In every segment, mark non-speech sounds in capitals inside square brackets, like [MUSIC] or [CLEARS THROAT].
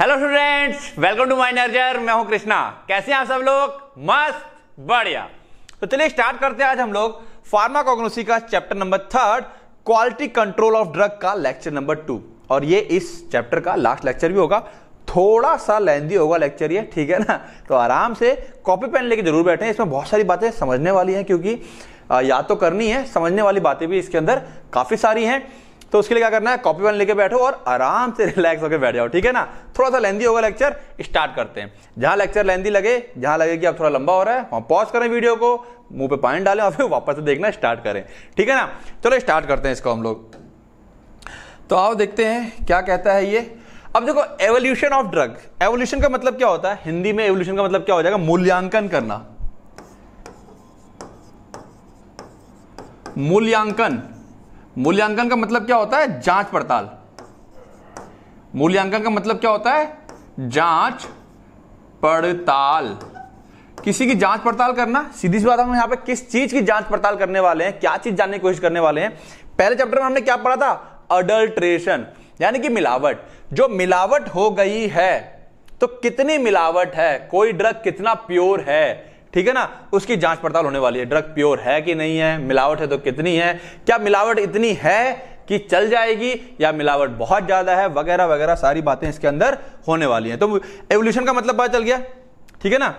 Hello students welcome to my नर्जर मैं हूँ कृष्णा. कैसे हैं आप सब लोग? मस्त. बढ़िया. तो चलिए स्टार्ट करते हैं आज हम लोग फार्माकोग्नोसी का chapter number third quality control of drug का लेक्चर नंबर टू और ये इस चैप्टर का लास्ट लेक्चर भी होगा. थोड़ा सा लेंदी होगा लेक्चर ये, ठीक है ना? तो आराम से कॉपी पेन लेके ज़रूर बैठे इसमें बहुत सारी बातें समझने वाली हैं क्योंकि याद तो करनी है. समझने वाली बातें भी इसके अंदर काफ़ी सारी हैं. तो उसके लिए क्या करना है? कॉपी पेन लेके बैठो और आराम से रिलैक्स होकर बैठ जाओ, ठीक है ना? थोड़ा सा लेंदी होगा लेक्चर स्टार्ट करते हैं। जहाँ लेक्चर लेंदी लगे, जहाँ लगे कि अब थोड़ा लंबा हो रहा है, वहाँ पॉज करें वीडियो को, मुँह पे पानी डालें और फिर वापस से देखना स्टार्ट करें, ठीक है ना? चलो स्टार्ट करते हैं इसको हम लोग। तो आओ देखते हैं क्या कहता है ये। अब देखो एवोल्यूशन ऑफ़ ड्रग एवोल्यूशन का मतलब क्या होता है? हिंदी में एवोल्यूशन का मतलब क्या हो जाएगा? मूल्यांकन करना। मूल्यांकन। मूल्यांकन का मतलब क्या होता है? जाँच पड़ताल। मूल्यांकन का मतलब क्या होता है? जाँच पड़ताल। किसी की जाँच पड़ताल करना, सीधी सी बात हम यहाँ पे किस चीज़ की जाँच पड़ताल करने वाले हैं, क्या चीज़ जानने की कोशिश करने वाले हैं? पहले चैप्टर में हमने क्या पढ़ा था? अडल्ट्रेशन यानी कि मिलावट। जो मिलावट हो गई है तो कितनी मिलावट है? कोई ड्रग कितना प्योर है? ठीक है ना? उसकी जाँच पड़ताल होने वाली है। ड्रग प्योर है कि नहीं है? मिलावट है तो कितनी है? क्या मिलावट इतनी है कि चल जाएगी या मिलावट बहुत ज़्यादा है? वगैरह वगैरह सारी बातें इसके अंदर होने वाली हैं। तो एवोल्यूशन का मतलब पता चल गया। ठीक है ना?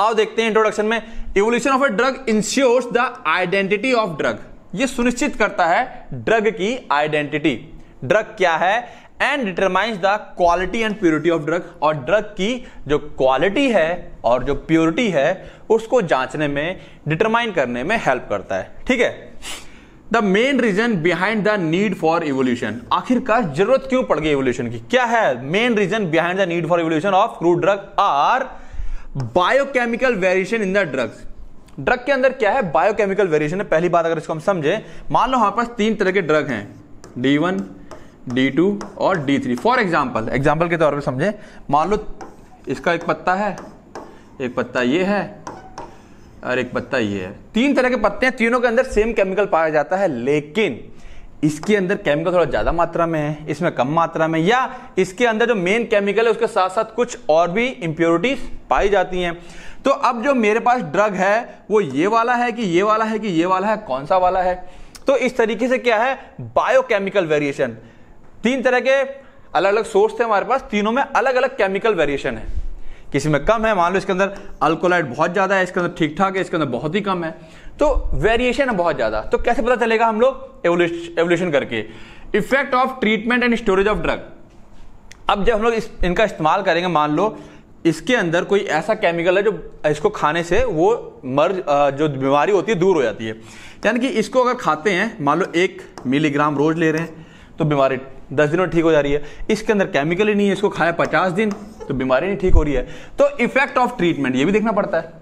आओ देखते हैं इंट्रोडक्शन में। Evaluation of a drug ensures the identity of drug ये सुनिश्चित करता है ड्रग की आइडेंटिटी ड्रग क्या है? And determines the quality and purity of drug और ड्रग की जो क्वालिटी है और जो प्योरिटी है, उसको जांचने में डिटरमाइन करने में हेल्प करता है। ठीक है? The main reason behind the need for evaluation आखिरकार ज़रूरत क्यों पड़ गई इवोल्यूशन की? क्या है? Main reason behind the need for evaluation of crude drug are biochemical variation in the drugs drug के अंदर क्या है? बायोकेमिकल वेरिएशन है। पहली बात अगर इसको हम समझे, मान लो हमारे पास तीन तरह के ड्रग हैं। डी वन डी टू और D three for example example के तौर पर समझे। मान लो इसका एक पत्ता है, एक पत्ता ये है और एक पत्ता ये है। तीन तरह के पत्ते हैं, तीनों के अंदर सेम केमिकल पाया जाता है, लेकिन इसके अंदर केमिकल थोड़ा ज़्यादा मात्रा में है, इसमें कम मात्रा में, या इसके अंदर जो मेन केमिकल है, उसके साथ साथ कुछ और भी इंप्योरिटीज पाई जाती हैं। तो अब जो मेरे पास ड्रग है, वो ये वाला है कि ये वाला है कि ये वाला है, कौन सा वाला है? तो इस तरीके से क्या है? बायोकेमिकल वेरिएशन तीन तरह के अलग अलग सोर्स थे हमारे पास तीनों में अलग अलग केमिकल वेरिएशन है। किसी में कम है मान लो इसके अंदर अल्कोलाइड बहुत ज़्यादा है इसके अंदर ठीक ठाक है इसके अंदर बहुत ही कम है तो वेरिएशन है बहुत ज़्यादा। तो कैसे पता चलेगा हम लोग? एवोल्यूशन करके। Effect of treatment and storage of drug अब जब हम लोग इस, इनका इस्तेमाल करेंगे मान लो इसके अंदर कोई ऐसा केमिकल है जो इसको खाने से वो मर जो बीमारी होती है दूर हो जाती है। यानी कि इसको अगर खाते हैं मान लो एक मिलीग्राम रोज ले रहे हैं तो बीमारी दस दिनों ठीक हो जा रही है। इसके अंदर केमिकल ही नहीं है, इसको खाया पचास दिन तो बीमारी नहीं ठीक हो रही है। तो इफ़ेक्ट ऑफ़ ट्रीटमेंट ये भी देखना पड़ता है।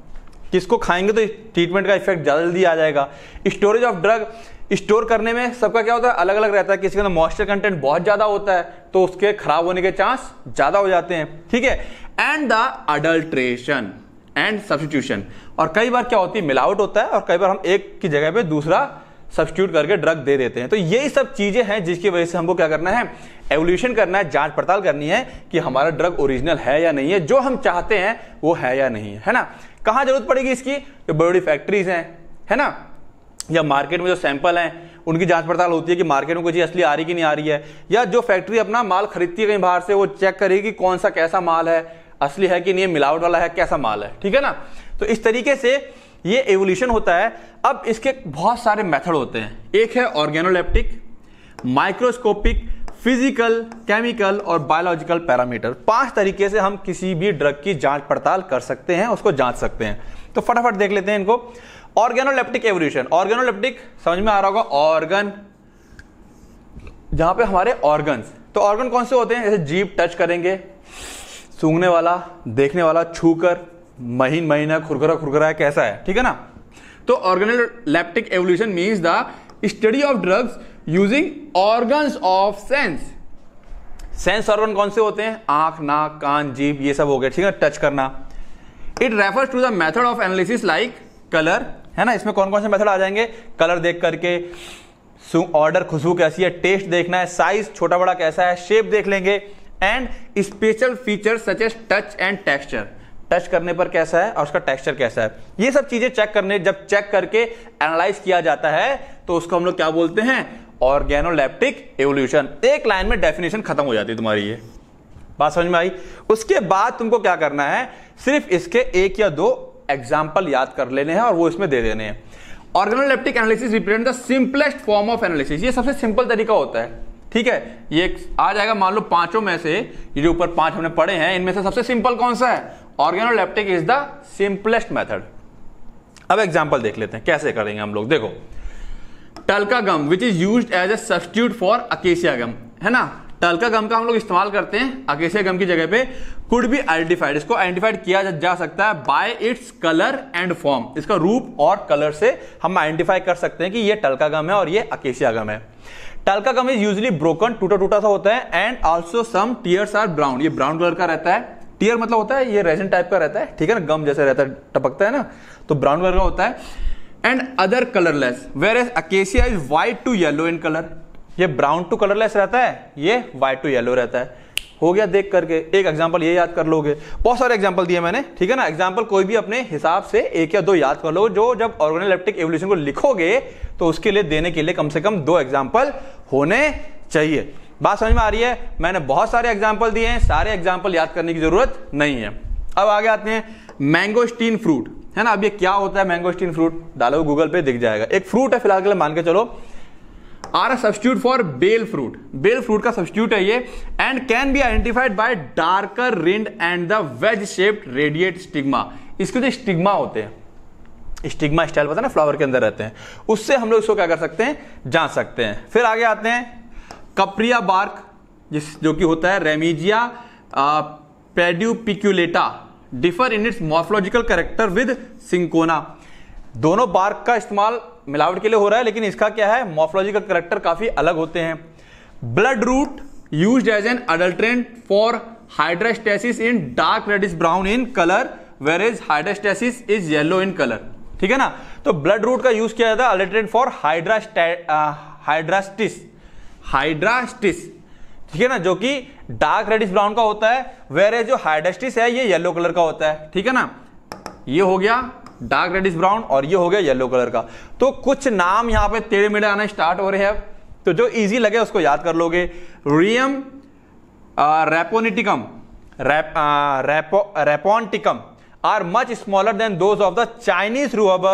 किसको खाएँगे तो ट्रीटमेंट का इफ़ेक्ट ज़्यादा जल्दी आ जाएगा। स्टोरेज ऑफ़ ड्रग स्टोर करने में सबका क्या होता है? अलग अलग रहता है। किसी के अंदर मॉइस्चर कंटेंट बहुत ज़्यादा होता है तो उसके खराब होने के चांस ज़्यादा हो जाते हैं। ठीक है? And the adulteration and substitution और कई बार क्या होती है? मिलावट होता है और कई बार हम एक की जगह पे दूसरा सब्सिट्यूट करके ड्रग दे देते हैं। तो यही सब चीज़ें हैं जिसकी वजह से हमको क्या करना है? एवोल्यूशन करना है, जाँच पड़ताल करनी है कि हमारा ड्रग ओरिजिनल है या नहीं है। जो हम चाहते हैं, वो है या नहीं है ना? कहाँ ज़रूरत पड़ेगी इसकी? जो बड़ी बड़ी फैक्ट्रीज हैं, है ना? या मार्केट में जो सैंपल हैं, उनकी जाँच पड़ताल होती है कि मार्केट में कोई चीज़ असली आ रही कि नहीं आ रही है। या जो फैक्ट्री अपना माल खरीदती है कहीं बाहर से, वो चेक करेगी कि कौन सा कैसा माल है, असली है कि नहीं मिलावट वाला है, कैसा माल है, ठीक है ना? तो इस तरीके से ये एवोल्यूशन होता है। अब इसके बहुत सारे मेथड होते हैं। एक है ऑर्गेनोलेप्टिक माइक्रोस्कोपिक फ़िज़िकल केमिकल और बायोलॉजिकल पैरामीटर पाँच तरीके से हम किसी भी ड्रग की जाँच पड़ताल कर सकते हैं, उसको जाँच सकते हैं। तो फटाफट देख लेते हैं इनको। ऑर्गेनोलेप्टिक एवोल्यूशन ऑर्गेनोलेप्टिक समझ में आ रहा होगा ऑर्गन जहाँ पे हमारे ऑर्गन्स तो ऑर्गन कौन से होते हैं? जैसे जीप टच करेंगे, सूंघने वाला, देखने वाला, छूकर। महीन महीना खुरखुरा खुरखुरा है, कैसा है? ठीक है ना? तो organoleptic evaluation means the study of drugs using organs of sense sense organ कौन से होते हैं? आँख, नाक, कान, जीभ, ये सब हो गए, ठीक है टच करना। It refers to the method of analysis like colour है ना? इसमें कौन कौन से मेथड आ जाएँगे? कलर देख करके ऑर्डर खुशबू कैसी है? टेस्ट देखना है साइज़ छोटा बड़ा कैसा है? शेप देख लेंगे। And special feature such as touch and texture touch करने पर कैसा है और उसका टेक्सचर कैसा है। ये सब चीज़ें चेक करने, जब चेक करके एनालाइज किया जाता है तो उसको हम लोग क्या बोलते हैं? Organoleptic evaluation. एक लाइन में डेफिनेशन खत्म हो जाती है तुम्हारी ये। बात समझ में आई? उसके बाद तुमको क्या करना है? सिर्फ़ इसके एक या दो एग्ज़ाम्पल याद कर लेने हैं और वो इसमें दे देने हैं। Organoleptic analysis represent the simplest form of analysis ये सबसे सिंपल तरीका होता है। ठीक है? ये आ जाएगा, मान लो पाँचों में से, ये जो ऊपर पाँच हमने पढ़े हैं, इनमें से सबसे सिंपल कौन सा है? Organoleptic is the simplest method अब एग्ज़ाम्पल देख लेते हैं, कैसे करेंगे हम लोग? देखो Talca gum which is use as a substitute for acacia gum है ना? टलका गम का हम लोग इस्तेमाल करते हैं अकेसिया गम की जगह पे कुड बी आइडेंटिफाइड इसको आइडेंटिफाइड किया जा सकता है by its colour and form इसका रूप और कलर से हम आइडेंटिफाई कर सकते हैं कि ये टलका गम है और ये अकेशिया गम है। Talca gum is usually broken टूटा टूटा सा होता है and also some tears are brown ये ब्राउन कलर का रहता है। टीयर मतलब होता है, ये रेजन टाइप का रहता है, ठीक है ना? गम जैसे रहता है, टपकता है ना? तो ब्राउन कलर का होता है। And other colourless where as acacia is white to yellow in colour ये ब्राउन टू कलरलेस रहता है, ये व्हाइट टू येलो रहता है। हो गया देख करके, एक एग्ज़ाम्पल ये याद कर लोगे। बहुत सारे एग्ज़ाम्पल दिए मैंने, ठीक है ना? एग्ज़ाम्पल कोई भी अपने हिसाब से एक या दो याद कर लो, जो जब ऑर्गेनोलेप्टिक एवोल्यूशन को लिखोगे तो उसके लिए देने के लिए कम से कम दो एग्ज़ाम्पल होने चाहिए। बात समझ में आ रही है? मैंने बहुत सारे एग्ज़ाम्पल दिए हैं, सारे एग्ज़ाम्पल याद करने की ज़रूरत नहीं है। अब आगे आते हैं मैंगोस्टीन फ्रूट है ना? अब ये क्या होता है मैंगोस्टीन फ्रूट डालो गूगल पे, दिख जाएगा। एक फ्रूट है, फ़िलहाल के लिए मान के चलो। Are a substitute for bel fruit bel fruit का सब्सिट्यूट है ये and can be identified by darker rind and the wedge shaped radiate stigma इसके जो स्टिग्मा होते हैं स्टिग्मा स्टाइल पता ना फ्लावर के अंदर रहते हैं, उससे हम लोग इसको क्या कर सकते हैं? जाँच सकते हैं। फिर आगे आते हैं कप्रिया बार्क, जिस जो कि होता है remijia pedunculata differ in its morphological character with cinchona दोनों बार्क का इस्तेमाल मिलावट के लिए हो रहा है, लेकिन इसका क्या है? मॉर्फोलॉजिकल करेक्टर काफ़ी अलग होते हैं। Blood root use as an adulterant for hydrastis in dark reddish brown in colour where is hydrastis is yellow in colour ठीक है ना? तो ब्लड रूट का यूज़ किया जाता है adulterant for hydraste hydrastis hydrastis. ठीक है ना? जो कि डार्क रेडिश ब्राउन का होता है वेर जो हाइड्रास्टिस है, ये येलो कलर का होता है। ठीक है ना? ये हो गया डार्क रेडिश ब्राउन और ये हो गया येलो कलर का। तो कुछ नाम यहाँ पे टेढ़े मेढ़े आना स्टार्ट हो रहे हैं तो जो इजी लगे उसको याद कर लोगे। Rheum rhaponticum rhaponticum are much smaller than those of the Chinese rhubarb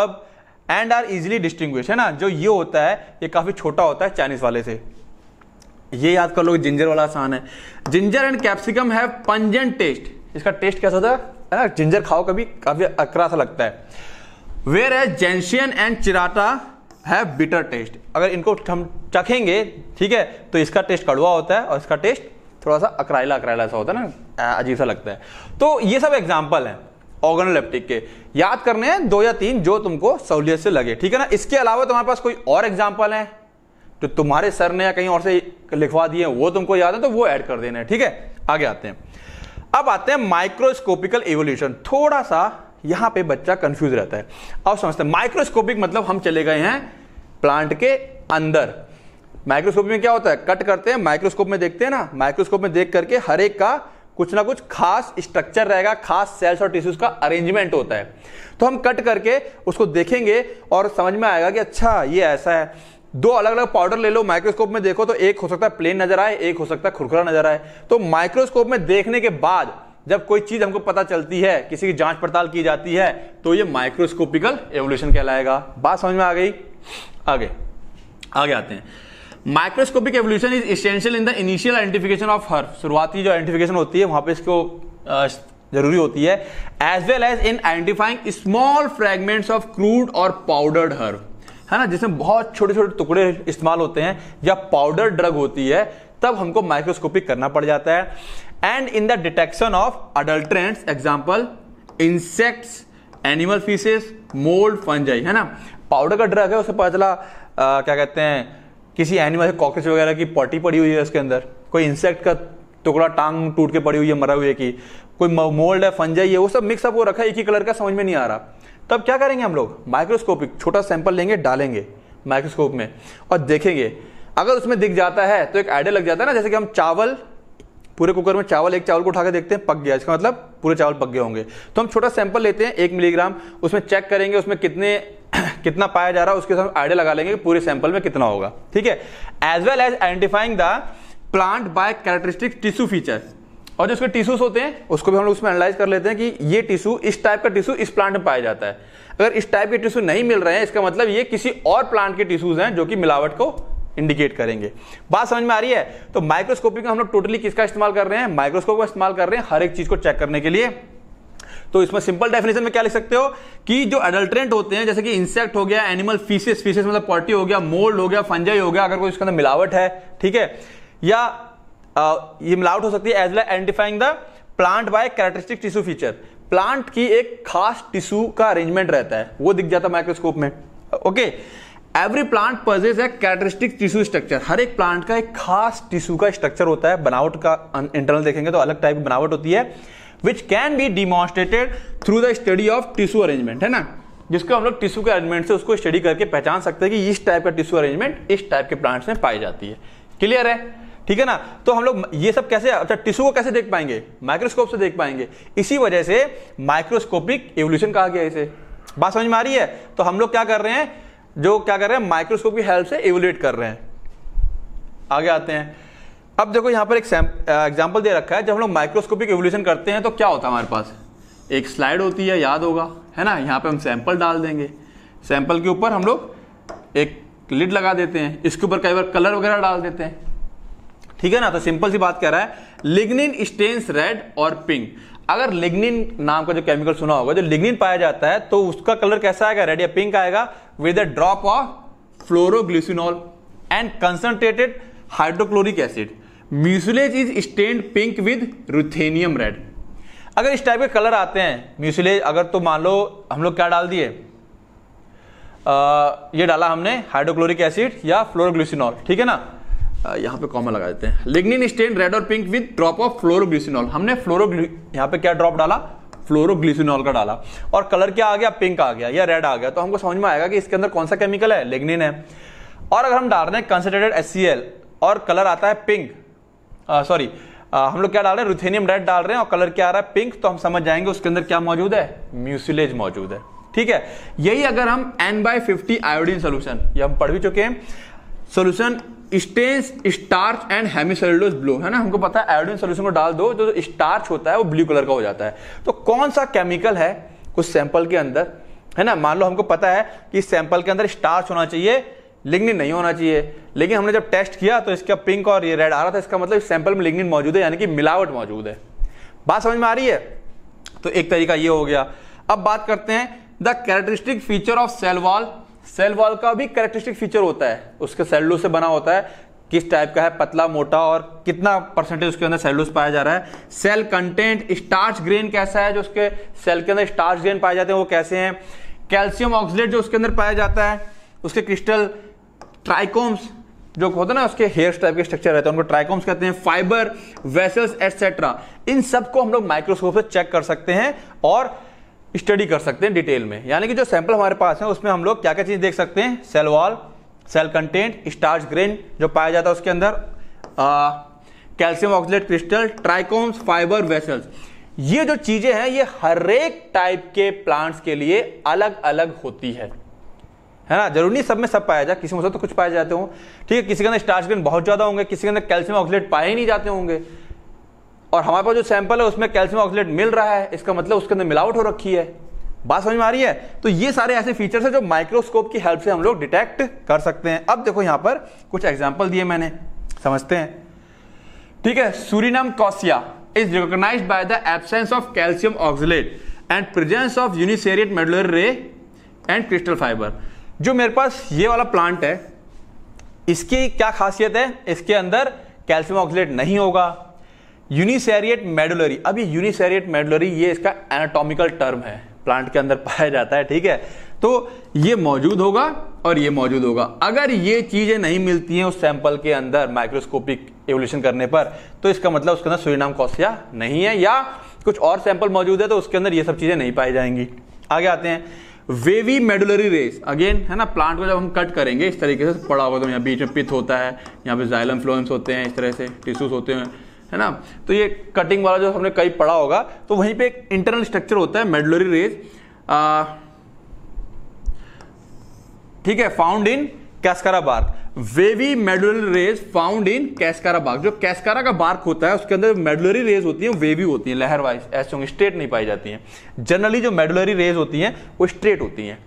and are easily distinguish है ना? जो ये होता है, ये काफ़ी छोटा होता है चाइनीज़ वाले से। ये याद कर लो, जिंजर वाला आसान है। जिंजर एंड कैप्सिकम है पंजेंट टेस्ट इसका टेस्ट कैसा था? है ना, जिंजर खाओ कभी, काफ़ी अकरा सा लगता है। वेयर है जेंशियन एंड चिराटा है बिटर टेस्ट अगर इनको हम चखेंगे, ठीक है तो इसका टेस्ट कड़वा होता है और इसका टेस्ट थोड़ा सा अकराइला अकराइला सा होता है ना अजीब सा लगता है। तो ये सब एग्ज़ाम्पल है ऑर्गनोलेप्टिक के। याद करने हैं, दो या तीन जो तुमको सहूलियत से लगे, ठीक है ना? इसके अलावा तुम्हारे पास कोई और एग्ज़ाम्पल है? तो तुम्हारे सर ने या कहीं और से लिखवा दिए, वो तुमको याद है तो वो ऐड कर देना है, ठीक है? आगे आते हैं। अब आते हैं माइक्रोस्कोपिकल एवोल्यूशन थोड़ा सा यहाँ पे बच्चा कंफ्यूज रहता है। अब समझते हैं माइक्रोस्कोपिक मतलब हम चले गए हैं प्लांट के अंदर। माइक्रोस्कोप में क्या होता है? कट करते हैं माइक्रोस्कोप में देखते हैं ना माइक्रोस्कोप में देख करके हर एक का कुछ ना कुछ खास स्ट्रक्चर रहेगा, खास सेल्स और टिश्यूज का अरेंजमेंट होता है। तो हम कट करके उसको देखेंगे और समझ में आएगा कि अच्छा ये ऐसा है। दो अलग अलग पाउडर ले लो माइक्रोस्कोप में देखो तो एक हो सकता है प्लेन नज़र आए, एक हो सकता है खुरखुरा नज़र आए। तो माइक्रोस्कोप में देखने के बाद जब कोई चीज़ हमको पता चलती है, किसी की जाँच पड़ताल की जाती है तो ये माइक्रोस्कोपिकल एवोल्यूशन कहलाएगा। बात समझ में आ गई? आगे। आगे आते हैं। Microscopic evaluation is essential in the initial identification of herb शुरुआती जो आइडेंटिफिकेशन होती है, वहाँ पे इसको ज़रूरी होती है as well as in identifying small fragments of crude और पाउडर्ड हर्ब है ना, जिसमें बहुत छोटे छोटे टुकड़े इस्तेमाल होते हैं, या पाउडर ड्रग होती है, तब हमको माइक्रोस्कोपिक करना पड़ जाता है। And in the detection of adulterants example insects animal faeces mould fungi है ना? पाउडर का ड्रग है उसे पता चला क्या कहते हैं, किसी एनिमल कॉकरेच वगैरह की पॉटी पड़ी हुई है उसके अंदर। कोई इंसेक्ट का टुकड़ा टांग टूट के पड़ी हुई है, मरा हुए की। कोई मोल्ड है फंजाई है, वो सब मिक्सअप हो रखा है, एक ही कलर का, समझ में नहीं आ रहा। तब क्या करेंगे हम लोग? माइक्रोस्कोपिक छोटा सैंपल लेंगे, डालेंगे माइक्रोस्कोप में और देखेंगे। अगर उसमें दिख जाता है तो एक आइडिया लग जाता है ना, जैसे कि हम चावल, पूरे कुकर में चावल, एक चावल को उठा के देखते हैं, पक गया, इसका मतलब पूरे चावल पक गए होंगे। तो हम छोटा सैंपल लेते हैं, एक मिलीग्राम उसमें चेक करेंगे, उसमें कितने, [CLEARS THROAT] कितना पाया जा रहा है, उसके साथ आइडिया लगा लेंगे कि पूरे सैंपल में कितना होगा। ठीक है? As well as identifying the plant by characteristic tissue feature और जो उसके टिश्यूज होते हैं, उसको भी हम लोग उसमें एनालाइज कर लेते हैं कि ये टिश्यू इस टाइप का टिश्यू इस प्लांट में पाया जाता है। अगर इस टाइप के टिश्यू नहीं मिल रहे हैं, इसका मतलब ये किसी और प्लांट के टिश्यूज हैं जो कि मिलावट को इंडिकेट करेंगे। बात समझ में आ रही है? तो माइक्रोस्कोपिक हम लोग टोटली किसका इस्तेमाल कर रहे हैं? माइक्रोस्कोप का इस्तेमाल कर रहे हैं हर एक चीज़ को चेक करने के लिए। तो इसमें सिंपल डेफिनेशन में क्या लिख सकते हो? कि जो अडल्ट्रेंट होते हैं, जैसे कि इंसेक्ट हो गया एनिमल फीसेस फीसेस मतलब पॉटी हो गया मोल्ड हो गया फंजाई हो गया, अगर कोई उसके अंदर मिलावट है, ठीक है? या ये मिलावट हो सकती है as well identifying the plant by characteristic tissue feature plant की एक खास टिश्यू का अरेंजमेंट रहता है। वो दिख जाता है माइक्रोस्कोप में। ओके एवरी प्लांट पजेज है कैरेक्टरिस्टिक टिश्यू स्ट्रक्चर हर एक प्लांट का एक खास टिश्यू का स्ट्रक्चर होता है। बनावट का इंटरनल देखेंगे तो अलग टाइप की बनावट होती है which can be demonstrated through the study of tissue arrangement है ना? जिसको हम लोग टिश्यू के अरेंजमेंट से उसको स्टडी करके पहचान सकते हैं कि इस टाइप का टिश्यू अरेंजमेंट इस टाइप के प्लांट्स में पाई जाती है। क्लियर है? ठीक है ना? तो हम लोग ये सब कैसे अच्छा टिश्यू को कैसे देख पाएँगे? माइक्रोस्कोप से देख पाएँगे। इसी वजह से माइक्रोस्कोपिक एवोल्यूशन कहा गया इसे। बात समझ में आ रही है? तो हम लोग क्या कर रहे हैं? जो क्या कर रहे हैं? माइक्रोस्कोप की हेल्प से एवोल्यूट कर रहे हैं। आगे आते हैं। अब देखो, यहाँ पर एक एग्ज़ाम्पल दे रखा है। जब हम लोग माइक्रोस्कोपिक एवोल्यूशन करते हैं तो क्या होता है हमारे पास? एक स्लाइड होती है, याद होगा, है ना? यहाँ पे हम सैंपल डाल देंगे। सैंपल के ऊपर हम लोग एक लिड लगा देते हैं। इसके ऊपर कई बार कलर वगैरह डाल देते हैं। ठीक है ना? तो सिंपल सी बात कह रहा है लिग्निन स्टेन्स रेड और पिंक अगर लिग्निन नाम का जो केमिकल सुना होगा, जो लिग्निन पाया जाता है तो उसका कलर कैसा आएगा? रेड या पिंक आएगा? With a drop of phloroglucinol and concentrated hydrochloric acid mucilage is stained pink with ruthenium red अगर इस टाइप के कलर आते हैं म्यूसिलेज अगर तो मान लो, हम लोग क्या डाल दिए? ये डाला हमने हाइड्रोक्लोरिक एसिड या फ्लोरोग्लिसिनॉल ठीक है ना? यहाँ पे कॉमन लगा देते हैं। लिग्निन स्टेन रेड और pink with drop of phloroglucinol हमने फ्लोरो यहाँ पे क्या ड्रॉप डाला? फ्लोरोग्लिसिनॉल का डाला। और कलर क्या आ गया? पिंक आ गया, या रेड आ गया। तो हमको समझ में आएगा कि इसके अंदर कौन सा केमिकल है? लिग्निन है। और अगर हम डाल रहे हैं कंसेंट्रेटेड एस और कलर आता है पिंक सॉरी हम लोग क्या डाल रहे हैं? रुथेनियम रेड डाल रहे हैं और कलर क्या आ रहा है? पिंक तो हम समझ जाएँगे उसके अंदर क्या मौजूद है? म्यूसिलेज मौजूद है। ठीक है? यही अगर हम N by fifty iodine solution ये हम पढ़ भी चुके हैं। Solution stains, starch and hemicellulose blue. है ना? हमको पता है आयोडीन सोल्यूशन को डाल दो, जो स्टार्च होता है, वो ब्लू कलर का हो जाता है। तो कौन सा केमिकल है कुछ सैंपल के अंदर? है ना? मान लो हमको पता है कि सैंपल के अंदर स्टार्च होना चाहिए लिग्निन नहीं होना चाहिए। लेकिन हमने जब टेस्ट किया तो इसका पिंक और ये रेड आ रहा था, इसका मतलब सैंपल में लिग्निन मौजूद है, यानी कि मिलावट मौजूद है। बात समझ में आ रही है? तो एक तरीका ये हो गया। अब बात करते हैं the characteristic feature of cell wall cell wall का भी कैरेक्टरिस्टिक फीचर होता है। उसके सेल्लो से बना होता है। किस टाइप का है? पतला, मोटा और कितना परसेंटेज उसके अंदर सेल्यूलोज पाया जा रहा है? सेल कंटेंट स्टार्च ग्रेन कैसा है? जो उसके सेल के अंदर स्टार्च ग्रेन पाए जाते हैं, वो कैसे हैं? कैल्शियम ऑक्सीडेट जो उसके अंदर पाया जाता है, उसके क्रिस्टल ट्राइकोम्स जो होता है ना, उसके हेयर टाइप के स्ट्रक्चर रहते हैं, उनको ट्राइकोम्स कहते हैं फाइबर वेसल्स एटसेट्रा इन सबको हम लोग माइक्रोस्कोप से चेक कर सकते हैं और स्टडी कर सकते हैं डिटेल में। यानी कि जो सैंपल हमारे पास है, उसमें हम लोग क्या क्या चीज़ देख सकते हैं? Cell wall, cell content, starch grain जो पाया जाता है उसके अंदर calcium oxalate crystal, trichomes, fibre, vessels. ये जो चीज़ें हैं, ये हर एक टाइप के प्लांट्स के लिए अलग अलग होती है। है ना? ज़रूरी नहीं सब में सब पाया जाए, किसी में तो कुछ पाए जाते हो। ठीक है, किसी के अंदर स्टार्च ग्रेन बहुत ज़्यादा होंगे, किसी के अंदर कैल्शियम ऑक्सीलेट पाए ही नहीं जाते होंगे। और हमारे पास जो सैंपल है, उसमें कैल्शियम ऑक्सीलेट मिल रहा है, इसका मतलब उसके अंदर मिलावट हो रखी है। बात समझ में आ रही है? तो ये सारे ऐसे फीचर्स है जो माइक्रोस्कोप की हेल्प से हम लोग डिटेक्ट कर सकते हैं। अब देखो यहाँ पर कुछ एग्ज़ाम्पल दिए मैंने। समझते हैं? ठीक है, Surinam cassia is recognised by the absence of calcium oxalate and presence of uniseriate medullary ray and crystal fibre जो मेरे पास ये वाला प्लांट है, इसकी क्या खासियत है? इसके अंदर कैल्शियम ऑक्सीलेट नहीं होगा। Uniseriate medullary. अब ये यूनिसेरियट मेडुलरी, ये इसका एनाटॉमिकल टर्म है। प्लांट के अंदर [LAUGHS] पाया जाता है, ठीक है? तो ये मौजूद होगा और ये मौजूद होगा। अगर ये चीज़ें नहीं मिलती हैं उस सैंपल के अंदर माइक्रोस्कोपिक एवोल्यूशन करने पर तो इसका मतलब उसके अंदर सुरीनाम कॉसिया नहीं है या कुछ और सैंपल मौजूद है तो उसके अंदर ये सब चीज़ें नहीं पाई जाएँगी। आगे आते हैं। वेवी मेडुलरी रेस अगेन है ना प्लांट को जब हम कट करेंगे, इस तरीके से पड़ा होगा तो यहाँ बीच में पिथ होता है, यहाँ पे जाइलम फ्लोएम्स होते हैं, इस तरह से टिश्यूज होते हैं। है ना? तो ये कटिंग वाला जो हमने कहीं पढ़ा होगा तो वहीं पे एक इंटरनल स्ट्रक्चर होता है मेडुलरी रेज ठीक है found in cascara bark wavy medullary rays found in cascara bark जो कैस्कारा का बार्क होता है, उसके अंदर मेडुलरी रेज होती है वेवी होती है लहर वाइज ऐसे होंगे स्ट्रेट नहीं पाई जाती हैं। जनरली जो मेडुलरी रेज होती हैं, वो स्ट्रेट होती हैं।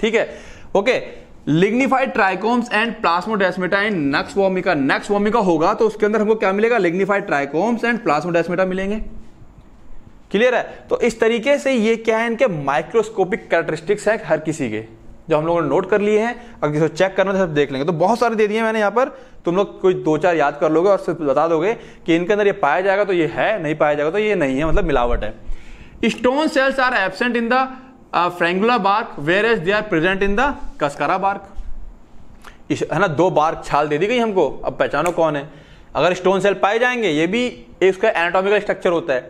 ठीक है? Okay lignified trichomes and plasmodesmata in nux vomica nux vomica होगा तो उसके अंदर हमको क्या मिलेगा? लिग्निफाइड ट्राइकोम्स एंड प्लास्मोडेस्मेटा मिलेंगे। क्लियर है? तो इस तरीके से ये क्या है, इनके माइक्रोस्कोपिक कैरेक्टरिस्टिक्स है हर किसी के, जो हम लोगों ने नोट कर लिए हैं। अगर किसी को चेक करना तो सब देख लेंगे। तो बहुत सारे दे दिए मैंने यहाँ पर। तुम लोग कोई दो चार याद कर लोगे और सिर्फ़ बता दोगे कि इनके अंदर ये पाया जाएगा तो ये है, नहीं पाया जाएगा तो ये नहीं है मतलब मिलावट है। Stone cells are absent in the frangula bark where as they are present in the cascara bark है ना, दो बार्क छाल दे दी गई हमको। अब पहचानो कौन है? अगर स्टोन सेल पाए जाएँगे, ये भी इसका एनाटॉमिकल स्ट्रक्चर होता है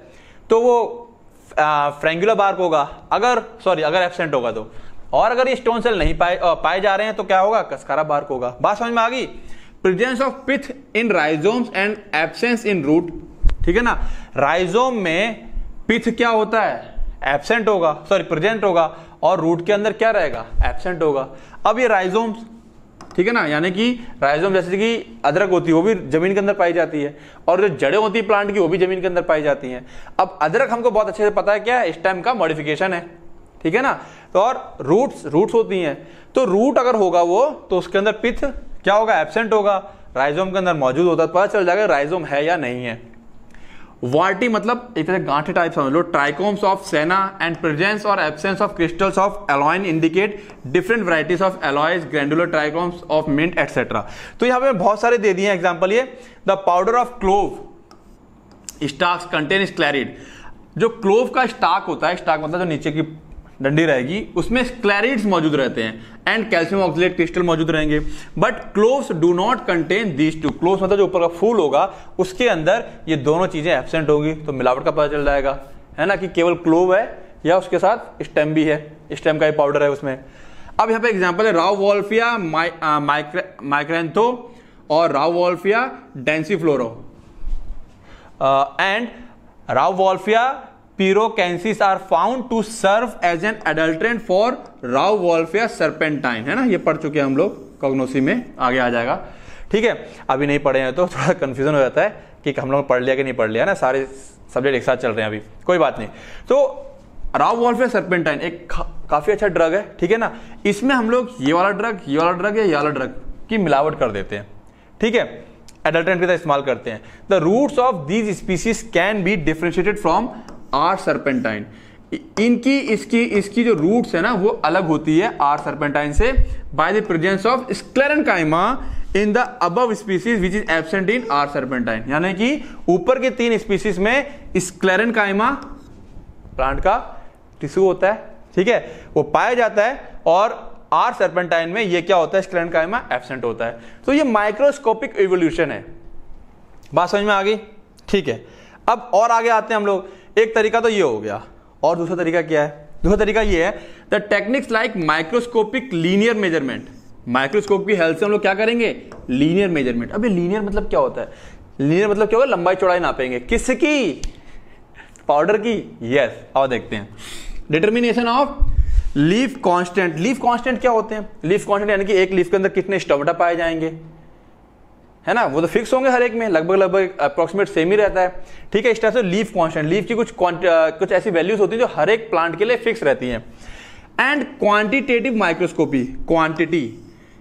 तो वो फ्रेंगुलर बार्क होगा। अगर सॉरी अगर एबसेंट होगा तो। और अगर ये स्टोन सेल नहीं पाए पाए जा रहे हैं तो क्या होगा? कस्कारा बार्क होगा। बात समझ में आ गई? Presence of pith in rhizomes and absence in root ठीक है ना? राइजोम में पिथ क्या होता है? एबसेंट होगा सॉरी प्रेजेंट होगा, और रूट के अंदर क्या रहेगा? एबसेंट होगा। अब ये राइजोम्स ठीक है ना? यानी कि राइजोम जैसे कि अदरक होती है, वो भी ज़मीन के अंदर पाई जाती है, और जो जड़ें होती है प्लांट की, वो भी ज़मीन के अंदर पाई जाती हैं। अब अदरक हमको बहुत अच्छे से पता है क्या है? इस टाइम का मॉडिफिकेशन है, ठीक है ना? तो और रूट्स रूट्स होती हैं। तो रूट अगर होगा वो तो उसके अंदर पिथ क्या होगा? एबसेंट होगा। राइजोम के अंदर मौजूद होता है तो पता चल जाएगा राइजोम है या नहीं है। वार्टी मतलब एक तरह गांठे टाइप समझ लो। Trichomes of senna and presence और absence of crystals of aloin indicate different varieties of aloes glandular trichomes of mint etcetera तो यहाँ पे बहुत सारे दे दिए एग्ज़ाम्पल ये the powder of clove stalks contain sclereid जो क्लोव का स्टाक होता है स्टाक मतलब जो नीचे की डंडी रहेगी। उसमें स्क्लैरिड्स मौजूद रहते हैं एंड कैल्शियम ऑक्सीलेट क्रिस्टल मौजूद रहेंगे। But cloves do not contain these two cloves मतलब जो ऊपर का फूल होगा, उसके अंदर ये दोनों चीज़ें एबसेंट होगी तो मिलावट का पता चल जाएगा। है ना कि केवल क्लोव है या उसके साथ स्टेम भी है। स्टेम का ही पाउडर है उसमें। अब यहाँ पे एग्ज़ाम्पल है राव वॉल्फिया माइक्रेंथो और rauwolfia densiflora and rauwolfia perakensis are found to serve as an adulterant for rauwolfia serpentine है ना? ये पढ़ चुके हैं हम लोग, कॉग्नोसी में। आगे आ जाएगा। ठीक है, अभी नहीं पढ़े हैं तो थोड़ा कंफ्यूजन हो जाता है कि हम लोग पढ़ लिया कि नहीं पढ़ लिया ना? सारे सब्जेक्ट एक साथ चल रहे हैं अभी। कोई बात नहीं। तो राव वॉल्फिया सरपेंटाइन एक काफ़ी अच्छा ड्रग है, ठीक है ना? इसमें हम लोग ये वाला ड्रग ये वाला ड्रग या ये वाला ड्रग की मिलावट कर देते हैं। ठीक है? एडल्टेंट के इस्तेमाल करते हैं। The roots of these species can be differentiated from R serpentine. इनकी, इसकी इसकी जो रूट्स है ना, वो अलग होती है आर सरपेंटाइन से। By the presence of sclerenchyma in the above species which is absent in R serpentine यानी कि ऊपर के तीन स्पीसीज में स्क्लेरन काइमा प्लांट का टिश्यू होता है, ठीक है? वो पाया जाता है और आर सरपेंटाइन में ये क्या होता है? स्क्लेरन काइमा एबसेंट होता है। तो ये माइक्रोस्कोपिक इवोल्यूशन है। बात समझ में आ गई? ठीक है। अब और आगे आते हैं हम लोग। एक तरीका तो ये हो गया। और दूसरा तरीका क्या है? दूसरा तरीका ये है the techniques like microscopic linear measurement microscope की हेल्प से हम लोग क्या करेंगे? लीनियर मेज़रमेंट अभी लीनियर मतलब क्या होता है? लीनियर मतलब क्या होगा? लंबाई चौड़ाई नापेंगे। किसकी? पाउडर की। यस और देखते हैं। Determination of leaf constant leaf constant क्या होते हैं? लीफ कांस्टेंट यानी कि एक लीफ के अंदर कितने स्टोमेटा पाए जाएँगे? है ना? वो तो फिक्स होंगे हर एक में, लगभग लगभग अप्रोक्सीमेट सेम ही रहता है। ठीक है, इस तरह से लीफ कॉन्स्टेंट लीफ की कुछ कुछ ऐसी वैल्यूज़ होती है जो हर एक प्लांट के लिए फिक्स रहती हैं। एंड क्वांटिटेटिव माइक्रोस्कोपी क्वांटिटी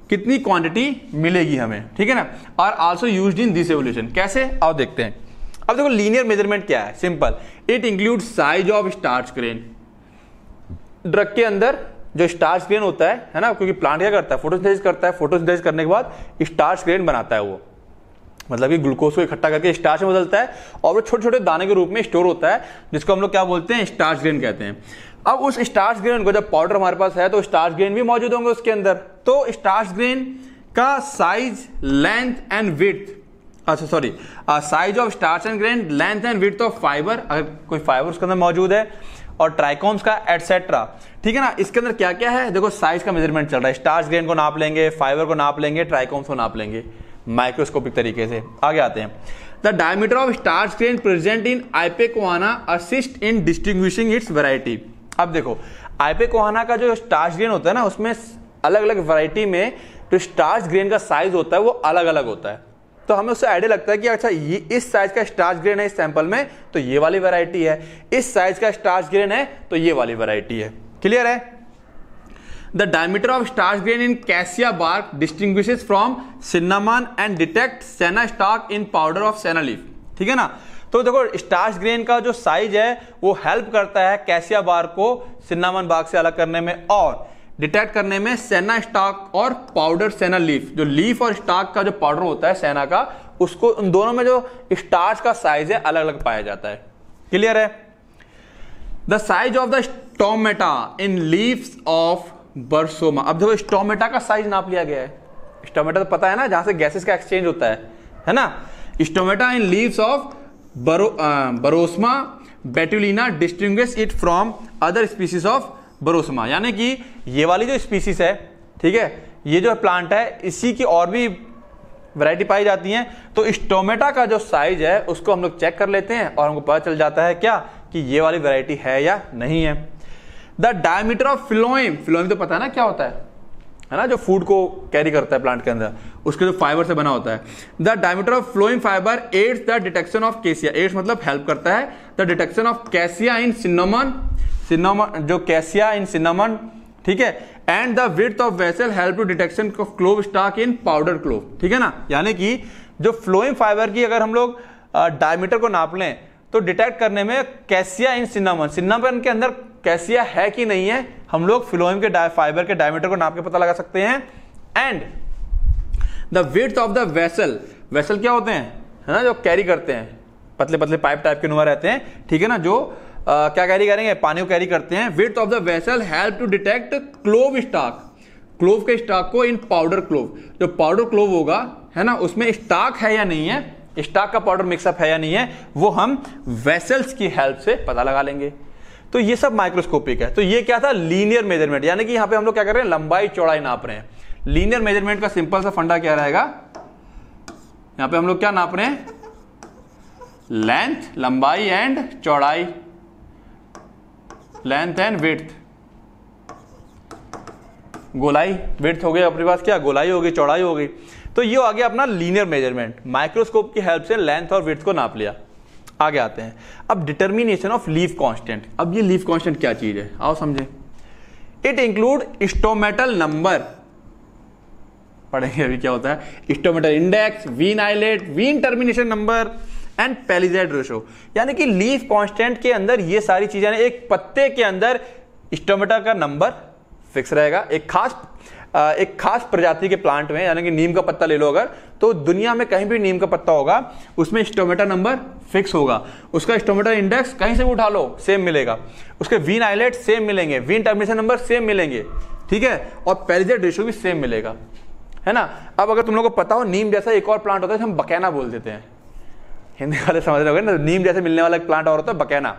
कितनी क्वांटिटी मिलेगी हमें? ठीक है ना? और also use in this evaluation कैसे? आओ देखते हैं। अब देखो लीनियर मेज़रमेंट क्या है? Simple it include size of starch grain drug के अंदर जो स्टार्च ग्रेन होता है है ना? क्योंकि प्लांट क्या करता है? फोटोसिंथेसिस करता है। फोटोसिंथेसिस करने के बाद स्टार्च ग्रेन बनाता है वो। मतलब कि ग्लूकोज को इकट्ठा करके स्टार्च में बदलता है और वो छोटे छोटे दाने के रूप में स्टोर होता है, जिसको हम लोग क्या बोलते हैं? स्टार्च ग्रेन कहते हैं। अब उस स्टार्च ग्रेन को जब पाउडर हमारे पास है तो स्टार्च ग्रेन भी मौजूद होंगे उसके अंदर। तो स्टार्च ग्रेन का साइज़ लेंथ एंड विथ अच्छा sorry size of starch and grain length and width of fibre अगर कोई फाइबर उसके अंदर मौजूद है, और ट्राइकोम्स का एटसेट्रा ठीक है ना? इसके अंदर क्या क्या है? देखो साइज़ का मेज़रमेंट चल रहा है। स्टार्च ग्रेन को नाप लेंगे फाइबर को नाप लेंगे ट्राइकोम्स को नाप लेंगे। माइक्रोस्कोपिक तरीके से। आगे आते हैं। The diameter of starch grain present in ipecacuanha assist in distinguishing its variety. अब देखो, आइपेकोआना का जो स्टार्च ग्रेन होता है ना, उसमें अलग अलग वैरायटी में जो स्टार्च ग्रेन का साइज़ होता है, वो अलग अलग होता है। तो हमें उससे आइडिया लगता है कि अच्छा ये इस साइज़ का स्टार्च ग्रेन है इस सैंपल में तो ये वाली वैरायटी है। इस साइज़ का स्टार्च ग्रेन है तो ये वाली वैरायटी है। क्लियर है? The diameter of starch grain in cassia bark distinguishes from cinnamon and detect senna stalk in powder of senna leaf ठीक है ना? तो देखो स्टार्च ग्रेन का जो साइज़ है, वो हेल्प करता है कैसिया बार को सिन्नामन बाग से अलग करने में और डिटेक्ट करने में सेना स्टॉक और पाउडर सेना लीफ जो लीफ और स्टॉक का जो पाउडर होता है सेना का, उसको उन दोनों में जो स्टार्च का साइज़ है अलग अलग पाया जाता है। क्लियर है? The size of the stomata in leaves of barosma अब देखो स्टोमेटा का साइज़ नाप लिया गया है। स्टोमेटा तो पता है ना, जहाँ से गैसेस का एक्सचेंज होता है। है ना? Stomata in leaves of baro barosma, betulina distinguish it from other species of barosma. यानी कि ये वाली जो स्पीसीज है, ठीक है, ये जो प्लांट है, इसी की और भी वैरायटी पाई जाती है। तो स्टोमेटा का जो साइज़ है, उसको हम लोग चेक कर लेते हैं और हमको पता चल जाता है क्या कि ये वाली वैरायटी है या नहीं है। The diameter of phloem phloem तो पता है ना क्या होता है? है ना, जो फ़ूड को कैरी करता है प्लांट के अंदर, उसके जो फाइबर से बना होता है। The diameter of phloem fibre aids the detection of cassia aids मतलब हेल्प करता है। The detection of cassia in cinnamon cinnamon जो कैसिया इन सिन्नोमन ठीक है? And the width of vessel help to detection of clove stalk in powder clove ठीक है ना? यानी कि जो फ्लोइंग फाइबर की अगर हम लोग डायमीटर को नाप लें तो डिटेक्ट करने में कैसिया इन सिन्नामन सिन्नामन के अंदर कैसिया है कि नहीं है हम लोग फिलोइम के फाइबर के डायमीटर को नाप के पता लगा सकते हैं। And the width of the vessel vessel क्या होते हैं? है ना जो कैरी करते हैं। पतले पतले पाइप टाइप के नुमा रहते हैं। ठीक है ना जो आ, क्या कैरी करेंगे? पानी को कैरी करते हैं। Width of the vessel help to detect clove stalk clove के स्टॉक को इन पाउडर क्लोव जो पाउडर क्लोव होगा है ना उसमें स्टॉक है या नहीं है? स्टॉक का पाउडर मिक्सअप है या नहीं है, वो हम वेसल्स की हेल्प से पता लगा लेंगे। तो ये सब माइक्रोस्कोपिक है। तो ये क्या था? Linear measurement. यानी कि यहाँ पे हम लोग क्या कर रहे हैं? लंबाई चौड़ाई नाप रहे हैं। लीनियर मेज़रमेंट का सिंपल सा फंडा क्या रहेगा? यहाँ पे हम लोग क्या नाप रहे हैं? लेंथ, लंबाई एंड चौड़ाई। लेंथ एंड विथ गोलाई। विथ हो गई अपने पास क्या? गोलाई होगी चौड़ाई होगी तो ये आ गया अपना लीनियर मेज़रमेंट माइक्रोस्कोप की हेल्प से लेंथ और विथ को नाप लिया। आगे आते हैं। अब डिटर्मिनेशन ऑफ़ लीफ कांस्टेंट अब ये लीफ कांस्टेंट क्या चीज़ है? आओ समझे। इट इंक्लूड स्टोमेटल नंबर पढ़ेंगे अभी क्या होता है? Stomatal index vein islet vein termination number and palisade ratio यानी कि लीफ कांस्टेंट के अंदर ये सारी चीज़ें एक पत्ते के अंदर स्टोमेटा का नंबर फिक्स रहेगा। एक खास एक खास प्रजाति के प्लांट में, यानी कि नीम का पत्ता ले लो अगर तो दुनिया में कहीं भी नीम का पत्ता होगा, उसमें स्टोमेटा नंबर फिक्स होगा। उसका स्टोमेटा इंडेक्स कहीं से भी उठा लो सेम मिलेगा। उसके वीन आइलेट सेम मिलेंगे वीन टर्मिनेशन नंबर सेम मिलेंगे, ठीक है? और पेरिजेट रेशो भी सेम मिलेगा, है ना? अब अगर तुम लोग को पता हो, नीम जैसा एक और प्लांट होता है हम बकैना बोल देते हैं। हिंदी वाले समझ रहे हो ना, नीम जैसे मिलने वाला एक प्लांट और होता है, बकैना।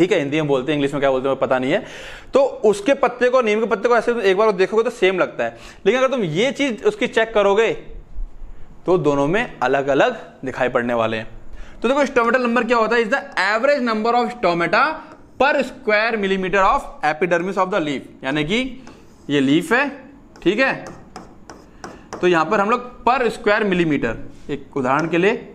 ठीक है, हिंदी में बोलते हैं, इंग्लिश में क्या बोलते हैं पता नहीं है। तो उसके पत्ते को, नीम के पत्ते को ऐसे एक बार देखोगे तो सेम लगता है। लेकिन अगर तुम ये चीज़ उसकी चेक करोगे तो दोनों में अलग अलग दिखाई पड़ने वाले हैं। तो देखो स्टोमेटल नंबर क्या होता है? Is the average number of stomata per square millimetre of epidermis of the leaf यानी कि ये लीफ है, ठीक है? तो यहाँ पर हम लोग पर स्क्वायर मिलीमीटर एक उदाहरण के लिए,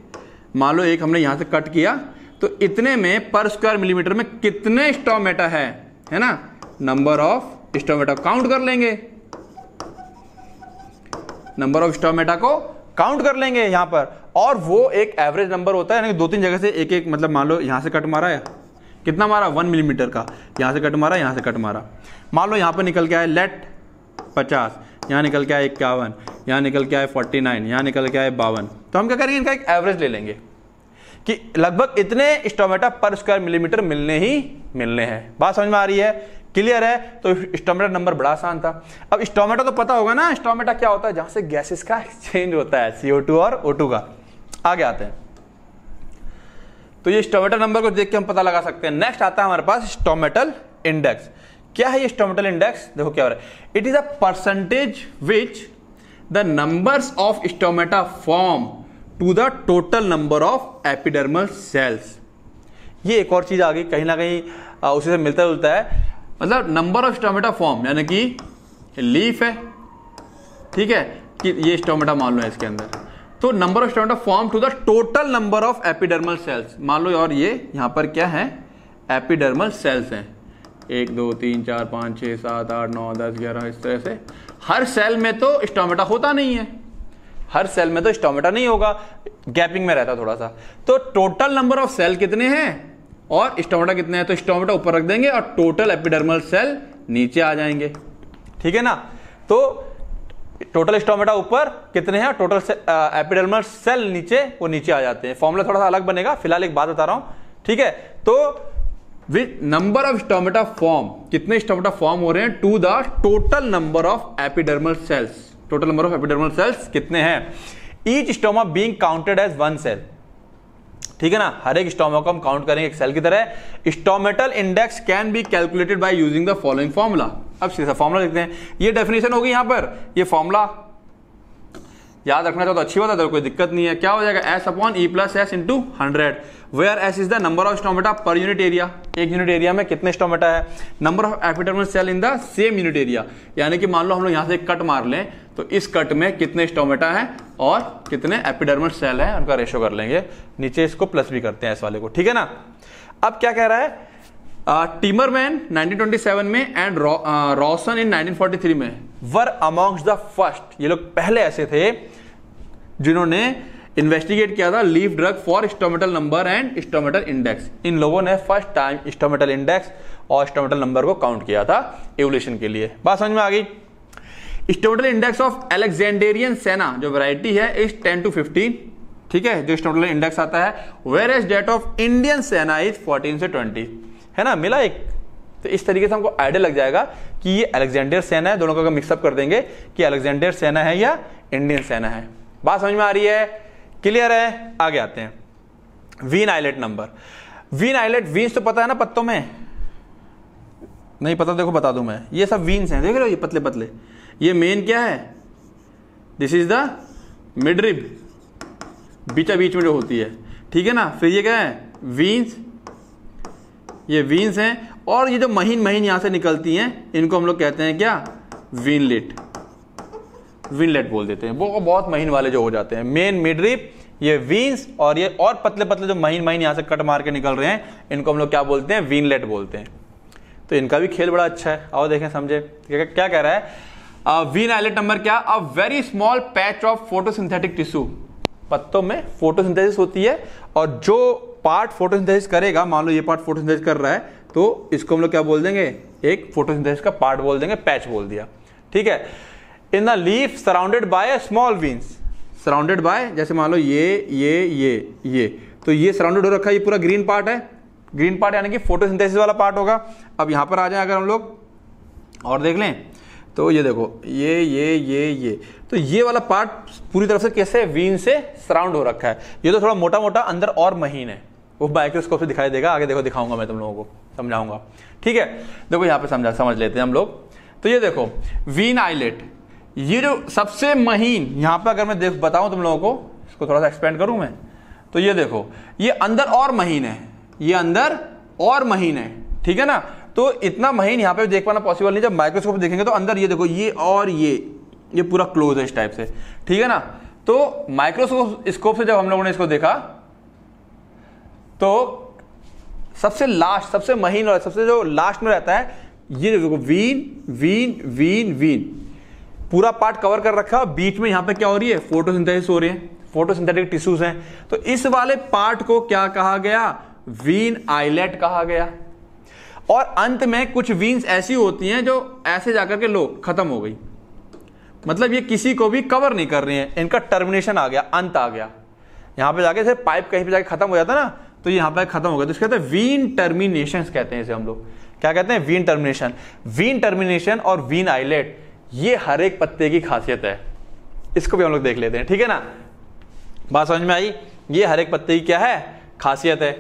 मान लो एक हमने यहाँ से कट किया तो इतने में पर स्क्वायर मिलीमीटर में कितने स्टोमेटा है? है ना? नंबर ऑफ़ स्टोमेटा काउंट कर लेंगे। नंबर ऑफ़ स्टोमेटा को काउंट कर लेंगे यहाँ पर। और वो एक एवरेज नंबर होता है दो तीन जगह से एक एक मतलब मान लो यहाँ से कट मारा है। कितना मारा? वन मिलीमीटर का। यहाँ से कट मारा, यहाँ से कट मारा। मान लो यहाँ पर निकल के आए लेट पचास, यहाँ निकल के आए इक्यावन, यहाँ निकल के आए फोर्टी नाइन यहाँ निकल के आए बावन। तो हम क्या करेंगे? इनका एक एवरेज ले लेंगे। कि लगभग इतने स्टोमेटा पर स्क्वायर मिलीमीटर मिलने ही मिलने हैं। बात समझ में आ रही है? क्लियर है? तो स्टोमेटा नंबर बड़ा आसान था। अब स्टोमेटा तो पता होगा ना स्टोमेटा क्या होता है? जहाँ से गैसेस का एक्सचेंज होता है सीओ और ओ का। आगे आते हैं। तो ये स्टोमेटल नंबर को देख के हम पता लगा सकते हैं। नेक्स्ट आता है हमारे पास स्टोमेटल इंडेक्स क्या है ये स्टोमेटल इंडेक्स देखो क्या हो रहा है। It is a percentage which the numbers of stomata form to the total number of epidermal cells ये एक और चीज़ आ गई, कहीं ना कहीं उसी से मिलता जुलता है। मतलब नंबर ऑफ़ स्टोमेटा फॉर्म यानी कि लीफ है, ठीक है, कि ये स्टोमेटा मान लो है इसके अंदर। तो number of stomata form to the total number of epidermal cells मान लो और ये, यहाँ पर क्या है? एपिडर्मल सेल्स हैं। एक, दो, तीन, चार, पाँच छह सात, आठ, नौ, दस, ग्यारह, इस तरह से। हर सेल में तो स्टोमेटा होता नहीं है। हर सेल में तो स्टोमेटा नहीं होगा। गैपिंग में रहता थोड़ा सा। तो टोटल नंबर ऑफ़ सेल कितने हैं? और स्टोमेटा कितने हैं? तो स्टोमेटा ऊपर रख देंगे और टोटल एपिडर्मल सेल नीचे आ जाएँगे। ठीक है ना? तो टोटल स्टोमेटा ऊपर कितने हैं? टोटल एपिडर्मल सेल नीचे, वो नीचे आ जाते हैं। फॉर्मूला थोड़ा सा अलग बनेगा। फ़िलहाल एक बात बता रहा हूँ। ठीक है? तो with number of stomata form कितने स्टोमेटा फॉर्म हो रहे हैं? To the total number of epidermal cells total number of epidermal cells कितने हैं? Each stoma being counted as one cell ठीक है ना? हर एक स्टोमा को हम काउंट करेंगे एक सेल की तरह। Stomatal index can be calculated by using the following formula अब सीधा फॉर्मूला देखते हैं। ये डेफिनेशन होगी यहाँ पर। ये फॉर्मूला याद रखना चाहो तो अच्छी बात है कोई दिक्कत नहीं है। क्या हो जाएगा? S upon E plus S into hundred where S is the number of stomata per unit area एक यूनिट एरिया में कितने स्टोमेटा है? Number of epidermal cell in the same unit area यानी कि मान लो हम लोग यहाँ से कट मार लें तो इस कट में कितने स्टोमेटा है और कितने एपिडर्मल सेल है, उनका रेशो कर लेंगे। नीचे इसको प्लस भी करते हैं इस वाले को। ठीक है ना? अब क्या कह रहा है? टीमर टीमरमैन 1927 में एंड रॉसन इन 1943 में वर अमॉन्ग्स द फ़र्स्ट ये लोग पहले ऐसे थे जिन्होंने इन्वेस्टिगेट किया था leaf drug for stomatal number and stomatal index इन लोगों ने फ़र्स्ट टाइम स्टोमेटल इंडेक्स और स्टोमेटल नंबर को काउंट किया था एवोल्यूशन के लिए। बात समझ में आ गई? स्टोमेटल इंडेक्स ऑफ़ एलेक्जेंडेरियन सेना जो वैरायटी है इज़ टेन टू फिफ्टीन ठीक है? जो स्टोमेटल इंडेक्स आता है whereas that of Indian senna is fourteen से ट्वेंटी है ना? मिला एक। तो इस तरीके से हमको आइडिया लग जाएगा कि ये अलेक्जेंडर सेना है, दोनों का मिक्सअप कर देंगे कि अलेक्जेंडर सेना है या इंडियन सेना है। बात समझ में आ रही है? क्लियर है? आगे आते हैं. Vein islet number vein islet veins तो पता है ना पत्तों में? नहीं पता, देखो बता दू मैं. ये सब वीन्स हैं. देख रहे हो ये पतले पतले? ये मेन क्या है? दिस इज़ द मिडरिब बीचा बीच में जो होती है. ठीक है ना? फिर ये क्या है? वीन्स ये वीन्स हैं. और ये जो महीन महीन यहाँ से निकलती हैं, इनको हम लोग कहते हैं क्या? वीनलेट विनलेट बोल देते हैं। वो बहुत महीन वाले जो हो जाते हैं। मेन मिडरिप ये वीन्स और ये और पतले पतले जो महीन महीन यहाँ से कट मार के निकल रहे हैं, इनको हम लोग क्या बोलते हैं? वीनलेट बोलते हैं। तो इनका भी खेल बड़ा अच्छा है। आओ देखें समझे। क्या कह रहा है? वीन आइलेट नंबर क्या? A very small patch of photosynthetic tissue पत्तों में फोटोसिंथेसिस होती है और जो पार्ट फोटोसिंथेसिस करेगा, मान लो ये पार्ट फोटोसिंथेसिस कर रहा है तो इसको हम लोग क्या बोल देंगे? एक फोटोसिंथेसिस का पार्ट बोल देंगे पैच बोल दिया। ठीक है? In the leaf surrounded by small veins surrounded by जैसे मान लो ये ये ये ये। तो ये सराउंडेड हो रखा है ये पूरा ग्रीन पार्ट है। ग्रीन पार्ट यानी कि फोटोसिंथेसिस वाला पार्ट होगा। अब यहाँ पर आ जाए अगर हम लोग, और देख लें। तो ये देखो, ये ये ये ये। तो ये वाला पार्ट पूरी तरफ़ से कैसे वीन से सराउंड हो रखा है? ये तो थोड़ा मोटा मोटा अंदर और महीन है। वो माइक्रोस्कोप से दिखाई देगा। आगे देखो, दिखाऊँगा मैं तुम लोगों को। समझाऊँगा। ठीक है? देखो यहाँ पे समझा, समझ लेते हैं हम लोग। तो ये देखो वीन आइलेट ये जो सबसे महीन, यहाँ पर अगर मैं देख बताऊँ तुम लोगों को, इसको थोड़ा सा एक्सपेंड करूँ मैं तो ये देखो, ये अंदर और महीन है, ये अंदर और महीन है, ठीक है ना? तो इतना महीन यहाँ पे देख पाना पॉसिबल नहीं, जब माइक्रोस्कोप देखेंगे तो अंदर ये देखो, ये और ये ये पूरा क्लोज है इस टाइप से, ठीक है ना? तो माइक्रोस्कोप स्कोप से जब हम लोगों ने इसको देखा तो सबसे लास्ट सबसे महीन और सबसे जो लास्ट में रहता है, ये देखो, वीन वीन वीन वीन पूरा पार्ट कवर कर रखा है बीच में यहाँ पे क्या हो रही है? फोटोसिंथेसिस हो रही है। फोटोसिंथेटिक टिश्यूज हैं। तो इस वाले पार्ट को क्या कहा गया? वीन आइलेट कहा गया। और अंत में कुछ वीन्स ऐसी होती हैं जो ऐसे जाकर के लो, खत्म हो गई। मतलब ये किसी को भी कवर नहीं कर रही है। इनका टर्मिनेशन आ गया, अंत आ गया। यहाँ पे जाके से पाइप कहीं पे जाके खत्म हो जाता ना तो यहाँ पे खत्म हो गया। तो इसके कहते हैं वीन टर्मिनेशन कहते हैं इसे हम लोग। क्या कहते हैं? Vein termination. वीन टर्मिनेशन और वीन आइलेट ये हर एक पत्ते की खासियत है। इसको भी हम लोग देख लेते हैं, ठीक है ना? बात समझ में आई? ये हर एक पत्ते की क्या है? खासियत है।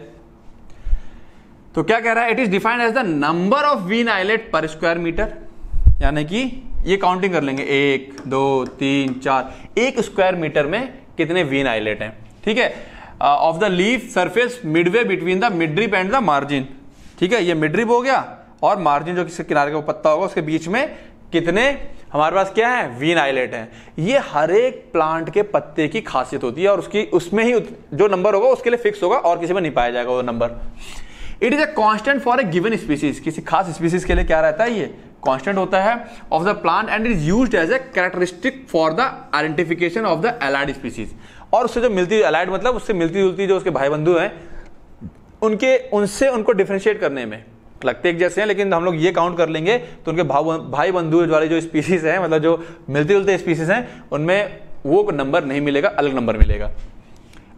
तो क्या कह रहा है? It is defined as the number of vein islet per square metre यानी कि ये काउंटिंग कर लेंगे। एक, दो, तीन, चार। एक स्क्वायर मीटर में कितने वीन आइलेट हैं? ठीक है? Of the leaf surface midway between the midrib and the margin ठीक है? ये मिड्रिप हो गया और मार्जिन जो किसी किनारे का पत्ता होगा, उसके बीच में कितने? हमारे पास क्या है? वीन आइलेट है। ये हर एक प्लांट के पत्ते की खासियत होती है और उसकी, उसमें ही जो नंबर होगा, उसके लिए फिक्स होगा और किसी में नहीं पाया जाएगा वो number it is a constant for a given species किसी खास स्पीसीज के लिए क्या रहता है ये? कांस्टेंट होता है of the plant and is used as a characteristic for the identification of the allied species और उससे जो मिलती एलाइड मतलब उससे मिलती जुलती जो उसके भाई बंधु हैं, उनके, उनसे उनको डिफ्रेंशिएट करने में। लगते एक जैसे हैं, लेकिन हम लोग ये काउंट कर लेंगे तो उनके भाव, भाई बंधु वाले जो स्पीसीज हैं मतलब जो मिलते जुलते स्पीसीज हैं, उनमें वो नंबर नहीं मिलेगा, अलग नंबर मिलेगा।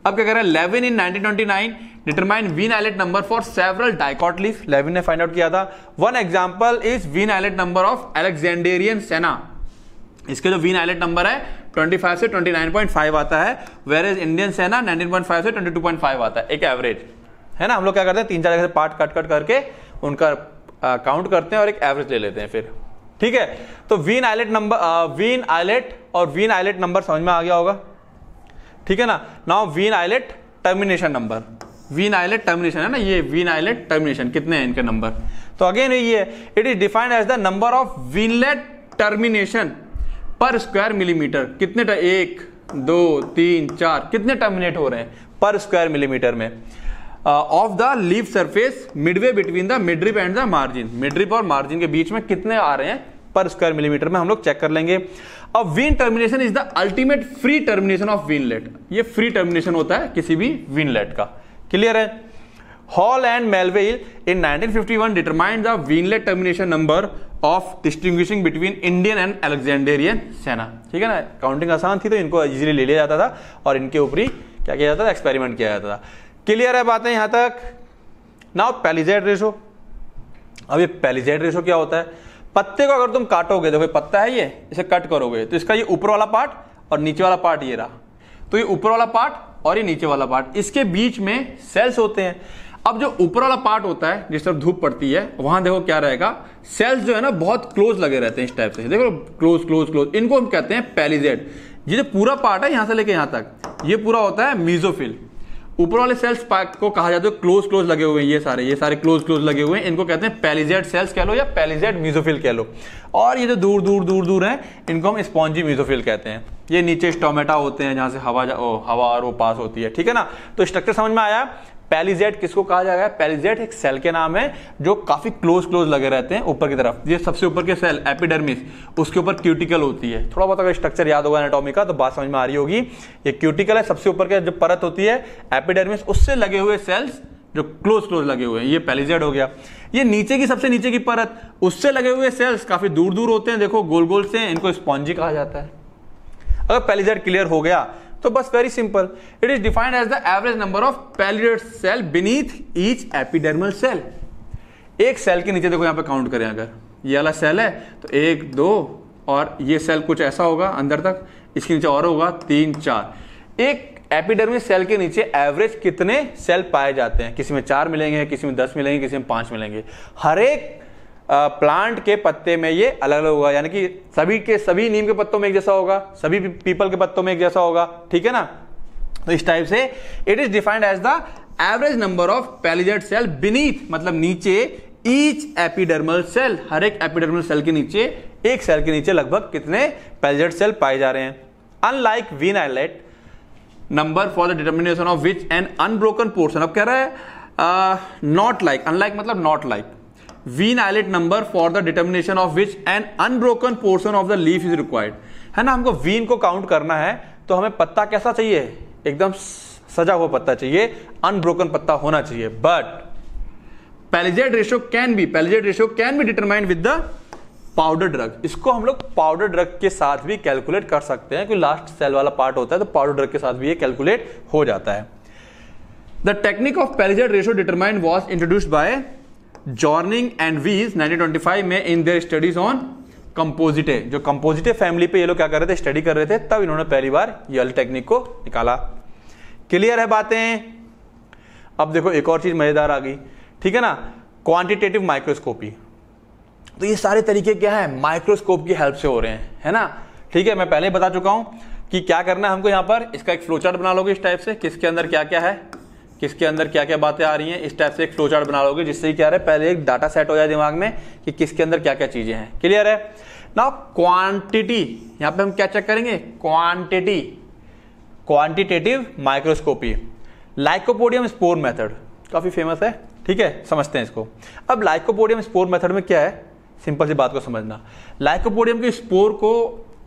अब क्या कह रहे हैं? Levin in 1929 determine vein islet number for several dicot leaf Levin ने फाइंड आउट किया था। One example is vein islet number of Alexandrian senna इसके जो वीन आइलेट नंबर है 25 से 29.5 आता है वेर एज इंडियन सेना 19.5 से 22.5 आता है, एक एवरेज है ना? हम लोग क्या करते हैं, तीन चार जगह से पार्ट कट कट करके उनका काउंट करते हैं और एक एवरेज ले लेते हैं फिर। ठीक है? तो vein islet number vein islet और वीन आइलेट नंबर समझ में आ गया होगा? ठीक है ना? Now vein islet termination number vein islet termination है ना? ये वीन आइलेट टर्मिनेशन कितने हैं इनके नंबर तो अगेन ये it is defined as the number of veinlet termination per square millimetre कितने एक, दो, तीन, चार, कितने टर्मिनेट हो रहे हैं? पर स्क्वायर मिलीमीटर में। Of the leaf surface midway between the midrib and the margin midrib और मार्जिन के बीच में कितने आ रहे हैं? पर स्क्वायर मिलीमीटर में हम लोग चेक कर लेंगे। अब vein termination is the ultimate free termination of veinlet ये फ्री टर्मिनेशन होता है किसी भी विनलेट का। क्लियर है? Hall and Melville in 1951 determined the veinlet termination number of distinguishing between Indian and Alexandrian senna ठीक है ना? काउंटिंग आसान थी तो इनको इजीली ले लिया जाता था और इनके ऊपर ही क्या किया जाता था? एक्सपेरिमेंट किया जाता था। क्लियर है बातें यहाँ तक? नाउ पैलिजेड रेशो अब ये पैलिजेड रेशो क्या होता है? पत्ते को अगर तुम काटोगे, देखो पत्ता है ये, इसे कट करोगे। तो इसका ये ऊपर वाला पार्ट और नीचे वाला पार्ट ये रहा। तो ये ऊपर वाला पार्ट और ये नीचे वाला पार्ट इसके बीच में सेल्स होते हैं। अब जो ऊपर वाला पार्ट होता है, जिस तरफ़ धूप पड़ती है, वहाँ देखो क्या रहेगा? सेल्स जो है ना, बहुत क्लोज लगे रहते हैं इस टाइप से। देखो क्लोज क्लोज क्लोज इनको हम कहते हैं पैलिजेड ये जो पूरा पार्ट है, यहाँ से लेके यहाँ तक, ये पूरा होता है मीजोफिल ऊपर वाले सेल्स को कहा जाता है क्लोज क्लोज लगे हुए हैं ये सारे ये सारे क्लोज क्लोज लगे हुए हैं। इनको कहते हैं पेलीजेड सेल्स कह लो या पेलीजेड म्यूजोफिल कह लो। और ये जो दूर दूर दूर दूर हैं इनको हम स्पॉन्जी म्यूजोफिल कहते हैं। ये नीचे स्टोमेटा होते हैं जहाँ से हवा ओ, हवा और वो पास होती है ठीक है ना? तो स्ट्रक्चर समझ में आया? पैलिजेट किसको कहा जाएगा पैलिजेट एक सेल के नाम है, जो काफ़ी क्लोज क्लोज लगे रहते हैं ऊपर की तरफ़। ये सबसे ऊपर के सेल एपिडर्मिस उसके ऊपर क्यूटिकल होती है। थोड़ा बहुत अगर स्ट्रक्चर याद होगा एनाटॉमी का तो बात समझ में आ रही होगी। ये क्यूटिकल है, सबसे ऊपर के जो परत होती है एपिडर्मिस उससे लगे हुए सेल्स जो क्लोज क्लोज लगे हुए हैं। ये पैलिजेड हो गया। ये नीचे की, सबसे नीचे की परत, उससे लगे हुए सेल्स काफ़ी दूर दूर होते हैं। देखो गोल गोल से इनको स्पॉन्जी कहा जाता है। अगर पैलिजेड क्लियर हो गया तो बस very simple it is defined as the average number of palisade cell beneath each epidermal cell एक सेल के नीचे देखो यहाँ पे काउंट करें अगर। ये वाला सेल है तो एक, दो, और ये सेल कुछ ऐसा होगा अंदर तक। इसके नीचे और होगा तीन, चार। एक एपिडर्मिस सेल के नीचे एवरेज कितने सेल पाए जाते हैं? किसी में चार मिलेंगे, किसी में दस मिलेंगे, किसी में पाँच मिलेंगे। हर एक प्लांट के पत्ते में ये अलग अलग होगा। यानी कि सभी के, सभी नीम के पत्तों में एक जैसा होगा, सभी पीपल के पत्तों में एक जैसा होगा। ठीक है ना? तो इस टाइप से it is defined as the average number of palisade cell beneath मतलब नीचे ईच एपिडर्मल सेल हर एक एपिडर्मल सेल के नीचे, एक सेल के नीचे लगभग कितने पैलिजेट सेल पाए जा रहे हैं। Unlike vein islet number for the determination of which an unbroken portion अब कह रहा है नॉट लाइक अनलाइक मतलब not like vein islet number for the determination of which an unbroken portion of the leaf is required है ना? हमको Wien को count करना है तो हमें पत्ता कैसा चाहिए? एकदम सजा हुआ पत्ता चाहिए अनब्रोकन पत्ता होना चाहिए। But palisade ratio can be palisade ratio can be determined with the powder drug इसको हम लोग पाउडर ड्रग के साथ भी कैलकुलेट कर सकते हैं। क्योंकि लास्ट सेल वाला पार्ट होता है तो पाउडर ड्रग के साथ भी ये कैलकुलेट हो जाता है। The technique of palisade ratio determined was introduced by Zornig and Weiss 1925 में in their studies on compositae जो कंपोजिटे फैमिली पे ये लोग क्या कर रहे थे? स्टडी कर रहे थे, तब इन्होंने पहली बार यल टेक्निक को निकाला। क्लियर है बातें? अब देखो, एक और चीज़ मज़ेदार आ गई। ठीक है ना? क्वांटिटेटिव माइक्रोस्कोपी तो ये सारे तरीके क्या है? माइक्रोस्कोप की हेल्प से हो रहे हैं, है ना? ठीक है, मैं पहले बता चुका हूँ कि क्या करना है हमको यहाँ पर। इसका एक फ्लो चार्ट बना लोगे इस टाइप से, किसके अंदर क्या क्या है? किसके अंदर क्या क्या बातें आ रही हैं, इस टाइप से एक फ्लो चार्ट बना लोगे, जिससे क्या है पहले एक डाटा सेट हो जाए दिमाग में कि किसके अंदर क्या क्या चीज़ें हैं। क्लियर है? ना क्वांटिटी यहाँ पे हम क्या चेक करेंगे? Quantity quantitative microscopy lycopodium spore method काफ़ी फ़ेमस है। ठीक है? समझते हैं इसको। अब लाइकोपोडियम स्पोर मेथड में क्या है? सिंपल सी बात को समझना। लाइकोपोडियम के स्पोर को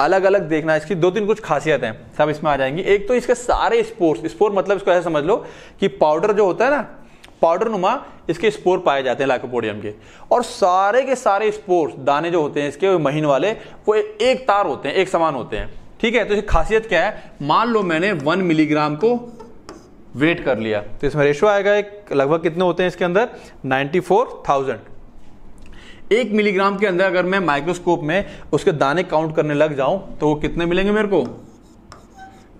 अलग अलग देखना, इसकी दो तीन कुछ खासियत है सब इसमें आ जाएँगी। एक तो इसके सारे स्पोर्स स्पोर मतलब इसको ऐसा समझ लो कि पाउडर जो होता है ना पाउडर नुमा इसके स्पोर पाए जाते हैं लाइकोपोडियम के। और सारे के सारे स्पोर्स दाने जो होते हैं इसके महीन वाले, वो एक तार होते हैं, एक समान होते हैं। ठीक है? तो इसकी खासियत क्या है? मान लो मैंने वन मिलीग्राम को वेट कर लिया। तो इसमें रेशो आएगा एक, लगभग कितने होते हैं इसके अंदर? Ninety four thousand. एक मिलीग्राम के अंदर अगर मैं माइक्रोस्कोप में उसके दाने काउंट करने लग जाऊँ तो वो कितने मिलेंगे मेरे को?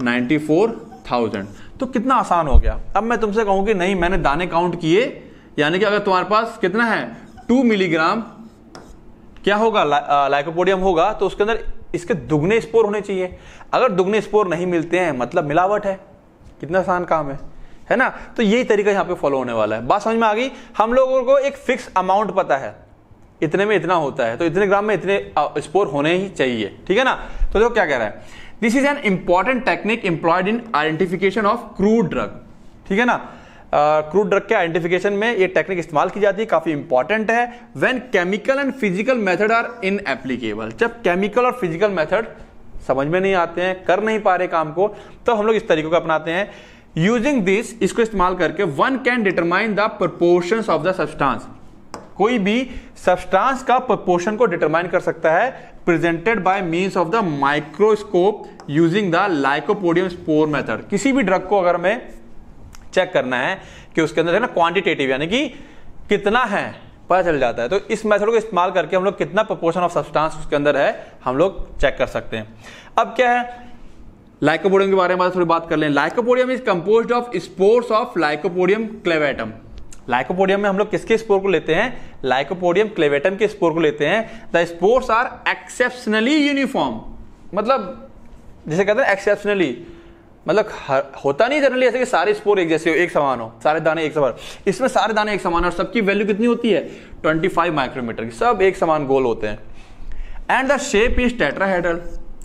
94,000 तो कितना आसान हो गया। अब मैं तुमसे कहूँ कि नहीं मैंने दाने काउंट किए यानी कि अगर तुम्हारे पास कितना है? Two milligram. क्या होगा? ला, लाइकोपोडियम होगा तो उसके अंदर इसके दुगने स्पोर होने चाहिए। अगर दुगने स्पोर नहीं मिलते हैं मतलब मिलावट है। कितना आसान काम है। है ना? तो यही तरीका यहाँ पे फॉलो होने वाला है। बात समझ में आ गई? हम लोगों को एक फिक्स अमाउंट पता है। इतने में इतना होता है तो इतने ग्राम में इतने स्पोर होने ही चाहिए, ठीक है ना? तो देखो क्या कह रहा है। This is an important technique employed in identification of crude drug ठीक है ना? क्रूड ड्रग के आइडेंटिफिकेशन में ये टेक्निक इस्तेमाल की जाती है, काफ़ी इंपॉर्टेंट है। When chemical and physical method are inapplicable जब केमिकल और फ़िज़िकल मेथड समझ में नहीं आते हैं, कर नहीं पा रहे काम को तो हम लोग इस तरीके को अपनाते हैं। यूजिंग दिस इसको इस्तेमाल करके one can determine the proportion of the substance कोई भी सब्सटेंस का प्रपोर्शन को डिटरमाइन कर सकता है presented by means of the microscope using the lycopodium spore method किसी भी ड्रग को अगर हमें चेक करना है कि उसके अंदर है ना क्वांटिटेटिव यानी कि कितना है, पता चल जाता है। तो इस मेथड को इस्तेमाल करके हम लोग कितना प्रपोर्शन ऑफ़ सब्सटेंस उसके अंदर है, हम लोग चेक कर सकते हैं। अब क्या है? लाइकोपोडियम के बारे में थोड़ी बात कर लें। Lycopodium is compose of spores of lycopodium clavatum lycopodium में हम लोग किसके स्पोर को लेते हैं? लाइकोपोडियम क्लेवेटम के स्पोर को लेते हैं। The spores are exceptionally uniform मतलब जिसे कहते हैं एक्सेप्शनली मतलब होता नहीं जनरली ऐसे कि सारे स्पोर एक जैसे हो, एक समान हो, सारे दाने एक समान। इसमें सारे दाने एक समान और सबकी वैल्यू कितनी होती है? 25 माइक्रोमीटर की। सब एक समान गोल होते हैं। And the shape is tetrahedral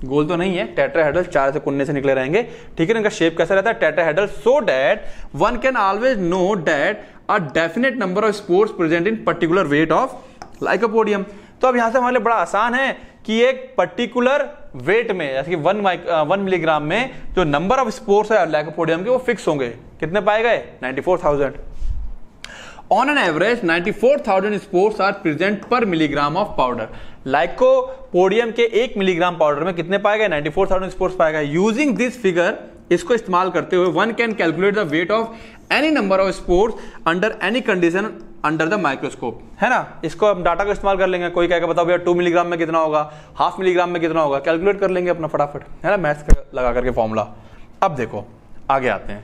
गोल तो नहीं है टेट्राहेड्रल चार से कुन्ने से निकले रहेंगे। ठीक है इनका शेप कैसा रहता है? Tetrahedral so that one can always know that a definite number of spores present in particular weight of lycopodium तो अब यहाँ से हमारे लिए बड़ा आसान है कि एक पर्टिकुलर वेट में जैसे कि वन माइक वन मिलीग्राम में जो नंबर ऑफ़ स्पोर्ट्स है लाइकोपोडियम के वो फिक्स होंगे। कितने पाए गए? 94,000 on an average 94,000 spores are present per milligram of powder lycopodium के एक मिलीग्राम पाउडर में कितने पाए गए? 94,000 स्पोर्ट्स पाए गए। यूजिंग दिस फिगर इसको इस्तेमाल करते हुए one can calculate the weight of any number of spores under any condition under the microscope है ना? इसको हम डाटा का इस्तेमाल कर लेंगे। कोई क्या बताओ भैया टू मिलीग्राम में कितना होगा? हाफ़ मिलीग्राम में कितना होगा? कैलकुलेट कर लेंगे अपना फटाफट। है ना? मैथ्स लगा करके फॉर्मूला अब देखो, आगे आते हैं।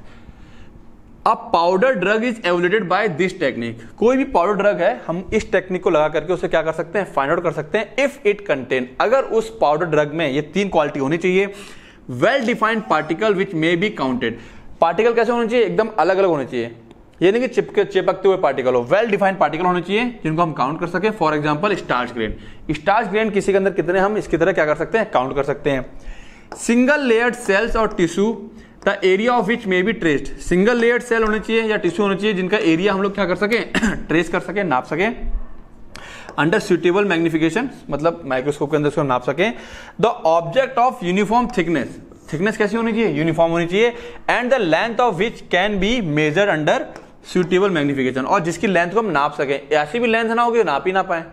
अब powder drug is evaluated by this technique कोई भी पाउडर ड्रग है, हम इस टेक्निक को लगा करके उसे क्या कर सकते हैं? फाइंड आउट कर सकते हैं। इफ़ इट कंटेन अगर उस पाउडर ड्रग में ये तीन क्वालिटी होनी चाहिए well defined particle which may be counted particle कैसे होने चाहिए? एकदम अलग अलग होने चाहिए। ये नहीं कि चिपके, चिपकते हुए पार्टिकल हो। वेल डिफाइंड पार्टिकल होने चाहिए, जिनको हम काउंट कर सके। For example starch grain starch grain किसी के अंदर कितने हम इसकी तरह क्या कर सकते हैं? काउंट कर सकते हैं। सिंगल लेयर्ड सेल्स और tissue the area of which may be traced single layered cell होने चाहिए या टिश्यू होने चाहिए, जिनका एरिया हम लोग क्या कर सके? ट्रेस [COUGHS] कर सके, नाप सके। अंडर सुटेबल मैग्निफिकेशन मतलब माइक्रोस्कोप के अंदर उसको नाप सके। The object of uniform thickness thickness कैसी होनी चाहिए? यूनिफॉर्म होनी चाहिए. And the length of which can be measure under suitable magnification और जिसकी लेंथ को हम नाप सके. ऐसी भी लेंथ ना होगी नाप ही ना पाए.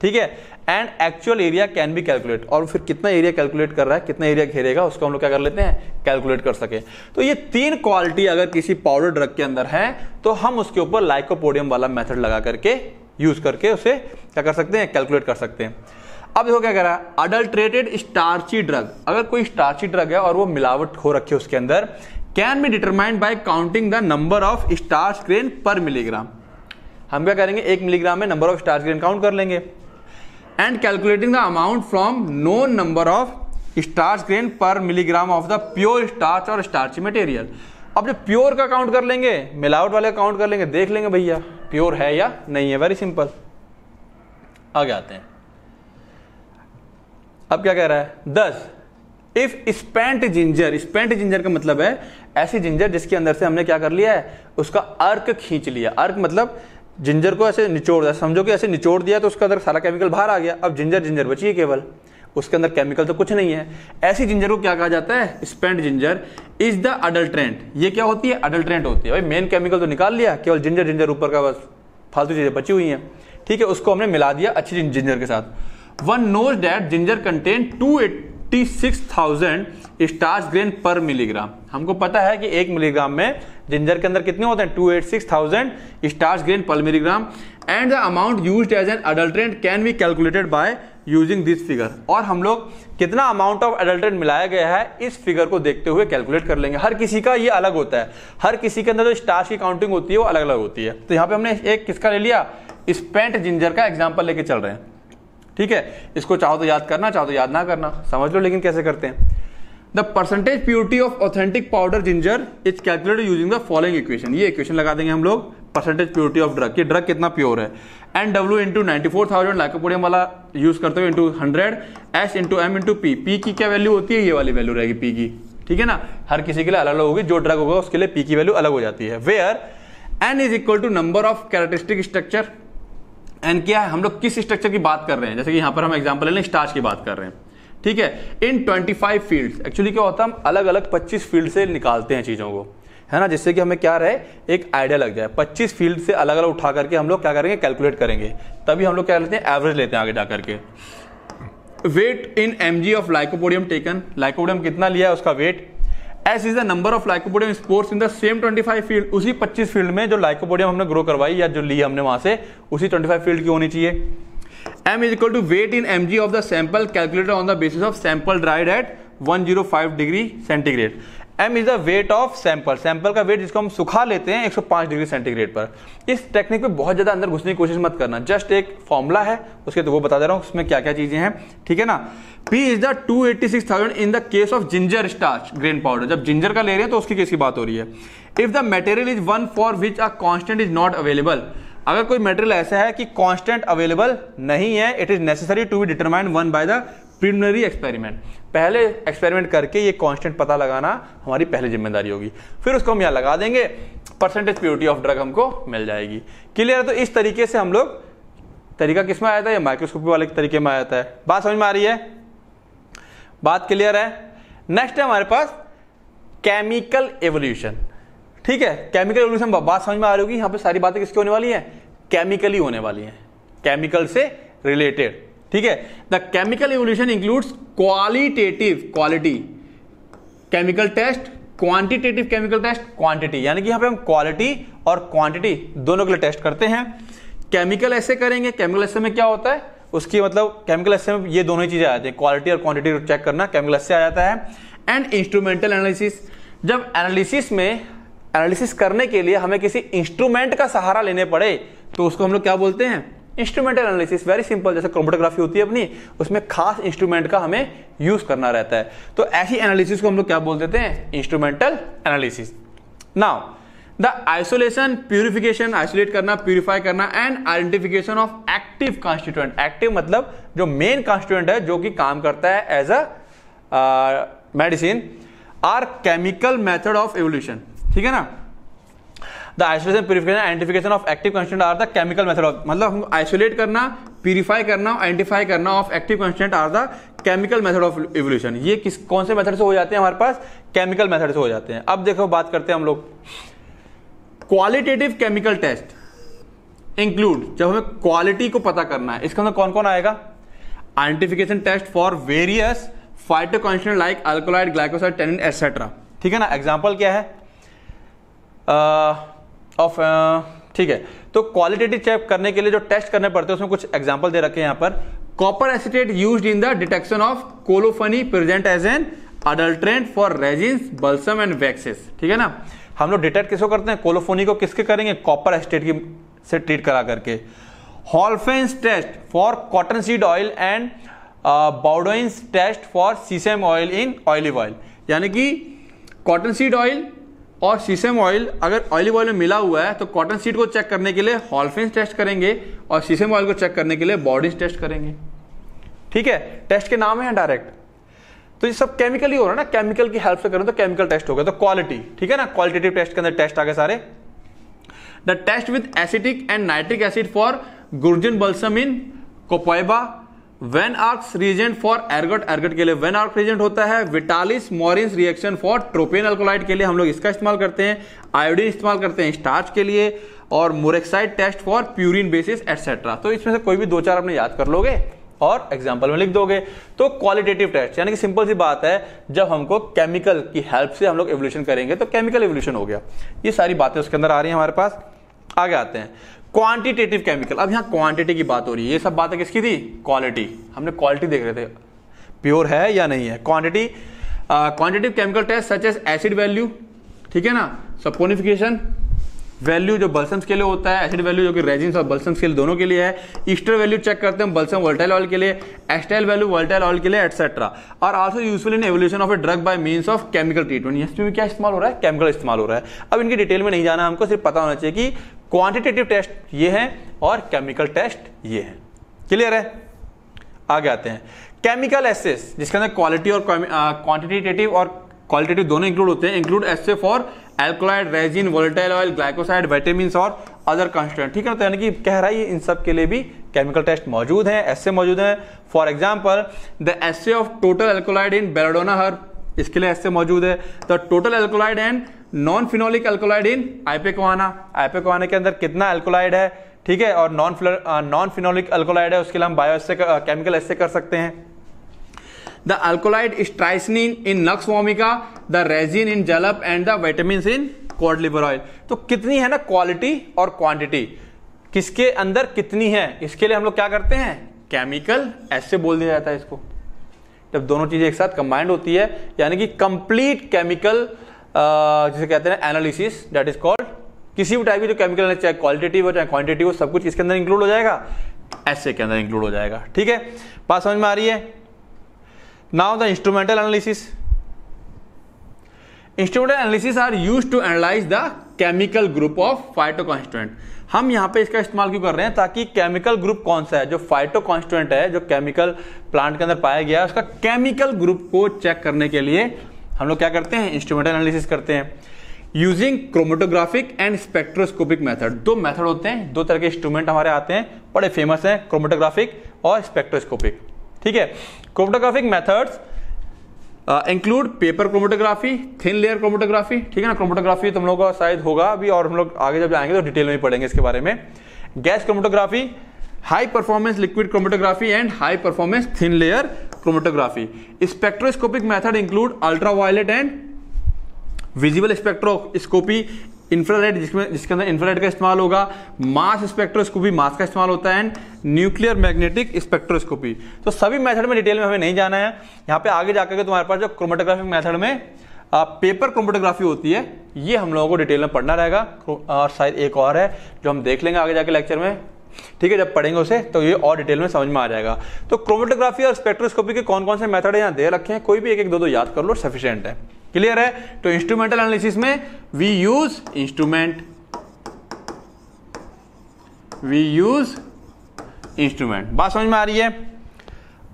ठीक है? And actual area can be calculate और फिर कितना एरिया कैलकुलेट कर रहा है, कितना एरिया घेरेगा, उसको हम लोग क्या कर लेते हैं? कैलकुलेट कर सके. तो ये तीन क्वालिटी अगर किसी पाउडर ड्रग के अंदर है तो हम उसके ऊपर लाइकोपोडियम वाला मेथड लगा करके यूज़ करके उसे क्या कर सकते हैं? कैलकुलेट कर सकते हैं. अब देखो क्या कह रहा है? अडल्ट्रेटेड स्टार्ची ड्रग अगर कोई स्टार्ची ड्रग है और वो मिलावट हो रखी है उसके अंदर can be determined by counting the number of starch grain per milligram हम क्या करेंगे? एक मिलीग्राम में number of starch grain count कर लेंगे. And calculating the amount from known number of starch grain per milligram of the pure starch और starchy material अब जो प्योर का काउंट कर लेंगे, मिलावट वाले काउंट कर लेंगे, देख लेंगे भैया प्योर है या नहीं है? वेरी सिंपल आगे आते हैं. अब क्या कह रहा है? दस। If spent ginger spent ginger का मतलब है ऐसी जिंजर जिसके अंदर से हमने क्या कर लिया है? उसका अर्क खींच लिया। अर्क मतलब जिंजर को ऐसे निचोड़ दिया। समझो कि ऐसे निचोड़ दिया तो उसका अंदर सारा केमिकल बाहर आ गया। अब जिंजर जिंजर बची है केवल। उसके अंदर केमिकल तो कुछ नहीं है। ऐसी जिंजर को क्या कहा जाता है? Spent ginger is the adulterant ये क्या होती है? अडल्ट्रेंट होती है। भाई मेन केमिकल तो निकाल लिया। केवल जिंजर जिंजर ऊपर का बस फालतू चीज़ें बची हुई हैं। ठीक है, उसको हमने मिला दिया अच्छी जिंजर के साथ। That ginger contain two eighty six thousand starch grain per milligram हमको पता है कि एक मिलीग्राम में जिंजर के अंदर कितने होते हैं? Two eight six thousand starch grain per milligram and the amount use as an adulterant can be calculated by using this figure और हम लोग कितना अमाउंट ऑफ़ अडल्ट्रेंट मिलाया गया है? इस फिगर को देखते हुए कैलकुलेट कर लेंगे। हर किसी का ये अलग होता है। हर किसी के अंदर जो स्टार्च की काउंटिंग होती है, वो अलग अलग होती है। तो यहाँ पे हमने एक किसका ले लिया? स्पेंट जिंजर का एग्ज़ाम्पल लेके चल रहे हैं। ठीक है? इसको चाहो तो याद करना, चाहो तो याद ना करना। समझ लो लेकिन कैसे करते हैं। The percentage purity of authentic powder ginger is calculated using the following equation ये इक्वेशन लगा देंगे हम लोग परसेंटेज प्योरिटी ऑफ़ ड्रग ये ड्रग कितना प्योर है? N W into ninety four thousand lycopodium वाला यूज़ करते हुए into hundred S into M into P P की क्या वैल्यू होती है? ये वाली वैल्यू रहेगी पी की। ठीक है ना? हर किसी के लिए अलग अलग होगी। जो ड्रग होगा, उसके लिए पी की वैल्यू अलग हो जाती है। Where N is equal to number of characteristic structure N क्या है? हम लोग किस स्ट्रक्चर की बात कर रहे हैं? जैसे कि यहाँ पर हम एग्ज़ाम्पल ले स्टार्च की बात कर रहे हैं। ठीक है? इन 25 फ़ील्ड एक्चुअली क्या होता है? हम अलग अलग 25 फ़ील्ड से निकालते हैं चीज़ों को। है ना? जिससे कि हमें क्या रहे? एक आइडिया लग जाए। 25 फ़ील्ड से अलग अलग उठा करके हम लोग क्या करेंगे? कैलकुलेट करेंगे। तभी हम लोग क्या लेते हैं? एवरेज लेते हैं आगे जाकर करके weight in mg of lycopodium taken lycopodium कितना लिया है उसका weight S is the number of lycopodium spores in the same 25 field उसी 25 फ़ील्ड में जो लाइकोपोडियम हमने ग्रो करवाई या जो ली हमने वहाँ से, उसी 25 फ़ील्ड की होनी चाहिए। M is equal to weight in M G of the sample calculated on the basis of sample dried at 105 degree centigrade M is the weight of sample sample का वेट जिसको हम सुखा लेते हैं 105 डिग्री सेंटीग्रेड पर। इस टेक्निक में बहुत ज़्यादा अंदर घुसने की कोशिश मत करना। जस्ट एक फॉर्मूला है, उसके तो वो बता दे रहा हूँ, उसमें क्या क्या चीज़ें हैं, ठीक है ना? P is the two eighty six thousand in the case of ginger starch grain powder जब जिंजर का ले रहे हैं तो उसकी केस की बात हो रही है। If the material is one for which a constant is not available अगर कोई मेटेरियल ऐसा है कि कांस्टेंट अवेलेबल नहीं है it is necessary to be determined one by the preliminary experiment पहले एक्सपेरिमेंट करके ये कांस्टेंट पता लगाना हमारी पहली ज़िम्मेदारी होगी। फिर उसको हम यहाँ लगा देंगे परसेंटेज प्योरिटी ऑफ़ ड्रग हमको मिल जाएगी। क्लियर है? तो इस तरीके से हम लोग, तरीका किसमें आया था? या माइक्रोस्कोपी वाले तरीके में आया है बात समझ में आ रही है? बात क्लियर है? नेक्स्ट है हमारे पास केमिकल एवोल्यूशन ठीक है? केमिकल एवोल्यूशन बात समझ में आ रही होगी। यहाँ पे सारी बातें किसकी होने वाली है? केमिकली होने वाली है। केमिकल से रिलेटेड ठीक है? The chemical evaluation includes qualitative quality chemical test quantitative chemical test quantity यानी कि यहाँ पे हम क्वालिटी और क्वांटिटी दोनों के लिए टेस्ट करते हैं। केमिकल ऐसे करेंगे केमिकल ऐसे में क्या होता है? उसकी मतलब केमिकल ऐसे में ये दोनों ही चीज़ें आ जाती है। क्वालिटी और क्वांटिटी चेक करना केमिकल ऐसे आ जाता है। एंड इंस्ट्रूमेंटल एनालिसिस जब एनालिसिस में एनालिसिस करने के लिए हमें किसी इंस्ट्रूमेंट का सहारा लेने पड़े तो उसको हम लोग क्या बोलते हैं? इंस्ट्रूमेंटल एनालिसिस वेरी सिंपल जैसे क्रोमेटोग्राफी होती है अपनी, उसमें खास इंस्ट्रूमेंट का हमें यूज़ करना रहता है। तो ऐसी एनालिसिस को हम लोग क्या बोल देते हैं? Instrumental analysis now the isolation purification isolate करना प्यूरिफाई करना and identification of active constituent active मतलब जो मेन कॉन्स्टिट्यूएंट है, जो कि काम करता है as a medicine are chemical method of evolution ठीक है ना? The isolation purification identification of active constant are the chemical method of मतलब हम आइसोलेट करना प्यूरिफाई करना आइडेंटिफाई करना of active constant are the chemical method of evolution ये किस कौन से मेथड से हो जाते हैं हमारे पास? केमिकल मेथड से हो जाते हैं। अब देखो बात करते हैं हम लोग। क्वालिटेटिव केमिकल टेस्ट इंक्लूड जब हमें क्वालिटी को पता करना है, इसके अंदर कौन कौन आएगा? Identification test for various phyto constant like alkaloid glycoside tannin etcetera ठीक है ना? एग्ज़ाम्पल क्या है? ऑफ़ uh, ठीक है। तो क्वालिटेटिव चेक करने के लिए जो टेस्ट करने पड़ते हैं उसमें कुछ एग्ज़ाम्पल दे रखे हैं यहाँ पर। Copper acetate use in the detection of colophony present as an adulterant for resins balsam and waxes ठीक है ना? हम लोग डिटेक्ट किसको करते हैं? कोलोफोनी को किसके करेंगे? कॉपर एसिटेट की से ट्रीट करा करके। Halphen's test for cotton seed oil and Baudouin's test for sesame oil in olive oil यानी कि कॉटन सीड ऑयल और सीसेम ऑयल, अगर ऑयलिव ऑयल में मिला हुआ है तो कॉटन सीड को चेक करने के लिए हॉलफिन टेस्ट करेंगे और सीसेम ऑयल को चेक करने के लिए बॉडीज टेस्ट करेंगे। ठीक है? टेस्ट के नाम है डायरेक्ट तो ये सब केमिकल ही हो रहा है ना? केमिकल की हेल्प से करें तो केमिकल टेस्ट हो गया। तो क्वालिटी ठीक है ना? क्वालिटेटिव टेस्ट के अंदर टेस्ट आ गए सारे। The test with acetic and nitric acid for gurjun balsam in copaiba Van Urk's reagent for ergot ergot के लिए वेन आर्क रिएजेंट होता है Vitali's Morin's reaction for tropane alkaloid के लिए हम लोग इसका इस्तेमाल करते हैं आयोडीन इस्तेमाल करते हैं स्टार्च के लिए, और murexide test for purine bases etcetera तो इसमें से कोई भी दो चार अपने याद कर लोगे और एग्ज़ाम्पल में लिख दोगे। तो क्वालिटेटिव टेस्ट यानी कि सिंपल सी बात है, जब हमको केमिकल की हेल्प से हम लोग एवोल्यूशन करेंगे तो केमिकल एवोल्यूशन हो गया। ये सारी बातें उसके अंदर आ रही हैं हमारे पास। आगे आते हैं। क्वांटिटेटिव केमिकल अब यहाँ क्वांटिटी की बात हो रही है। ये सब बातें किसकी थी? क्वालिटी हमने क्वालिटी देख रहे थे। प्योर है या नहीं है? Quantity quantitative chemical test such as acid value ठीक है ना? सपोनिफिकेशन वैल्यू जो बल्सम्स के लिए होता है एसिड वैल्यू जो कि रेजिन और बल्सम्स के लिए दोनों के लिए है। ईस्टर वैल्यू चेक करते हैं बल्सम वोल्टाइल ऑयल के लिए एस्टाइल वैल्यू वोल्टाइल ऑयल के लिए एटसेट्रा और also useful in evolution of a drug by means of chemical treatment इसमें क्या इस्तेमाल हो रहा है? केमिकल इस्तेमाल हो रहा है। अब इनकी डिटेल में नहीं जाना, हमको सिर्फ़ पता होना चाहिए कि क्वांटिटेटिव टेस्ट ये है और केमिकल टेस्ट ये है। क्लियर है? आगे आते हैं। केमिकल एसेस जिसके अंदर क्वालिटी और क्वांटिटेटिव और क्वालिटेटिव दोनों इंक्लूड होते हैं। Include assay for alkaloid resin volatile oil glycoside vitamin और अदर कंस्टेंट ठीक है? तो यानी कि कह रहा है इन सब के लिए भी केमिकल टेस्ट मौजूद हैं ऐसे मौजूद हैं। For example the assay of total alkaloid in belladonna herb, इसके लिए ऐसे मौजूद है। The total alkaloid and non phenolic alkaloid in ipecacuanha ipecacuanha के अंदर कितना एल्कोलाइड है? ठीक है? और नॉन नॉन फिनोलिक एल्कोलाइड है, उसके लिए हम बायो एसे केमिकल ऐसे कर सकते हैं। The alkaloid strychnine in nux vomica, the resin in jalap, and the vitamins in cod liver oil. तो कितनी है ना क्वालिटी और क्वांटिटी किसके अंदर कितनी है? इसके लिए हम लोग क्या करते हैं? केमिकल ऐसे बोल दिया जाता है इसको। जब दोनों चीज़ें एक साथ कंबाइंड होती है, यानी कि कंप्लीट केमिकल जिसे कहते हैं एनालिसिस दैट इज़ कॉल्ड किसी भी टाइप की जो केमिकल चाहे क्वालिटेटिव हो, चाहे क्वांटिटिव हो, सब कुछ इसके अंदर इंक्लूड हो जाएगा। ऐसे के अंदर इंक्लूड हो जाएगा। ठीक है? बात समझ में आ रही है? Now the instrumental analysis. Instrumental analysis are used to analyze the chemical group of phytoconstituent. हम यहाँ पे इसका इस्तेमाल क्यों कर रहे हैं? ताकि केमिकल ग्रुप कौन सा है? जो फाइटो कॉन्स्टिट्यूएंट है, जो केमिकल प्लांट के अंदर पाया गया है, उसका केमिकल ग्रुप को चेक करने के लिए हम लोग क्या करते हैं? इंस्ट्रूमेंटल एनालिसिस करते हैं। Using chromatographic and spectroscopic method दो मेथड होते हैं, दो तरह के इंस्ट्रूमेंट हमारे आते हैं, बड़े फ़ेमस हैं क्रोमोटोग्राफिक और स्पेक्ट्रोस्कोपिक ठीक है? Chromatographic methods include paper chromatography thin layer chromatography ठीक है ना? क्रोमोटोग्राफी तुम लोगों का शायद होगा अभी और हम लोग आगे जब जाएँगे तो डिटेल में पढ़ेंगे इसके बारे में। Gas chromatography high performance liquid chromatography and high performance thin layer chromatography spectroscopic method include ultraviolet and visible spectroscopy infrared जिसमें जिसके अंदर इंफ्रारेड का इस्तेमाल होगा मास स्पेक्ट्रोस्कोपी मास का इस्तेमाल होता है एंड न्यूक्लियर मैग्नेटिक स्पेक्ट्रोस्कोपी तो सभी मेथड में डिटेल में हमें नहीं जाना है। यहाँ पे आगे जाकर के तुम्हारे पास जो क्रोमेटोग्राफिक मेथड में आ, पेपर क्रोमेटोग्राफी होती है ये हम लोगों को डिटेल में पढ़ना रहेगा। और शायद एक और है जो हम देख लेंगे आगे जाके लेक्चर में। ठीक है, जब पढ़ेंगे उसे तो ये और डिटेल में समझ में आ जाएगा। तो क्रोमेटोग्राफी और स्पेक्ट्रोस्कोपी के कौन कौन से मेथड यहाँ दे रखे हैं। कोई भी एक एक दो दो याद कर लो सफिशियंट है। क्लियर है? तो इंस्ट्रूमेंटल एनालिसिस में we use instrument we use instrument बात समझ में आ रही है?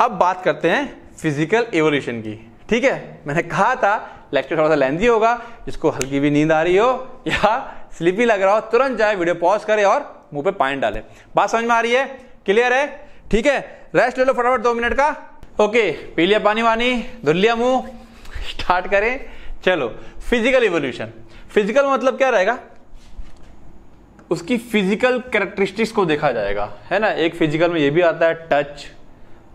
अब बात करते हैं फ़िज़िकल एवोल्यूशन की। ठीक है? मैंने कहा था लेक्चर थोड़ा सा लेंदी होगा, जिसको हल्की भी नींद आ रही हो, या स्लीपी लग रहा हो, तुरंत जाए वीडियो पॉज करे और मुँह पे पानी डाले। बात समझ में आ रही है? क्लियर है? ठीक है? रेस्ट ले लो फटाफट दो मिनट का। ओके पी लिया पानी वानी, धुल लिया मुँह। स्टार्ट करें। चलो फ़िज़िकल इवोल्यूशन फ़िज़िकल मतलब क्या रहेगा? उसकी फ़िज़िकल कैरेक्टरिस्टिक्स को देखा जाएगा। है ना? एक फ़िज़िकल में ये भी आता है टच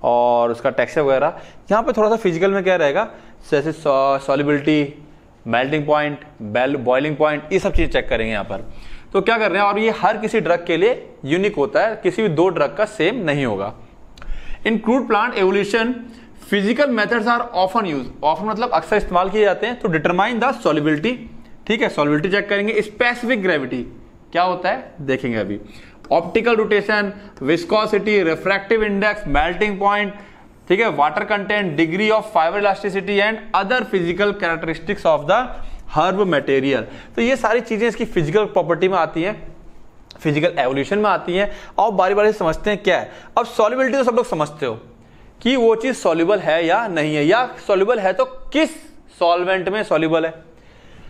और उसका टेक्सचर वगैरह। यहाँ पे थोड़ा सा फ़िज़िकल में क्या रहेगा? जैसे solubility melting point boiling point ये सब चीज़ चेक करेंगे यहाँ पर। तो क्या कर रहे हैं, और ये हर किसी ड्रग के लिए यूनिक होता है, किसी भी दो ड्रग का सेम नहीं होगा। In crude plant evolution physical methods are often use often मतलब अक्सर इस्तेमाल किए जाते हैं तो डिटरमाइन द सॉलिबिलिटी ठीक है सॉलिबिलिटी चेक करेंगे। स्पेसिफिक ग्रेविटी क्या होता है, देखेंगे अभी। Optical rotation viscosity refractive index melting point ठीक है water content degree of fibre elasticity and other physical characteristics of the herb material. तो ये सारी चीज़ें इसकी फ़िज़िकल प्रॉपर्टी में आती हैं फ़िज़िकल एवोल्यूशन में आती हैं, और बारी बारी समझते हैं क्या है। अब सॉलिबिलिटी तो सब लोग समझते हो कि वो चीज़ सॉल्युबल है या नहीं है, या सॉल्युबल है तो किस सॉल्वेंट में सॉल्युबल है।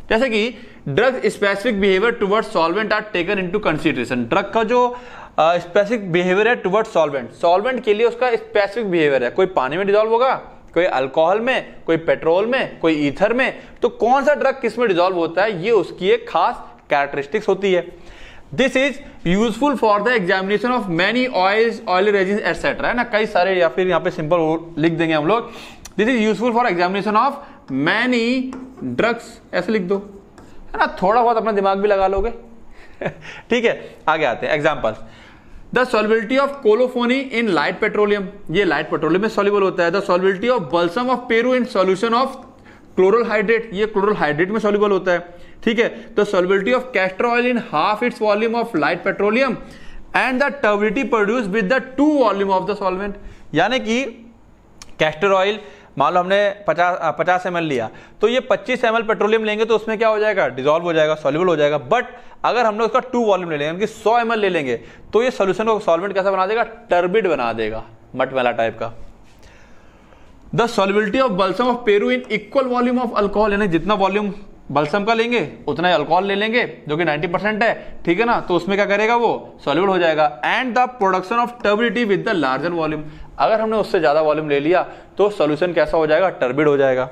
जैसे कि drug specific behaviour toward solvent are taken into consideration drug का जो स्पेसिफिक बिहेवियर है टुवर्ड सॉल्वेंट सॉल्वेंट के लिए उसका स्पेसिफिक बिहेवियर है। कोई पानी में डिजॉल्व होगा? कोई अल्कोहल में, कोई पेट्रोल में, कोई ईथर में तो कौन सा ड्रग किसमें डिजोल्व होता है, ये उसकी एक खास कैरेक्टरिस्टिक्स होती है। This is useful for the examination of many oil oil resin etcetera है ना? कई सारे या फिर यहाँ पे सिंपल लिख देंगे हम लोग। This is useful for examination of many drugs ऐसे लिख दो। है ना? थोड़ा बहुत अपना दिमाग भी लगा लोगे। [LAUGHS] ठीक है, आगे आते हैं। Example the solubility of colophony in light petroleum. ये लाइट पेट्रोलियम में सॉल्युबल होता है। The solubility of balsam of Peru in solution of chloral hydrate ये क्लोरल हाइड्रेट में सॉल्युबल होता है। ठीक है? The solubility of castor oil in half its volume of light petroleum and the turbidity produce with the two volume of the solvent. यानी कि castor oil मान लो हमने 50 50 एम लिया तो ये 25 एम पेट्रोलियम लेंगे तो उसमें क्या हो जाएगा? डिजॉल्व हो जाएगा सॉल्युबल हो जाएगा। बट अगर हम लोग उसका टू वॉल्यूम ले लेंगे, यानी कि सौ एम ले लेंगे तो ये सोल्यूशन को सॉल्वेंट कैसा बना देगा? टर्बिड बना देगा मट वाला टाइप का। The solubility of balsam of Peru in equal volume of alcohol यानी जितना वॉल्यूम बल्सम का लेंगे, उतना ही अल्कोहल ले लेंगे, जो कि 90 परसेंट है, ठीक है ना? तो उसमें क्या करेगा वो? सॉल्यूबल हो जाएगा। And the production of turbidity with the larger volume अगर हमने उससे ज़्यादा वॉल्यूम ले लिया तो सोल्यूशन कैसा हो जाएगा? टर्बिड हो जाएगा।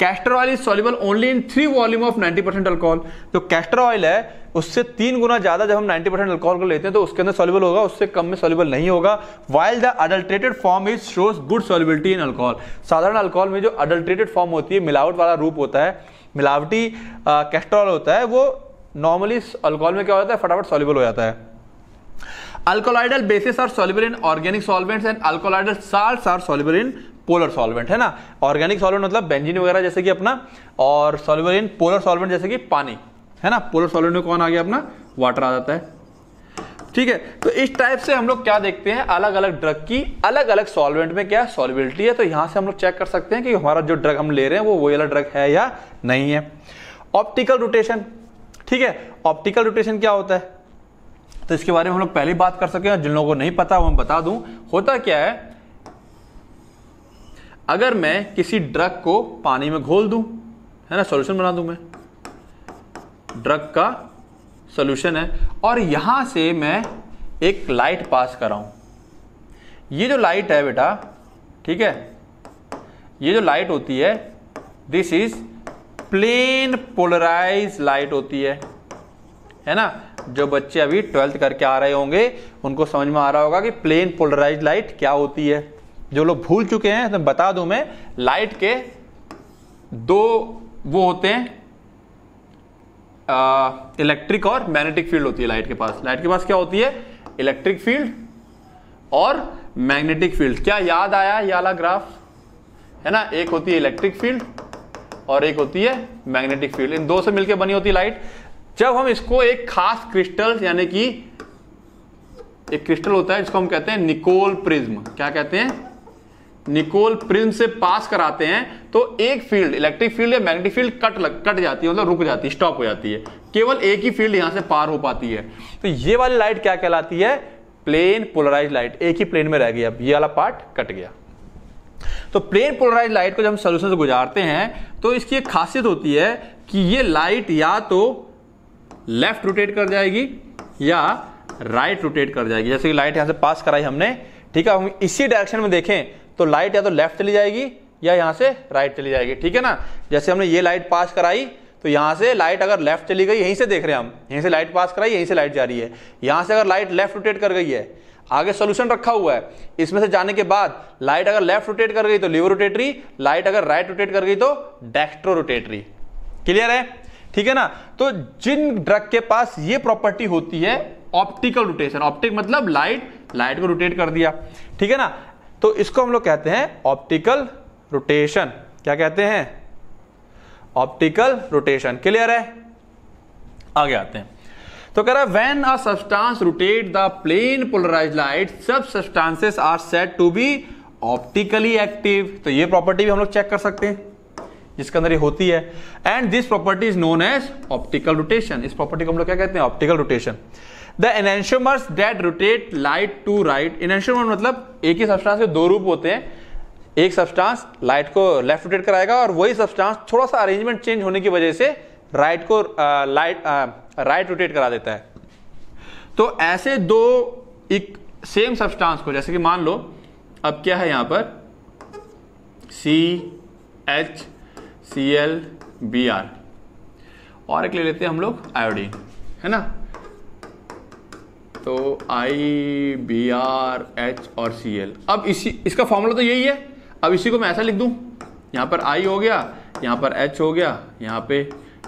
Castor oil is soluble only in three volume of 90 percent alcohol जो कैस्टर ऑयल है, उससे तीन गुना ज़्यादा जब हम 90 परसेंट अल्कोहल को लेते हैं तो उसके अंदर सॉल्युबल होगा, उससे कम में सॉल्युबल नहीं होगा। While the adulterated form is shows good solubility in alcohol साधारण अल्कोहल में जो अडल्ट्रेटेड फॉर्म होती है, मिलावट वाला रूप होता है मिलावटी कैस्ट्रॉल होता है, वो नॉर्मली अल्कोहल में क्या हो जाता है? फटाफट सॉल्युबल हो जाता है। Alkaloidal bases are soluble in organic solvents and alkaloidal salts are soluble in polar solvent है ना? ऑर्गेनिक सॉल्वेंट मतलब बेंजीन वगैरह जैसे कि अपना, और सॉल्युबल इन पोलर सॉल्वेंट जैसे कि पानी, है ना? पोलर सॉल्वेंट में कौन आ गया अपना? वाटर आ जाता है। ठीक है? तो इस टाइप से हम लोग क्या देखते हैं? अलग अलग ड्रग की अलग अलग सॉल्वेंट में क्या सॉलिबिलिटी है? तो यहाँ से हम लोग चेक कर सकते हैं कि हमारा जो ड्रग हम ले रहे हैं, वो वही वाला ड्रग है या नहीं है। ऑप्टिकल रोटेशन ठीक है? ऑप्टिकल रोटेशन क्या होता है? तो इसके बारे में हम लोग पहले बात कर सके जिन लोगों को नहीं पता, वो मैं बता दूँ। होता क्या है? अगर मैं किसी ड्रग को पानी में घोल दूँ, है ना? सॉल्यूशन बना दूँ मैं। ड्रग का सॉल्यूशन है। और यहाँ से मैं एक लाइट पास कराऊं। ये जो लाइट है बेटा, ठीक है? ये जो लाइट होती है this is plane polarise light होती है। है ना? जो बच्चे अभी ट्वेल्थ करके आ रहे होंगे, उनको समझ में आ रहा होगा कि प्लेन पोलराइज लाइट क्या होती है। जो लोग भूल चुके हैं तो बता दू मैं लाइट के दो वो होते हैं इलेक्ट्रिक और मैग्नेटिक फ़ील्ड होती है लाइट के पास। लाइट के पास क्या होती है? इलेक्ट्रिक फ़ील्ड और मैग्नेटिक फ़ील्ड क्या याद आया ये वाला ग्राफ है ना? एक होती है इलेक्ट्रिक फ़ील्ड और एक होती है मैग्नेटिक फ़ील्ड इन दो से मिलकर बनी होती है लाइट जब हम इसको एक खास क्रिस्टल यानी कि एक क्रिस्टल होता है, जिसको हम कहते हैं निकोल प्रिज्म क्या कहते हैं? निकोल प्रिज्म से पास कराते हैं तो एक फ़ील्ड इलेक्ट्रिक फ़ील्ड या मैग्नेटिक फ़ील्ड कट लग, कट जाती है मतलब रुक जाती है स्टॉप हो जाती है। केवल एक ही फ़ील्ड यहाँ से पार हो पाती है। तो ये वाली लाइट क्या कहलाती है? Plane polarise light. एक ही प्लेन में रह गई अब ये वाला पार्ट कट गया। तो प्लेन पोलराइज लाइट को जब हम सोल्यूशन से गुजारते हैं तो इसकी एक खासियत होती है कि ये लाइट या तो लेफ़्ट रोटेट कर जाएगी या राइट रोटेट कर जाएगी। जैसे कि लाइट यहाँ से पास कराई हमने ठीक है हम इसी डायरेक्शन में देखें तो लाइट या तो लेफ़्ट चली जाएगी या यहाँ से राइट चली जाएगी, ठीक है ना? जैसे हमने ये लाइट पास कराई तो यहाँ से लाइट अगर लेफ़्ट चली गई, यहीं से देख रहे हैं हम, यहीं से लाइट पास कराई, यहीं से लाइट जा रही है। यहाँ से अगर लाइट लेफ़्ट रोटेट कर गई है, आगे सोल्यूशन रखा हुआ है, इसमें से जाने के बाद लाइट अगर लेफ़्ट रोटेट कर गई तो लिवर रोटेटरी लाइट अगर राइट रोटेट कर गई तो डेक्स्ट्रो रोटेटरी क्लियर है? ठीक है ना? तो जिन ड्रग के पास ये प्रॉपर्टी होती है ऑप्टिकल रोटेशन ऑप्टिक मतलब लाइट लाइट को रोटेट कर दिया। ठीक है ना? तो इसको हम लोग कहते हैं ऑप्टिकल रोटेशन। क्या कहते हैं? Optical rotation. क्लियर है? आगे आते हैं। तो कह रहा है when a substance rotate the plane polarise light सब substances are said to be optically active तो ये प्रॉपर्टी भी हम लोग चेक कर सकते हैं, जिसके अंदर ये होती है। And this property is known as optical rotation इस प्रॉपर्टी को हम लोग क्या कहते हैं? Optical rotation the enantiomers that rotate light to right enantiomer मतलब एक ही सब्सटेंस के दो रूप होते हैं। एक सब्सटेंस लाइट को लेफ़्ट रोटेट कराएगा और वही सब्सटेंस थोड़ा सा अरेंजमेंट चेंज होने की वजह से राइट को लाइट राइट रोटेट करा देता है। तो ऐसे दो एक सेम सब्सटेंस को, जैसे कि मान लो, अब क्या है यहाँ पर? C H C L B R और एक ले लेते हैं हम लोग आयोडीन है ना? तो आई बी आर एच और सी एल अब इसी, इसका फॉर्मूला तो यही है। अब इसी को मैं ऐसा लिख दूँ। यहाँ पर आई हो गया, यहाँ पर एच हो गया, यहाँ पे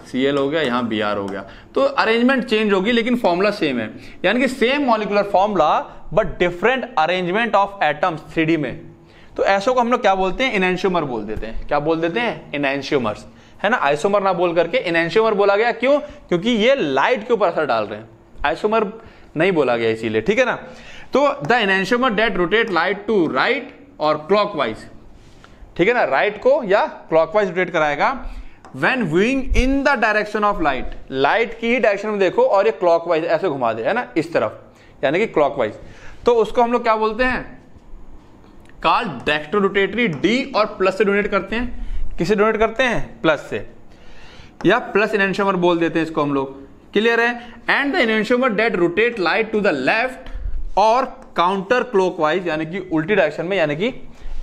सी एल हो गया, यहाँ बी आर हो गया। तो अरेंजमेंट चेंज होगी, लेकिन फॉर्मूला सेम है। यानी कि same molecular formula but different arrangement of atoms three में। तो ऐसो को हम लोग क्या बोलते हैं? इनएंशियोमर बोल देते हैं। क्या बोल देते हैं? इनएंशियोमर्स है ना? आइसोमर ना बोल करके इनएंशियोमर बोला गया। क्यों? क्योंकि ये लाइट के ऊपर असर डाल रहे हैं। आइसोमर नहीं बोला गया इसीलिए, ठीक है ना? तो the enantiomer that rotate light to right और क्लॉकवाइज, ठीक है ना? राइट को या क्लॉकवाइज रोटेट कराएगा। When viewing in the direction of light light की ही डायरेक्शन में देखो और ये क्लॉकवाइज ऐसे घुमा दे, है ना? इस तरफ़, यानी कि क्लॉकवाइज तो उसको हम लोग क्या बोलते हैं? कॉल डेक्स्ट्रो रोटेटरी डी और प्लस से डोनेट करते हैं। किसे डोनेट करते हैं? प्लस से। या प्लस इनशोमर बोल देते हैं इसको हम लोग। क्लियर है? And the enantiomer that rotate light to the left और काउंटर क्लॉकवाइज यानी कि उल्टी डायरेक्शन में, यानी कि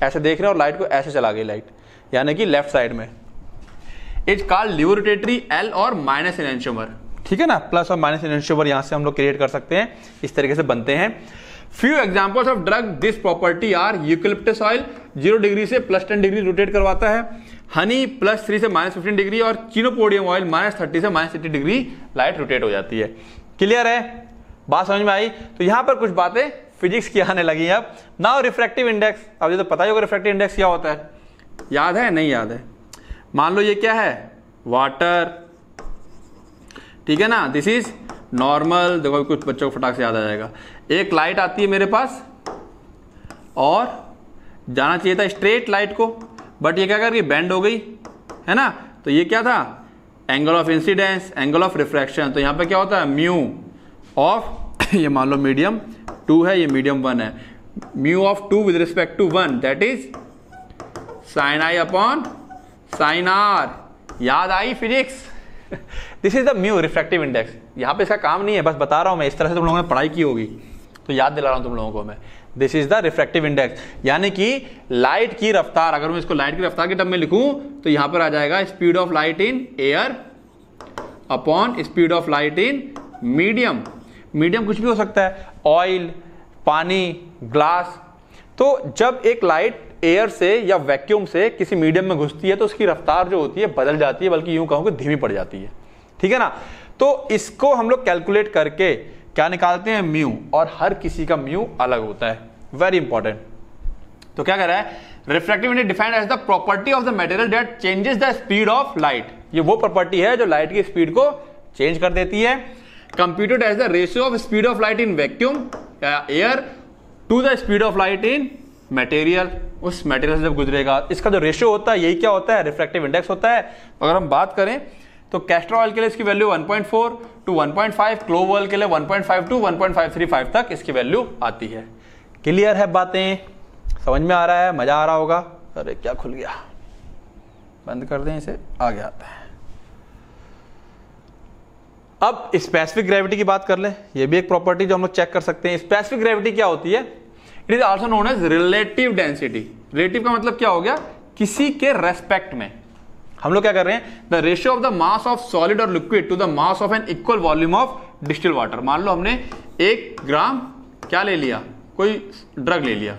ऐसे देख रहे हैं और लाइट को ऐसे चला गई लाइट यानी कि लेफ़्ट साइड में। इज़ कॉल लिवोरोटेटरी एल और माइनस इनशोमर ठीक है ना? प्लस और माइनस इनशोमर यहाँ से हम लोग क्रिएट कर सकते हैं। इस तरीके से बनते हैं। Few examples of drug this property are eucalyptus oil zero degree से प्लस टेन डिग्री रोटेट करवाता है। हनी प्लस थ्री से माइनस फिफ्टीन डिग्री और चीनोपोडियम ऑयल माइनस थर्टी से minus eighty degree light rotate हो जाती है। क्लियर है? बात समझ में आई? तो यहाँ पर कुछ बातें फिजिक्स की आने लगी अब। नाउ रिफ्रैक्टिव इंडेक्स अब ये तो पता ही होगा रिफ्रैक्टिव इंडेक्स क्या होता है। याद है? नहीं याद है। मान लो ये क्या है? वाटर ठीक है ना? दिस इज़ नॉर्मल देखो, कुछ बच्चों को फटाक से याद आ जाएगा। एक लाइट आती है मेरे पास और जाना चाहिए था स्ट्रेट लाइट को। बट ये क्या कर रही बैंड हो गई, है ना? तो ये क्या था? Angle of incidence angle of refraction तो यहाँ पे क्या होता है? म्यू ऑफ़ [COUGHS] ये मान लो मीडियम टू है, ये मीडियम वन है. Mu of two with respect to one that is sine I upon sine R याद आई physics? This is the mu refractive index यहाँ पे इसका काम नहीं है, बस बता रहा हूँ मैं, इस तरह से तुम लोगों ने पढ़ाई की होगी। तो याद दिला रहा हूँ तुम लोगों को मैं। This is the refractive index यानी कि लाइट की रफ्तार, अगर मैं इसको लाइट की रफ्तार के टर्म में लिखूं तो यहाँ पर आ जाएगा speed of light in air upon speed of light in medium medium कुछ भी हो सकता है। ऑयल पानी ग्लास तो जब एक लाइट एयर से या वैक्यूम से किसी मीडियम में घुसती है तो उसकी रफ्तार जो होती है बदल जाती है, बल्कि यूँ कहूँ कि धीमी पड़ जाती है। ठीक है ना? तो इसको हम लोग कैलकुलेट करके क्या निकालते हैं? म्यू। और हर किसी का म्यू अलग होता है। वेरी इंपॉर्टेंट तो क्या कह रहा है? Reflective index defined as the property of the material that changes the speed of light ये वो प्रॉपर्टी है जो लाइट की स्पीड को चेंज कर देती है। Computed as the ratio of speed of light in vacuum air to the speed of light in material उस मटेरियल से जब गुजरेगा, इसका जो रेशियो होता है, यही क्या होता है? रिफ्लेक्टिव इंडेक्स होता है। अगर हम बात करें तो कैस्ट्रो ऑयल के लिए इसकी वैल्यू 1.4 टू 1.5 क्लोव ऑयल के लिए 1.5 टू 1.535 तक इसकी वैल्यू आती है। क्लियर है बातें? समझ में आ रहा है? मज़ा आ रहा होगा? अरे, क्या खुल गया? बंद कर दें इसे, आगे आता है। अब स्पेसिफिक ग्रेविटी की बात कर ले। ये भी एक प्रॉपर्टी जो हम लोग चेक कर सकते हैं। स्पेसिफिक ग्रेविटी क्या होती है? It is also known as relative density relative का मतलब क्या हो गया? किसी के रेस्पेक्ट में। हम लोग क्या कर रहे हैं? The ratio of the mass of solid और liquid to the mass of an equal volume of distil water मान लो हमने एक ग्राम क्या ले लिया? कोई ड्रग ले लिया।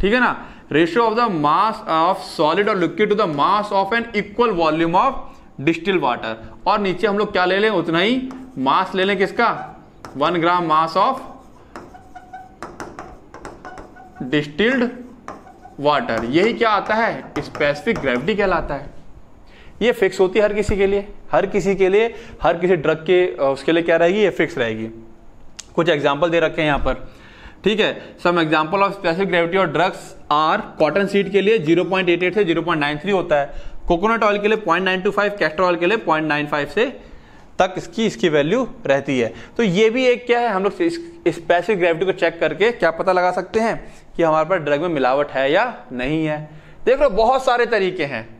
ठीक है ना? Ratio of the mass of solid और liquid to the mass of an equal volume of distil water और नीचे हम लोग क्या ले लें? उतना ही मास ले लें किसका? One gram mass of distilled water यही क्या आता है? स्पेसिफिक ग्रेविटी कहलाता है। ये फिक्स होती है हर किसी के लिए। हर किसी के लिए, हर किसी ड्रग के उसके लिए क्या रहेगी? ये फिक्स रहेगी। कुछ एग्ज़ाम्पल दे रखे हैं यहाँ पर। ठीक है? Some example of specific gravity और ड्रग्स आर कॉटन सीड के लिए 0.88 से 0.93 होता है। कोकोनट ऑयल के लिए 0.925 कैस्टर ऑयल के लिए 0.95 से तक इसकी इसकी वैल्यू रहती है। तो ये भी एक क्या है? हम लोग स्पेसिफिक ग्रेविटी को चेक करके क्या पता लगा सकते हैं कि हमारे पास ड्रग में मिलावट है या नहीं है। देख लो, बहुत सारे तरीके हैं।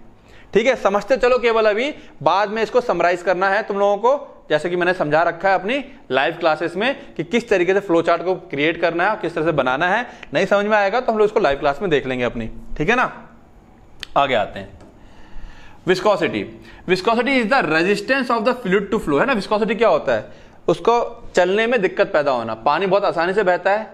ठीक है, समझते चलो केवल अभी। बाद में इसको समराइज करना है तुम लोगों को। जैसे कि मैंने समझा रखा है अपनी लाइव क्लासेस में कि किस तरीके से फ्लो चार्ट को क्रिएट करना है और किस तरह से बनाना है। नहीं समझ में आएगा तो हम लोग इसको लाइव क्लास में देख लेंगे अपनी। ठीक है ना? आगे आते हैं। Viscosity viscosity is the resistance of the fluid to flow है ना? विस्कोसिटी क्या होता है? उसको चलने में दिक्कत पैदा होना। पानी बहुत आसानी से बहता है।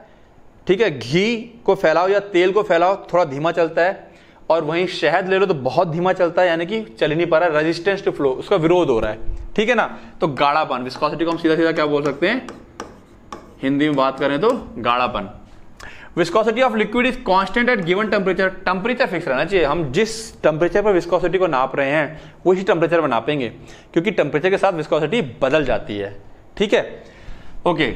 ठीक है? घी को फैलाओ या तेल को फैलाओ, थोड़ा धीमा चलता है। और वहीं शहद ले लो तो बहुत धीमा चलता है, यानी कि चल ही नहीं पा रहा है रेजिस्टेंस टू फ्लो उसका विरोध हो रहा है। ठीक है ना? तो गाढ़ापन विस्कोसिटी को हम सीधा सीधा क्या बोल सकते हैं? हिंदी में बात करें तो गाढ़ापन। Viscosity of liquid is constant at given temperature temperature fix रहना चाहिए। हम जिस टेम्परेचर पर विस्कोसिटी को नाप रहे हैं वही टेम्परेचर पर नापेंगे। क्योंकि टेम्परेचर के साथ विस्कोसिटी बदल जाती है। ठीक है? Okay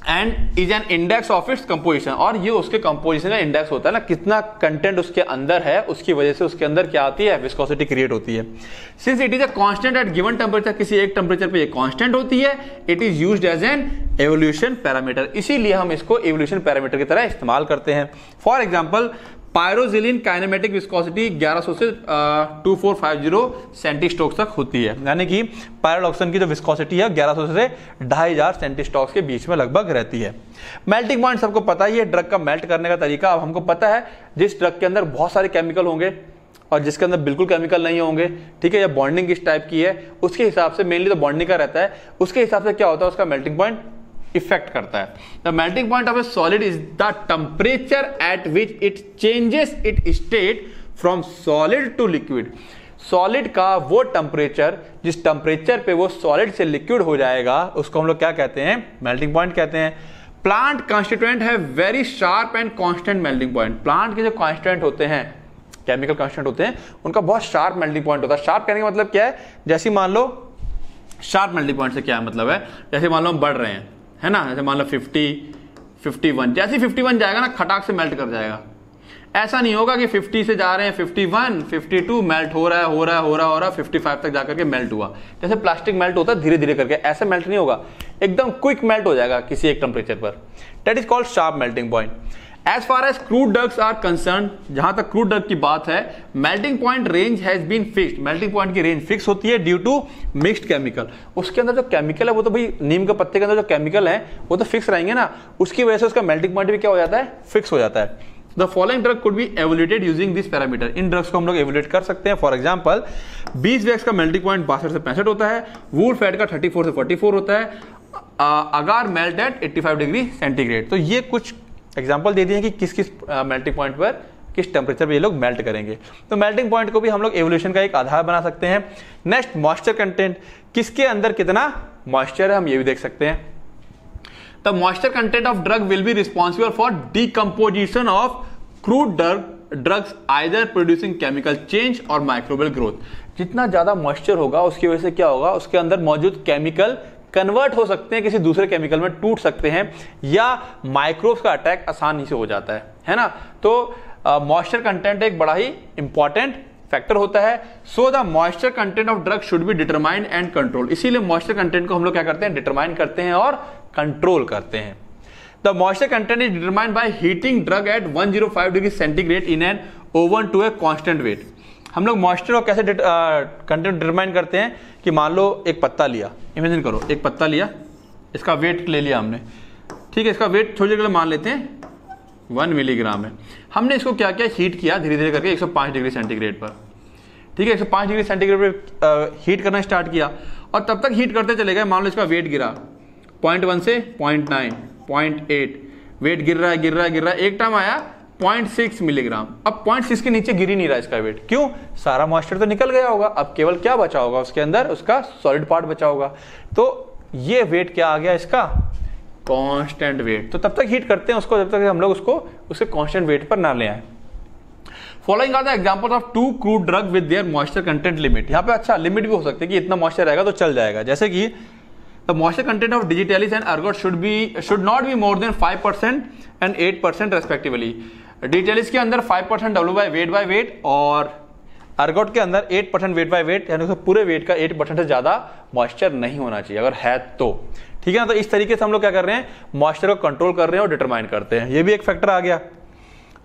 and is an index of its composition और ये उसके कंपोजिशन का इंडेक्स होता है ना, कितना कंटेंट उसके अंदर है, उसकी वजह से उसके अंदर क्या आती है विस्कोसिटी क्रिएट होती है। Since it is a constant at given temperature किसी एक टेम्परेचर पे ये कांस्टेंट होती है it is used as an evaluation parameter इसीलिए हम इसको एवोल्यूशन पैरामीटर की तरह इस्तेमाल करते हैं। For example pyroxylin kinematic viscosity 1100 से two four five zero centistokes तक होती है। यानी कि पायरोडॉक्सन की जो विस्कोसिटी है 1100 से ढाई हज़ार सेंटीस्टोक्स के बीच में लगभग रहती है। मेल्टिंग पॉइंट सबको पता ही है, ड्रग का मेल्ट करने का तरीका। अब हमको पता है, जिस ड्रग के अंदर बहुत सारे केमिकल होंगे और जिसके अंदर बिल्कुल केमिकल नहीं होंगे, ठीक है, या बॉन्डिंग किस टाइप की है, उसके हिसाब से मेनली तो बॉन्डिंग का रहता है। उसके हिसाब से क्या होता है, उसका मेल्टिंग पॉइंट इफ़ेक्ट करता है। The melting point of a solid is the temperature at which it changes it state from solid to liquid solid का वो टेम्परेचर जिस टेम्परेचर पे वो सॉलिड से लिक्विड हो जाएगा, उसको हम लोग क्या कहते हैं? मेल्टिंग पॉइंट कहते हैं। प्लांट कॉन्स्टिट्यूएंट है very sharp and constant melting point plant के जो कॉन्स्टेंट होते हैं केमिकल कॉन्स्टेंट होते हैं, उनका बहुत शार्प मेल्टिंग पॉइंट होता है। शार्प कहने का मतलब क्या है? जैसे मान लो शार्प मेल्टिंग पॉइंट से क्या है मतलब है? जैसे मान लो हम बढ़ रहे हैं। है ना? जैसे मान लो फिफ्टी फिफ्टी वन जैसे फिफ्टी वन जाएगा ना खटाक से मेल्ट कर जाएगा। ऐसा नहीं होगा कि 50 से जा रहे हैं 51, 52 मेल्ट हो रहा है हो रहा है हो रहा है हो रहा है 55 तक जाकर के मेल्ट हुआ। जैसे प्लास्टिक मेल्ट होता है धीरे धीरे करके ऐसे मेल्ट नहीं होगा। एकदम क्विक मेल्ट हो जाएगा किसी एक टेम्परेचर पर। That is called sharp melting point as far as crude drugs are concern जहाँ तक क्रूड डग की बात है melting point range has been fixed melting point की रेंज फिक्स होती है ड्यू टू मिक्स्ड केमिकल उसके अंदर जो केमिकल है, वो तो भाई नीम के पत्ते के अंदर जो केमिकल है, वो तो फिक्स रहेंगे ना। उसकी वजह से उसका मेल्टिंग पॉइंट भी क्या हो जाता है? फिक्स हो जाता है. The following drug could be evaluated using this parameter in drugs को हम लोग एवोल्यूट कर सकते हैं. फॉर एग्जांपल बीस वैक्स का मेल्टिंग पॉइंट बासठ से पैंसठ होता है. वूल फैट का 34 से 44 होता है. Agar melt at 85 degree centigrade तो ये कुछ एग्ज़ाम्पल दे दिए कि किस किस मेल्टिंग पॉइंट पर किस टेम्परेचर पे ये लोग मेल्ट करेंगे। तो मेल्टिंग पॉइंट को भी हम लोग एवोल्यूशन का एक आधार बना सकते हैं। नेक्स्ट मॉइस्चर कंटेंट किसके अंदर कितना मॉइस्चर है, हम ये भी देख सकते हैं। The moisture content of drug will be responsible for decomposition of crude drug drugs either producing chemical change और माइक्रोबियल ग्रोथ जितना ज़्यादा मॉइस्चर होगा, उसकी वजह से क्या होगा? उसके अंदर मौजूद केमिकल कन्वर्ट हो सकते हैं, किसी दूसरे केमिकल में टूट सकते हैं, या माइक्रोब्स का अटैक आसानी से हो जाता है है ना? तो मॉइस्चर कंटेंट एक बड़ा ही इंपॉर्टेंट फैक्टर होता है। So the moisture content of drug should be determined and control इसीलिए मॉइस्चर कंटेंट को हम लोग क्या करते हैं? डिटरमाइन करते हैं और कंट्रोल करते हैं। The moisture content is determined by heating drug at 105 degree centigrade in an oven to a constant weight हम लोग मॉइस्चर को कैसे कंटेंट डिटरमाइन करते हैं कि मान लो एक पत्ता लिया। इमेजिन करो, एक पत्ता लिया, इसका वेट ले लिया हमने। ठीक है, इसका वेट थोड़ी देर मान लेते हैं। वन मिलीग्राम है। हमने इसको क्या किया? हीट किया धीरे धीरे करके 105 डिग्री सेंटीग्रेड पर। ठीक है 105 डिग्री सेंटीग्रेड पर हीट करना स्टार्ट किया। और तब तक हीट करते चले गए। मान लो इसका वेट गिरा। पॉइंट वन से point nine point eight weight गिर रहा है, गिर रहा है, गिर रहा है। एक टाइम आया पॉइंट सिक्स मिलीग्राम। अब पॉइंट सिक्स के नीचे गिर नहीं रहा इसका वेट क्यों? सारा मॉइस्चर तो निकल गया होगा। अब केवल क्या बचा होगा? उसके अंदर उसका सॉलिड पार्ट बचा होगा। तो ये वेट क्या आ गया इसका? कांस्टेंट वेट तो तब तक हीट करते हैं उसको, जब तक हम लोग उसको उसके कांस्टेंट वेट पर ना ले आए। Following are the example of two crude drug with their moisture content limit यहाँ पे अच्छा लिमिट भी हो सकती है कि इतना मॉइस्चर रहेगा तो चल जाएगा। जैसे कि the moisture content of digitalis and ergot should be should not be more than five percent and eight percent respectively digitalis के अंदर five percent W by weight by weight और अर्गोट के अंदर eight percent weight by weight यानी पूरे wait का eight percent से ज़्यादा मॉइस्चर नहीं होना चाहिए, अगर है तो। ठीक है ना? तो इस तरीके से हम लोग क्या कर रहे हैं? मॉइस्चर को कंट्रोल कर रहे हैं और डिटरमाइन करते हैं। ये भी एक फैक्टर आ गया।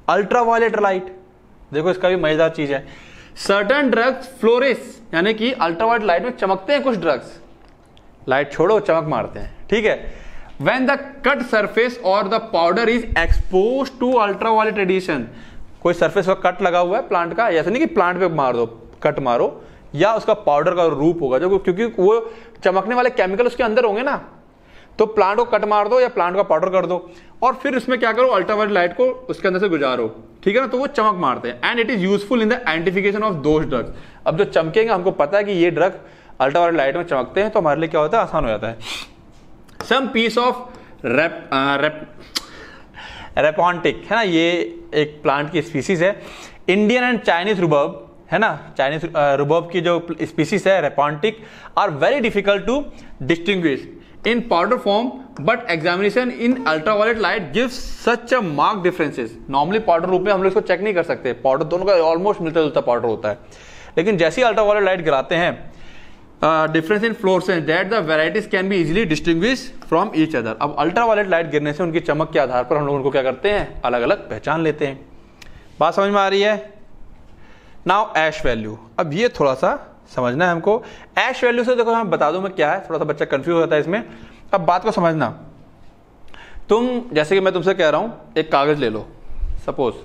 अल्ट्रा वायलेट लाइट देखो, इसका भी मज़ेदार चीज़ है। सर्टन ड्रग्स फ्लोरिस यानी कि अल्ट्रावाइट लाइट में चमकते हैं कुछ ड्रग्स लाइट छोड़ो, चमक मारते हैं। ठीक है? वेन द कट सरफेस और the powder is expose to ultraviolet radiation कोई सरफेस पर कट लगा हुआ है प्लांट का, ऐसा नहीं कि प्लांट पे मार दो कट मारो, या उसका पाउडर का रूप होगा, जो क्योंकि वो चमकने वाले केमिकल उसके अंदर होंगे ना तो प्लांट को कट मार दो या प्लांट का पाउडर कर दो, और फिर उसमें क्या करो अल्ट्रावायलेट लाइट को उसके अंदर से गुजारो, ठीक है ना तो वो चमक मारते हैं and it is useful in the identification of those drugs अब जो चमकेंगे, हमको पता है कि ये ड्रग अल्ट्रावायलेट लाइट में चमकते हैं तो हमारे लिए क्या होता है, आसान हो जाता है। Some piece of rep rep rhapontic है ना? ये एक प्लांट की स्पीसीज है। इंडियन एंड चाइनीज़ रुबर्ब है ना? चाइनीज़ रुबर्ब की जो स्पीसीज है rhapontic are very difficult to distinguish in powder form but examination in ultraviolet light gives such a marked differences. Normally powder रूप में हम लोग इसको चेक नहीं कर सकते। पाउडर दोनों का ऑलमोस्ट मिलता जुलता पाउडर होता है। लेकिन जैसे ही अल्ट्रावायलेट लाइट गिराते हैं difference in fluorescence that the varieties can be easily distinguish from each other अब अल्ट्रा अल्ट्रावायलेट लाइट गिरने से उनकी चमक के आधार पर हम लोग उनको क्या करते हैं? अलग अलग पहचान लेते हैं। बात समझ में आ रही है? नाउ एश वैल्यू अब ये थोड़ा सा समझना है हमको। एश वैल्यू से देखो मैं बता दूँ मैं क्या है। थोड़ा सा बच्चा कंफ्यूज होता है इसमें। अब बात को समझना। तुम, जैसे कि मैं तुमसे कह रहा हूँ, एक कागज़ ले लो। सपोज़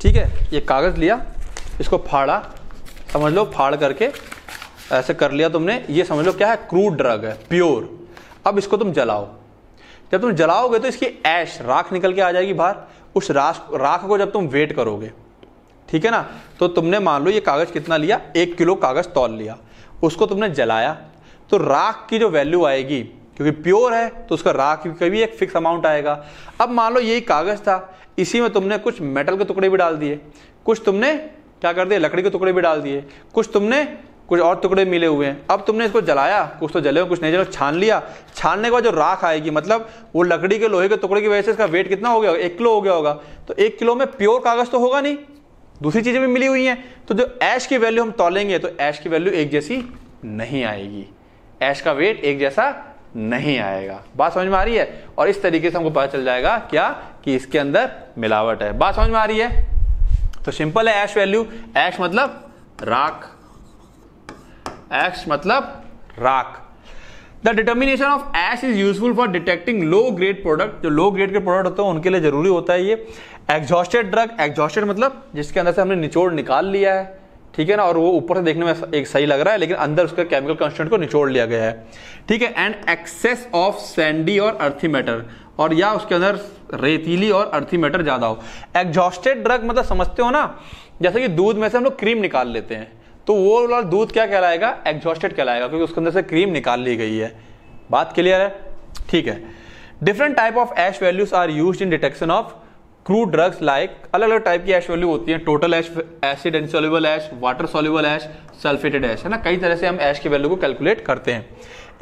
ठीक है? ये कागज़ लिया। इसको फाड़ा। समझ लो, फाड़ करके ऐसे कर लिया तुमने, ये समझ लो क्या है क्रूड ड्रग है प्योर अब इसको तुम जलाओ। जब तुम जलाओगे तो इसकी ऐश राख निकल के आ जाएगी बाहर। उस राख राख को जब तुम वेट करोगे, ठीक है ना? तो तुमने मान लो ये कागज़ कितना लिया? एक किलो कागज़ तौल लिया। उसको तुमने जलाया। तो राख की जो वैल्यू आएगी, क्योंकि प्योर है तो उसका राख का भी एक फिक्स अमाउंट आएगा। अब मान लो यही कागज़ था, इसी में तुमने कुछ मेटल के टुकड़े भी डाल दिए। कुछ तुमने, क्या कर दिया लकड़ी के टुकड़े भी डाल दिए। कुछ तुमने कुछ और टुकड़े मिले हुए हैं। अब तुमने इसको जलाया? कुछ तो जले हो, कुछ नहीं जले छान लिया। छानने के बाद जो राख आएगी मतलब वो लकड़ी के लोहे के टुकड़े की वजह से इसका वेट कितना हो गया होगा? एक किलो हो गया होगा। तो एक किलो में प्योर कागज़ तो होगा नहीं। दूसरी चीज़ें भी मिली हुई हैं। तो जो ऐश की वैल्यू हम तोलेंगे तो ऐश की वैल्यू एक जैसी नहीं आएगी। ऐश का वेट एक जैसा नहीं आएगा। बात समझ में आ रही है? और इस तरीके से हमको पता चल जाएगा क्या? कि इसके अंदर मिलावट है। बात समझ में आ रही है? तो सिंपल है ऐश वैल्यू ऐश मतलब राख। ऐश मतलब राख। The determination of ash is useful for detecting low grade product जो लो ग्रेड के प्रोडक्ट होते हैं, उनके लिए ज़रूरी होता है ये एग्जॉस्टेड ड्रग एग्जॉस्टेड मतलब जिसके अंदर से हमने निचोड़ निकाल लिया है। ठीक है ना? और वो ऊपर से देखने में एक सही लग रहा है, लेकिन अंदर उसके केमिकल कंस्टेंट को निचोड़ लिया गया है। ठीक है? एंड एक्सेस ऑफ़ सैंडी और अर्थी मैटर और या उसके अंदर रेतीली और अर्थी मैटर ज़्यादा हो। एग्जॉस्टेड ड्रग मतलब समझते हो ना? जैसे कि दूध में से हम लोग क्रीम निकाल लेते हैं। तो वो वाला दूध क्या कहलाएगा? एग्जॉस्टेड कहलाएगा, क्योंकि उसके अंदर से क्रीम निकाल ली गई है। बात क्लियर है? ठीक है। Different type of ash values are use in detection of crude drugs like अलग अलग टाइप की एश वैल्यू होती है। Total ash acid insoluble ash water soluble ash sulphated ash है ना? कई तरह से हम एश की वैल्यू को कैलकुलेट करते हैं।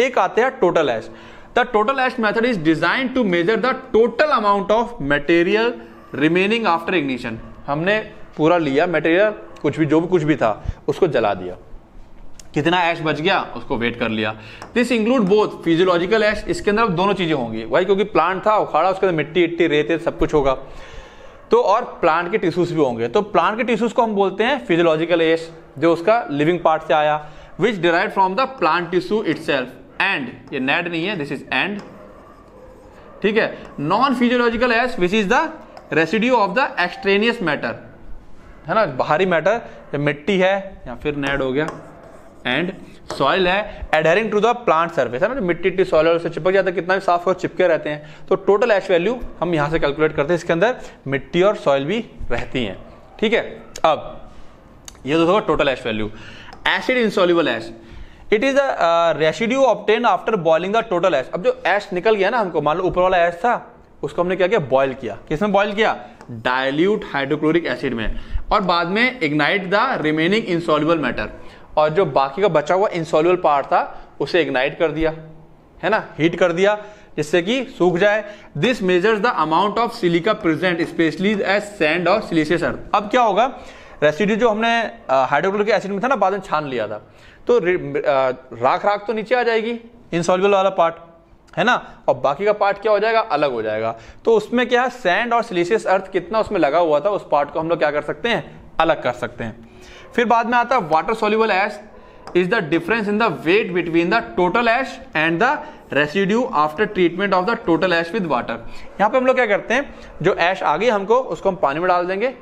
एक आते हैं total ash the total ash method is design to measure the total amount of material remaining after ignition हमने पूरा लिया मटेरियल कुछ भी, जो भी कुछ भी था, उसको जला दिया। कितना ऐश बच गया, उसको वेट कर लिया। This include both physiological ash इसके अंदर दोनों चीज़ें होंगी। भाई क्योंकि प्लांट था, उखाड़ा, उसके अंदर मिट्टी, इट्टी, रेत सब कुछ होगा। तो और प्लांट के टिश्यूज भी होंगे। तो प्लांट के टिश्यूज को हम बोलते हैं फिजियोलॉजिकल एश जो उसका लिविंग पार्ट से आया which derive from the plant tissue it and ये नेड नहीं है दिस इज़ एंड ठीक है? Non physiological ash which is the residue of the extraneous matter है ना? बाहरी मैटर मिट्टी है, या फिर नेड हो गया एंड सॉइल है adhering to the plant surface है ना? मिट्टी टी सॉइल से चिपक जाता है, कितना भी साफ़ हो चिपके रहते हैं। तो टोटल एश वैल्यू हम यहाँ से कैलकुलेट करते हैं, इसके अंदर मिट्टी और सॉइल भी रहती हैं। ठीक है? अब, ये दोस्तों total ash value acid insoluble ash it is residue obtained after boiling the total ash अब जो एश निकल गया ना हमको, मान लो ऊपर वाला एश था उसको हमने क्या किया? बॉइल किया। किसमें बॉइल किया? डायल्यूट हाइड्रोक्लोरिक एसिड में। और बाद में ignite the remaining insoluble matter और जो बाकी का बचा हुआ इंसॉल्युबल पार्ट था, उसे इग्नाइट कर दिया। है ना? हीट कर दिया, जिससे कि सूख जाए। This measures the amount of silica present specially as sand और सिलिशियस अर्थ अब क्या होगा? रेसिड्यू जो हमने हाइड्रोक्लोरिक एसिड में था ना, बाद में छान लिया था। तो राख राख तो नीचे आ जाएगी। इनसॉल्युबल वाला पार्ट है ना? और बाकी का पार्ट क्या हो जाएगा? अलग हो जाएगा। तो उसमें क्या है? सैंड और सिलिशियस अर्थ कितना उसमें लगा हुआ था, उस पार्ट को हम लोग क्या कर सकते हैं? अलग कर सकते हैं। फिर बाद में आता है water soluble ash is the difference in the weight between the total ash and the residue after treatment of the total ash with water यहाँ पे हम लोग क्या करते हैं? जो एश आ गई हमको, उसको हम पानी में डाल देंगे।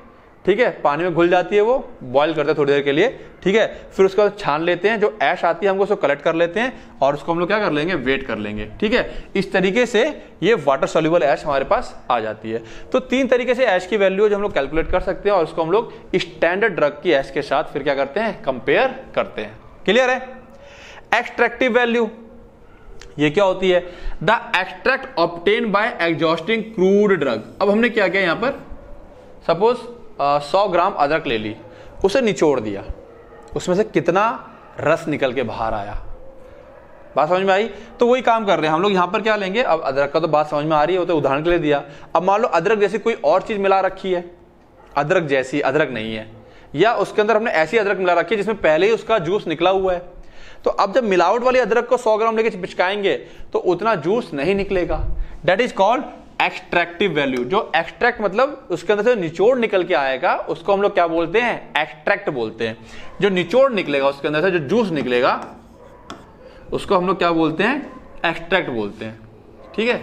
ठीक है, पानी में घुल जाती है वो बॉईल करते हैं थोड़ी देर के लिए, ठीक है? फिर उसका छान लेते हैं, जो ऐश आती है, हमको उसको कलेक्ट कर लेते हैं, और उसको हम लोग क्या कर लेंगे? वेट कर लेंगे, ठीक है? इस तरीके से ये वाटर सोल्यूबल ऐश हमारे पास आ जाती है। तो तीन तरीके से ऐश की वैल्यू जो हम लोग कैलकुलेट कर सकते हैं, और उसको हम लोग स्टैंडर्ड ड्रग की ऐश के साथ फिर क्या करते हैं? कंपेयर करते हैं। क्लियर है? एक्सट्रैक्टिव वैल्यू ये क्या होती है? The extract obtained by exhausting crude drug अब हमने क्या किया यहाँ पर? सपोज़ सौ ग्राम अदरक ले ली, उसे निचोड़ दिया। उसमें से कितना रस निकल के बाहर आया। बात समझ में आई? तो वही काम कर रहे हैं। हम लोग यहाँ पर क्या लेंगे? अब अदरक का तो बात समझ में आ रही है, वो तो उदाहरण के लिए दिया। अब मान लो अदरक जैसी कोई और चीज़ मिला रखी है, अदरक जैसी, अदरक नहीं है, या उसके अंदर हमने ऐसी अदरक मिला रखी है जिसमें पहले ही उसका जूस निकला हुआ है। तो अब जब मिलावट वाली अदरक को 100 ग्राम लेके पिचकाएँगे तो उतना जूस नहीं निकलेगा। That is called extractive value जो एक्सट्रैक्ट मतलब उसके अंदर से निचोड़ निकल के आएगा, उसको हम लोग क्या बोलते हैं? एक्सट्रैक्ट बोलते हैं। जो निचोड़ निकलेगा, उसके अंदर से जो जूस निकलेगा, उसको हम लोग क्या बोलते हैं? एक्सट्रैक्ट बोलते हैं। ठीक है?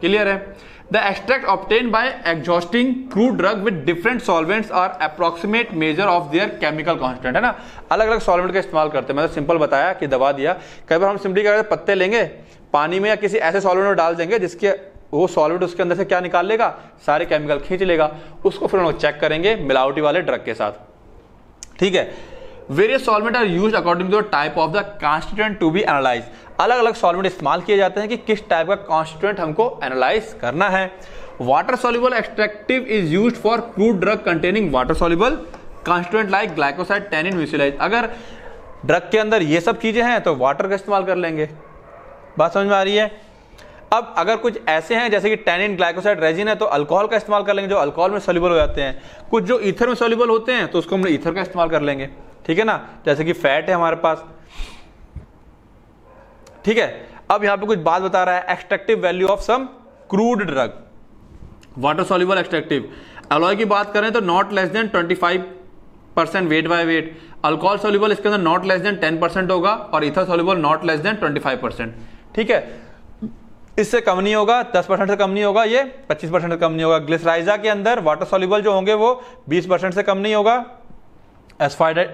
क्लियर है? The extract obtained by exhausting crude drug with different solvents are approximate measure of their chemical constant है ना? अलग अलग सॉल्वेंट का इस्तेमाल करते हैं। मतलब सिंपल बताया कि दबा दिया। कई बार हम सिंपली क्या करते पत्ते लेंगे पानी में या किसी ऐसे सॉल्वेंट में डाल देंगे जिसके वो सॉल्वेंट उसके अंदर से क्या निकाल लेगा? सारे केमिकल खींच लेगा। उसको फिर हम लोग चेक करेंगे मिलावटी वाले ड्रग के साथ। ठीक है? Various solvent are use according to the type of the constituent to be analyse अलग अलग सॉल्वेंट इस्तेमाल किए जाते हैं कि किस टाइप का कॉन्स्टिट्यूंट हमको एनालाइज करना है। Water soluble extractive is use for crude drug containing water soluble constituent like glycoside tannin mucilage अगर ड्रग के अंदर ये सब चीज़ें हैं तो वाटर का इस्तेमाल कर लेंगे। बात समझ में आ रही है? अब अगर कुछ ऐसे हैं, जैसे कि टेनिन ग्लाइकोसाइड रेजिन है तो अल्कोहल का इस्तेमाल कर लेंगे, जो अल्कोहल में सोल्यूबल हो जाते हैं। कुछ जो ईथर में सोल्यूबल होते हैं तो उसको हम ईथर का इस्तेमाल कर लेंगे। ठीक है ना? जैसे कि फैट है हमारे पास। ठीक है? अब यहाँ पे कुछ बात बता रहा है extractive value of some crude drug water soluble extractive alloy की बात करें तो not less than 25 percent weight by weight alcohol soluble इसके अंदर नॉट लेस देन 10 परसेंट होगा, और ether soluble not less than 25 percent ठीक है? इससे कम नहीं होगा 10 परसेंट से कम नहीं होगा, ये 25 परसेंट से कम नहीं होगा। ग्लिसराइजा के अंदर वाटर सोल्यूबल जो होंगे वो 20 परसेंट से कम नहीं होगा। एसफाइड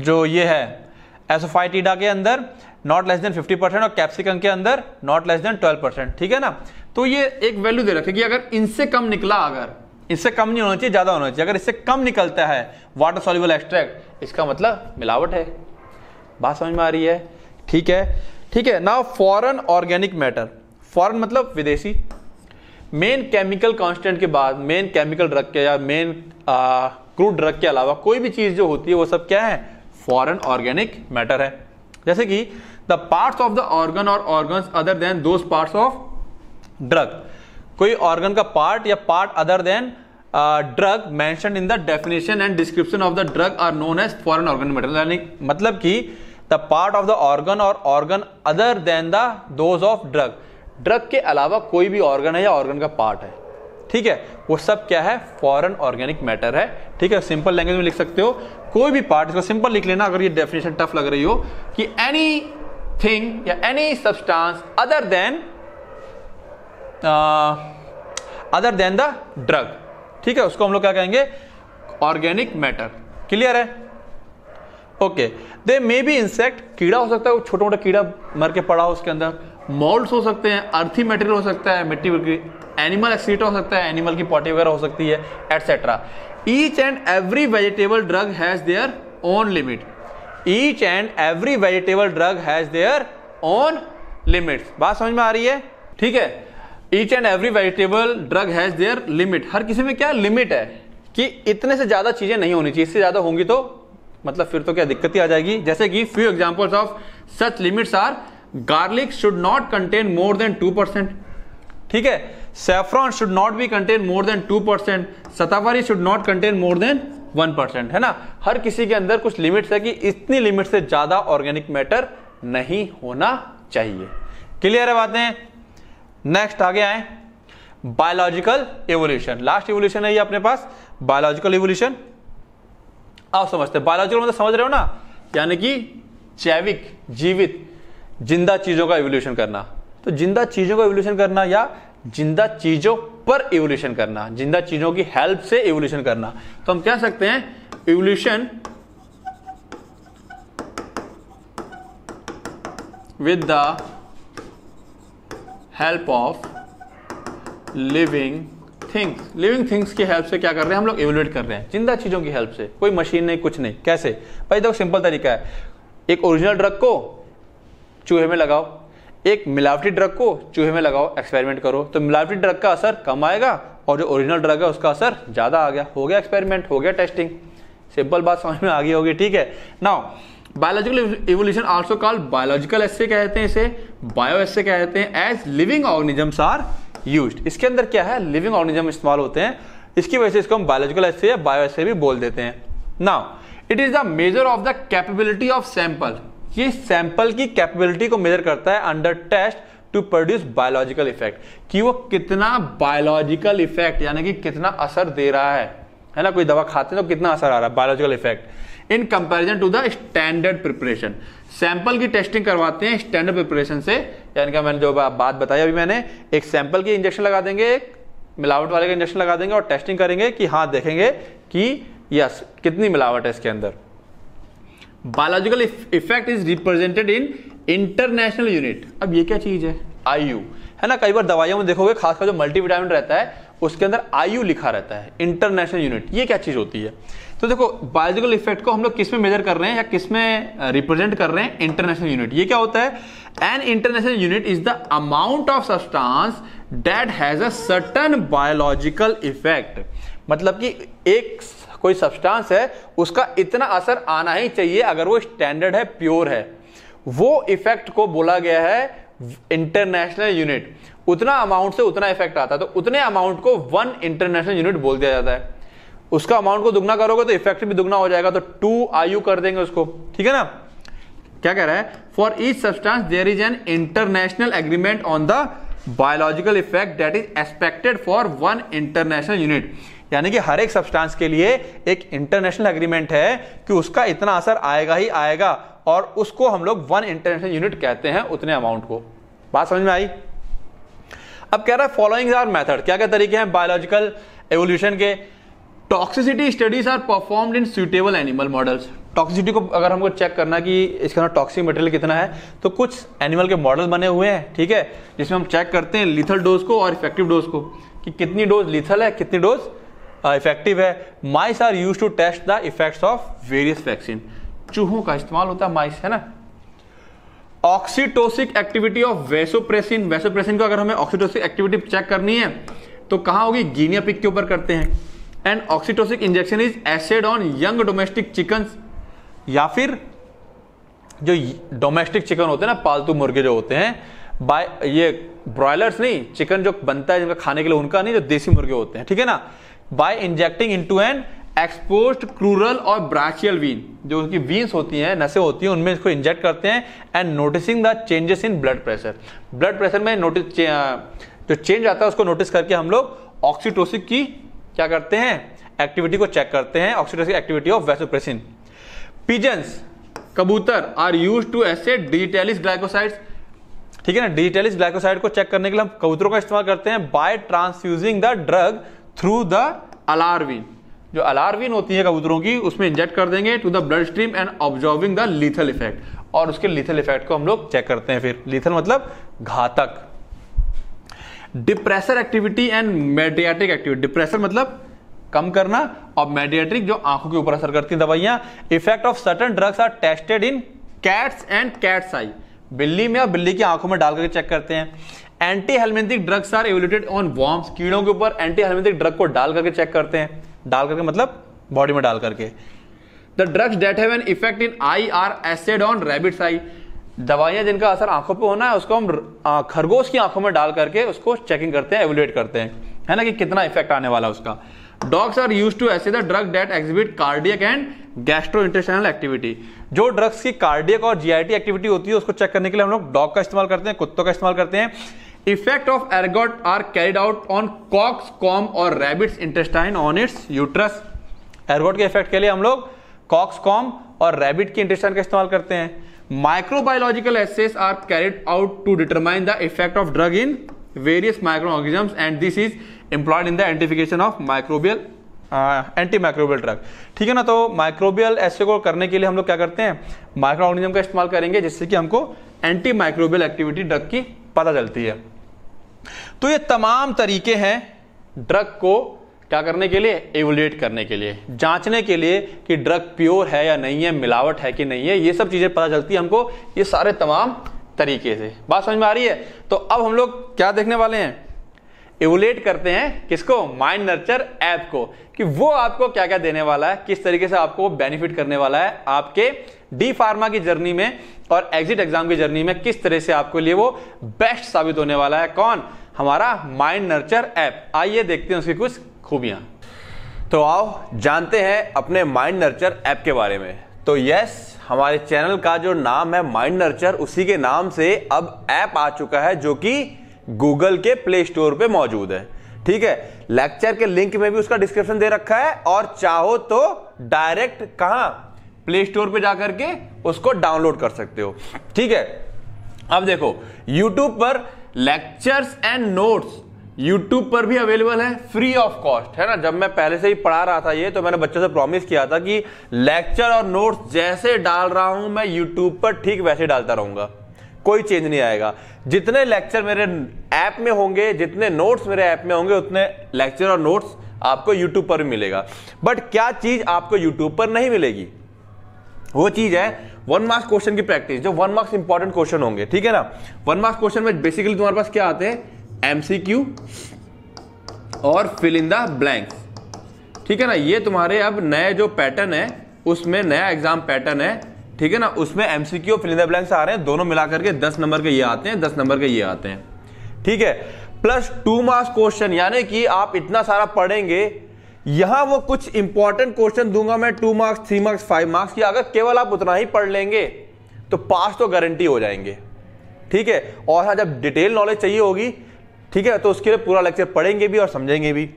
जो ये है एसोफाइटीडा के अंदर नॉट लेस देन 50 परसेंट और कैप्सिकम के अंदर नॉट लेस देन 12 परसेंट, ठीक है ना? तो ये एक वैल्यू दे रखे कि अगर इनसे कम निकला, अगर इससे कम नहीं होना चाहिए, ज़्यादा होना चाहिए। अगर इससे कम निकलता है वाटर सोल्यूबल एक्सट्रैक्ट इसका मतलब मिलावट है। बात समझ में आ रही है? ठीक है? ठीक है ना फॉरन ऑर्गेनिक मैटर फॉरन मतलब विदेशी। मेन केमिकल कांस्टेंट के बाद मेन केमिकल ड्रग के या मेन क्रूड ड्रग के अलावा कोई भी चीज़ जो होती है, वो सब क्या है? फॉरन ऑर्गेनिक मैटर है। जैसे कि the parts of the organ और organ other than those parts of drug कोई ऑर्गन का पार्ट या part other than drug mention in the definition and description of the drug are known as foreign organ matter यानी मतलब कि the part of the organ और organ other than the of drug drug के अलावा कोई भी organ है या ऑर्गन का पार्ट है। ठीक है? वो सब क्या है? फॉरन ऑर्गेनिक मैटर है। ठीक है? सिंपल लैंग्वेज में लिख सकते हो। कोई भी पार्ट इसको सिंपल लिख लेना अगर ये डेफिनेशन टफ लग रही हो कि एनी थिंग या any substance other than other than the drug ठीक है? उसको हम लोग क्या कहेंगे? ऑर्गेनिक मैटर क्लियर है? Okay they may be insect कीड़ा हो सकता है छोटा मोटा कीड़ा मर के पड़ा हो उसके अंदर। मोल्ड्स हो सकते हैं अर्थी मटेरियल हो सकता है, मिट्टी एनिमल एक्सीटा हो सकता है एनिमल की पॉटी वगैरह हो सकती है etcetera each and every vegetable drug has their own limit each and every vegetable drug has their own limit बात समझ में आ रही है? ठीक है. Each and every vegetable drug has their limit हर किसी में क्या लिमिट है? कि इतने से ज़्यादा चीज़ें नहीं होनी चाहिए, इससे ज़्यादा होंगी तो मतलब फिर तो क्या दिक्कत ही आ जाएगी? जैसे कि few examples of such limits are garlic should not contain more than two percent ठीक है? Saffron should not be contain more than two percent Shatavari should not contain more than one percent है ना? हर किसी के अंदर कुछ limits है कि इतनी लिमिट से ज़्यादा ऑर्गेनिक मैटर नहीं होना चाहिए। क्लियर है बातें? नेक्स्ट आगे आए। बायोलॉजिकल एवोल्यूशन लास्ट एवोल्यूशन है ये अपने पास। बायोलॉजिकल एवोल्यूशन आप समझते हैं। बायोलॉजिकल मतलब समझ रहे हो ना? यानी कि जैविक, जीवित, ज़िंदा चीज़ों का एवोल्यूशन करना। तो ज़िंदा चीज़ों का एवोल्यूशन करना या ज़िंदा चीज़ों पर एवोल्यूशन करना, ज़िंदा चीज़ों की हेल्प से एवोल्यूशन करना। तो हम कह सकते हैं evaluation with the help of living things living things की हेल्प से क्या कर रहे हैं? हम लोग एवोल्यूट कर रहे हैं। ज़िंदा चीज़ों की हेल्प से। कोई मशीन नहीं, कुछ नहीं। कैसे? भाई, देखो सिंपल तरीका है। एक ओरिजिनल ड्रग को चूहे में लगाओ। एक मिलावटी ड्रग को चूहे में लगाओ। एक्सपेरिमेंट करो। तो मिलावटी ड्रग का असर कम आएगा और जो ओरिजिनल ड्रग है, उसका असर ज़्यादा आ गया। हो गया एक्सपेरिमेंट हो गया टेस्टिंग सिंपल बात समझ में आ गई होगी, ठीक है? Now biological evolution also called biological assay कहते हैं इसे। बायो एसे कहते हैं as living organisms are used इसके अंदर क्या है? लिविंग ऑर्गेनिज्म इस्तेमाल होते हैं। इसकी वजह से इसको हम बायोलॉजिकल एसे या बायो एसे भी बोल देते हैं। Now it is the measure of the capability of sample ये सैंपल की कैपेबिलिटी को मेजर करता है under test to produce biological effect कि वो कितना बायोलॉजिकल इफ़ेक्ट यानी कि कितना असर दे रहा है। है ना? कोई दवा खाते हैं तो कितना असर आ रहा है? Biological effect in comparison to the standard preparation sample की टेस्टिंग करवाते हैं स्टैंडर्ड प्रिपरेशन से। यानी कि मैंने जो बात बताई अभी मैंने, एक सैंपल की इंजेक्शन लगा देंगे, एक मिलावट वाले का इंजेक्शन लगा देंगे और टेस्टिंग करेंगे कि हाँ देखेंगे कि यस कितनी मिलावट है इसके अंदर। Biological effect is represented in international unit अब ये क्या चीज़ है? आयु है ना, कई बार दवाइयों में देखोगे, खासकर जो मल्टीविटामिन रहता है, उसके अंदर आयु लिखा रहता है इंटरनेशनल यूनिट ये क्या चीज़ होती है? तो देखो बायोलॉजिकल इफ़ेक्ट को हम लोग किसमें मेजर कर रहे हैं या किसमें रिप्रेजेंट कर रहे हैं? इंटरनेशनल यूनिट ये क्या होता है? An international unit is the amount of substance that has a certain biological effect मतलब कि एक कोई सब्सटेंस है, उसका इतना असर आना ही चाहिए अगर वो स्टैंडर्ड है प्योर है। वो इफ़ेक्ट को बोला गया है इंटरनेशनल यूनिट उतना अमाउंट से उतना इफ़ेक्ट आता है तो उतने अमाउंट को वन इंटरनेशनल यूनिट बोल दिया जाता है। उसका अमाउंट को दुगना करोगे तो इफ़ेक्ट भी दुगना हो जाएगा तो टू आयु कर देंगे उसको। ठीक है ना? क्या कह रहा है? For each substance there is an international agreement on the biological effect that is expected for one international unit यानी कि हर एक सब्सटेंस के लिए एक इंटरनेशनल एग्रीमेंट है कि उसका इतना असर आएगा ही आएगा, और उसको हम लोग वन इंटरनेशनल यूनिट कहते हैं उतने अमाउंट को। बात समझ में आई? अब कह रहा है फॉलोइंग आर मेथड क्या क्या तरीके हैं बायोलॉजिकल एवोल्यूशन के? Toxicity studies are performed in suitable animal models toxicity को अगर हमको चेक करना कि इसके अंदर टॉक्सिक मटेरियल कितना है तो कुछ एनिमल के मॉडल बने हुए हैं, ठीक है? जिसमें हम चेक करते हैं लिथल डोज को और इफ़ेक्टिव डोज को कि कितनी डोज लिथल है, कितनी डोज इफ़ेक्टिव है। Mice are used to test the effects of various vaccine चूहों का इस्तेमाल होता है माइस है ना? Oxytocic activity of vasopressin vasopressin को अगर हमें ऑक्सीटोसिक एक्टिविटी चेक करनी है तो कहाँ होगी? गीनिया पिक के ऊपर करते हैं। And oxytocic injection is assayed on young domestic chicken या फिर जो डोमेस्टिक चिकन होते हैं ना, पालतू मुर्गे जो होते हैं बाय ये ब्रॉयलर्स नहीं चिकन जो बनता है, जिनका खाने के लिए उनका नहीं, जो देसी मुर्गे होते हैं, ठीक है ना? By injecting into an exposed crural और ब्राचियल वीन जो उनकी वीन्स होती हैं, नसें होती हैं, उनमें इसको इंजेक्ट करते हैं and noticing the changes in blood pressure blood pressure में नोटिस जो चेंज आता है, उसको नोटिस करके हम लोग ऑक्सीटोसिक की क्या करते हैं? एक्टिविटी को चेक करते हैं oxytocic activity of vasopressin pigeons कबूतर are use to assay digitalis glycosides ठीक है ना? डिजिटेलिस ग्लाइकोसाइड को चेक करने के लिए हम कबूतरों का इस्तेमाल करते हैं by transfusing the drug through the alar vein जो अलारविन होती है कबूतरों की, उसमें इंजेक्ट कर देंगे to the blood stream and observing the lethal effect और उसके लिथल इफ़ेक्ट को हम लोग चेक करते हैं फिर। लिथल मतलब घातक। Depressor activity and mydriatic activity depressor मतलब कम करना और मेडियाट्रिक जो आँखों के ऊपर असर करती है दवाइयाँ। Effect of certain drugs are tested in cats and cats i.e. बिल्ली में और बिल्ली की आँखों में डाल करके चेक करते हैं। Anti helminthic drugs are evaluated on worms कीड़ों के ऊपर एंटी हेलमेंथिक ड्रग को डाल करके चेक करते हैं। डाल करके मतलब बॉडी में डाल करके। The drugs that have an effect in eye are assayed on rabbits i.e. दवाइयाँ जिनका असर आँखों पे होना है, उसको हम खरगोश की आँखों में डाल करके उसको चेकिंग करते हैं एवुलेट करते हैं। है ना कि कितना इफ़ेक्ट आने वाला है उसका? Dogs are use to assay the drug that exhibit cardiac and gastrointestinal activity जो ड्रग्स की कार्डियक और जीआईटी एक्टिविटी होती है, उसको चेक करने के लिए हम लोग डॉग का इस्तेमाल करते हैं, कुत्तों का इस्तेमाल करते हैं। Effect of ergot are carried out on cock's comb और rabbits intestine on its uterus ergot के इफ़ेक्ट के लिए हम लोग कॉक्स कॉम और रैबिट की इंटेस्टाइन का इस्तेमाल करते हैं। Microbiological assays are carried out to determine the effect of drug in various microorganisms and this is employed in the identification of microbial anti microbial drug ठीक है ना? तो माइक्रोबियल ऐसे को करने के लिए हम लोग क्या करते हैं? माइक्रो ऑर्गेनिज्म का इस्तेमाल करेंगे, जिससे कि हमको एंटी माइक्रोबियल एक्टिविटी ड्रग की पता चलती है। तो ये तमाम तरीके हैं ड्रग को क्या करने के लिए? एवुलेट करने के लिए। जांचने के लिए कि ड्रग प्योर है या नहीं है, मिलावट है कि नहीं है, ये सब चीज़ें पता चलती है हमको ये सारे तमाम तरीके से। बात समझ में आ रही है? तो अब हम लोग क्या देखने वाले हैं? एवुलेट करते हैं किसको? माइंड नर्चर ऐप को। कि वो आपको क्या क्या देने वाला है, किस तरीके से आपको बेनिफिट करने वाला है, आपके डी फार्मा की जर्नी में और एग्जिट एग्ज़ाम की जर्नी में किस तरह से आपके लिए वो बेस्ट साबित होने वाला है। कौन? हमारा माइंड नर्चर ऐप आइए देखते हैं उसकी कुछ खूबियाँ। तो आओ, जानते हैं अपने माइंड नर्चर ऐप के बारे में। तो यस हमारे चैनल का जो नाम है माइंड नर्चर, उसी के नाम से अब ऐप आ चुका है जो कि गूगल के प्ले स्टोर पे मौजूद है। ठीक है लेक्चर के लिंक में भी उसका डिस्क्रिप्शन दे रखा है और चाहो तो डायरेक्ट कहा प्ले स्टोर पे जाकर के उसको डाउनलोड कर सकते हो। ठीक है, अब देखो यूट्यूब पर लेक्चर्स एंड नोट्स यूट्यूब पर भी अवेलेबल है फ्री ऑफ़ कॉस्ट है ना? जब मैं पहले से ही पढ़ा रहा था ये तो मैंने बच्चों से प्रॉमिस किया था कि लेक्चर और नोट्स जैसे डाल रहा हूँ, मैं यूट्यूब पर ठीक वैसे डालता रहूँगा। कोई चेंज नहीं आएगा। जितने लेक्चर मेरे ऐप में होंगे, जितने नोट्स मेरे ऐप में होंगे, उतने लेक्चर और नोट्स आपको यूट्यूब पर मिलेगा। बट क्या चीज़ आपको यूट्यूब पर नहीं मिलेगी? वो चीज़ है वन मार्क्स क्वेश्चन की प्रैक्टिस जो वन मार्क्स इंपॉर्टेंट क्वेश्चन होंगे, ठीक है ना? वन मार्क्स क्वेश्चन में बेसिकली तुम्हारे पास क्या आते हैं? एमसीक्यू और फिल इन द ब्लैंक्स ठीक है ना? ये तुम्हारे अब नए जो पैटर्न है, उसमें नया एग्ज़ाम पैटर्न है, ठीक है ना? उसमें MCQ fill in the blanks आ रहे हैं। दोनों मिलाकर के दस नंबर के ये आते हैं, दस नंबर के ये आते हैं। ठीक है? प्लस टू मार्क्स क्वेश्चन यानी कि आप इतना सारा पढ़ेंगे, यहाँ वो कुछ इंपॉर्टेंट क्वेश्चन दूँगा मैं two marks three marks five marks की। अगर केवल आप उतना ही पढ़ लेंगे तो पास तो गारंटी हो जाएँगे। ठीक है? और हाँ जब डिटेल नॉलेज चाहिए होगी ठीक है? तो उसके लिए पूरा लेक्चर पढ़ेंगे भी और समझेंगे भी।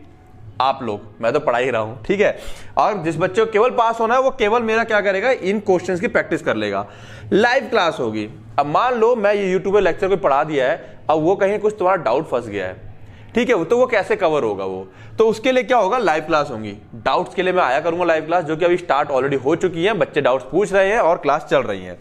आप लोग, मैं तो पढ़ा ही रहा हूँ, ठीक है? और जिस बच्चे को केवल पास होना है, वो केवल मेरा क्या करेगा? इन क्वेश्चन की प्रैक्टिस कर लेगा। लाइव क्लास होगी। अब मान लो मैं ये यूट्यूब पे लेक्चर को पढ़ा दिया है, अब वो कहीं कुछ तुम्हारा डाउट फंस गया है, ठीक है? तो वो कैसे कवर होगा वो? तो उसके लिए क्या होगा? लाइव क्लास होंगी। डाउट्स के लिए मैं आया करूँगा लाइव क्लास जो कि अभी स्टार्ट ऑलरेडी हो चुकी है, बच्चे डाउट्स पूछ रहे हैं और क्लास चल रही है।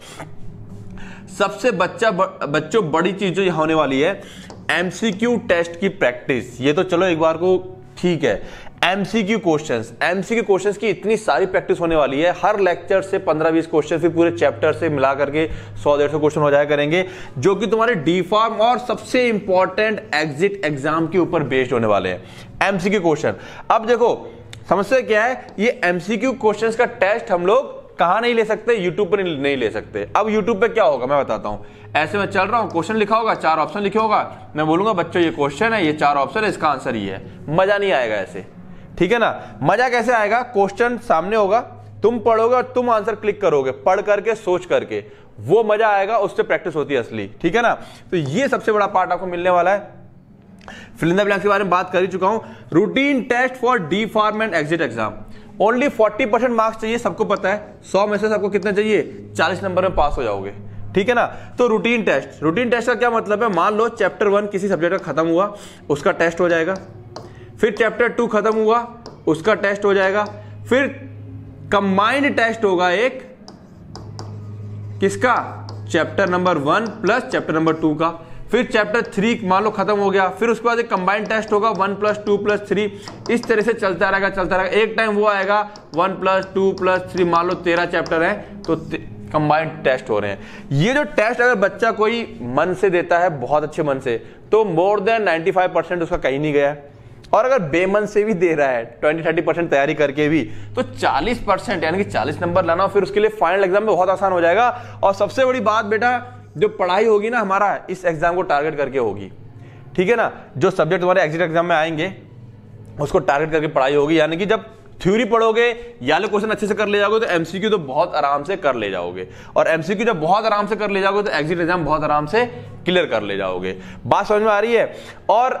सबसे बच्चा बच्चों, बड़ी चीज़ जो होने वाली है एमसीक्यू टेस्ट की प्रैक्टिस ये तो चलो एक बार को ठीक है। एमसीक्यू क्वेश्चंस एमसीक्यू क्वेश्चंस की इतनी सारी प्रैक्टिस होने वाली है। हर लेक्चर से 15-20 क्वेश्चन फिर पूरे चैप्टर से मिला करके 100 डेढ़ सौ क्वेश्चन हो जाया करेंगे, जो कि तुम्हारे डी फार्म और सबसे इंपॉर्टेंट एग्जिट एग्ज़ाम के ऊपर बेस्ड होने वाले हैं। एमसीक्यू क्वेश्चन अब देखो समस्या क्या है? ये एमसीक्यू क्वेश्चंस का टेस्ट हम लोग कहाँ नहीं ले सकते यूट्यूब पर नहीं ले सकते। अब यूट्यूब पे क्या होगा, मैं बताता हूँ। ऐसे में चल रहा हूँ क्वेश्चन लिखा होगा, चार ऑप्शन लिखे होगा। मैं बोलूँगा, बच्चों, ये क्वेश्चन है, ये चार ऑप्शन है, इसका आंसर ये है। मज़ा नहीं आएगा ऐसे। ठीक है ना? मज़ा कैसे आएगा? क्वेश्चन सामने होगा, तुम पढ़ोगे और तुम आंसर क्लिक करोगे, पढ़ करके, सोच करके। वो मज़ा आएगा, उससे प्रैक्टिस होती है असली। ठीक है ना? तो ये सबसे बड़ा पार्ट आपको मिलने वाला है। फिलिंदा ब्लैंक के बारे में बात कर ही चुका हूँ। Routine test for D pharm and exit exam only 40 percent marks चाहिए, सबको पता है। 100 में से सबको कितना चाहिए? 40 नंबर में पास हो जाओगे। ठीक है ना? तो रूटीन टेस्ट रूटीन टेस्ट का क्या मतलब है? मान लो चैप्टर वन किसी सब्जेक्ट का खत्म हुआ, उसका टेस्ट हो जाएगा। फिर चैप्टर टू खत्म हुआ, उसका टेस्ट हो जाएगा। फिर कंबाइंड टेस्ट होगा एक। किसका? Chapter number one plus chapter number two का। फिर चैप्टर थ्री मान लो खत्म हो गया, फिर उसके बाद एक कंबाइंड टेस्ट होगा one plus two plus three इस तरह से चलता रहेगा चलता रहेगा। एक टाइम वो आएगा one plus two plus three मान लो तेरह चैप्टर है तो कंबाइंड टेस्ट हो रहे हैं। ये जो टेस्ट अगर बच्चा कोई मन से देता है, बहुत अच्छे मन से तो मोर देन 95 परसेंट उसका कहीं नहीं गया। और अगर बेमन से भी दे रहा है ट्वेंटी थर्टी परसेंट तैयारी करके भी तो चालीस परसेंट यानी कि चालीस नंबर लाना, फिर उसके लिए फाइनल एग्ज़ाम में बहुत आसान हो जाएगा। और सबसे बड़ी बात बेटा जो पढ़ाई होगी ना हमारा, इस एग्ज़ाम को टारगेट करके होगी। ठीक है ना? जो सब्जेक्ट तुम्हारे एग्जिट एग्ज़ाम में आएँगे, उसको टारगेट करके पढ़ाई होगी। यानी कि जब थ्योरी पढ़ोगे, या क्वेश्चन अच्छे से कर ले जाओगे तो एमसीक्यू तो बहुत आराम से कर ले जाओगे। और एमसीक्यू जब बहुत आराम से कर ले जाओगे तो एग्जिट एग्ज़ाम बहुत आराम से क्लियर कर ले जाओगे। बात समझ में आ रही है? और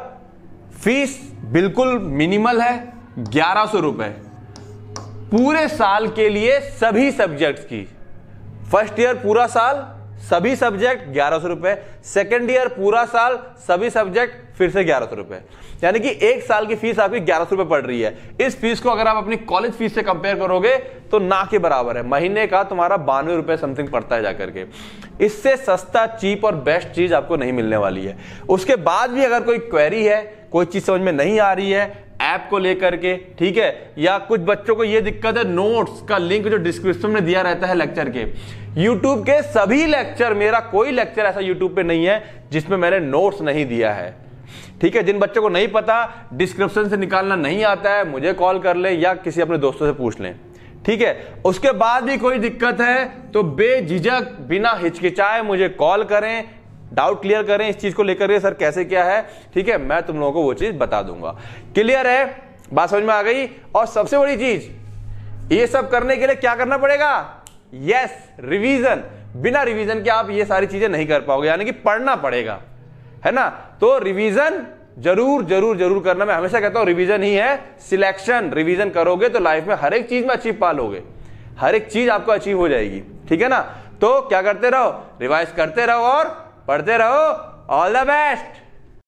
फ़ीस बिल्कुल मिनिमल है, ग्यारह सौ रुपए। पूरे साल के लिए सभी सब्जेक्ट्स की। फ़र्स्ट ईयर पूरा साल सभी सब्जेक्ट ग्यारह सौ रुपए। सेकेंड ईयर पूरा साल सभी सब्जेक्ट फिर से ग्यारह सौ रुपए। यानी कि एक साल की फ़ीस आपकी ग्यारह सौ रुपए पड़ रही है। इस फ़ीस को अगर आप अपनी कॉलेज फ़ीस से कंपेयर करोगे तो ना के बराबर है। महीने का तुम्हारा बानवे रुपए समथिंग पड़ता है जाकर के। इससे सस्ता चीप और बेस्ट चीज़ आपको नहीं मिलने वाली है। उसके बाद भी अगर कोई क्वेरी है, कोई चीज़ समझ में नहीं आ रही है ऐप को लेकर के, ठीक है? या कुछ बच्चों को यह दिक्कत है नोट्स का लिंक जो डिस्क्रिप्शन में दिया रहता है लेक्चर के। यूट्यूब के सभी लेक्चर मेरा कोई लेक्चर ऐसा यूट्यूब पे नहीं है, जिसमें मैंने नोट्स नहीं दिया है। ठीक है? जिन बच्चों को नहीं पता डिस्क्रिप्शन से निकालना नहीं आता है, मुझे कॉल कर ले या किसी अपने दोस्तों से पूछ लें। ठीक है? उसके बाद भी कोई दिक्कत है तो बेझिझक, बिना हिचकिचाए मुझे कॉल करें डाउट क्लियर करें इस चीज़ को लेकर सर, कैसे क्या है? ठीक है, मैं तुम लोगों को वो चीज़ बता दूँगा। क्लियर है? बात समझ में आ गई? और सबसे बड़ी चीज़, ये सब करने के लिए क्या करना पड़ेगा? यस रिवीजन बिना रिवीजन के आप ये सारी चीज़ें नहीं कर पाओगे, यानी कि पढ़ना पड़ेगा। है ना? तो रिवीजन ज़रूर ज़रूर ज़रूर करना। मैं हमेशा कहता हूँ रिवीजन ही है। सिलेक्शन रिवीजन करोगे तो लाइफ में हर एक चीज़ में अचीव पालोगे। हर एक चीज़ आपको अचीव हो जाएगी। ठीक है ना? तो क्या करते रहो? रिवाइज करते रहो और पढ़ते रहो ऑल द बेस्ट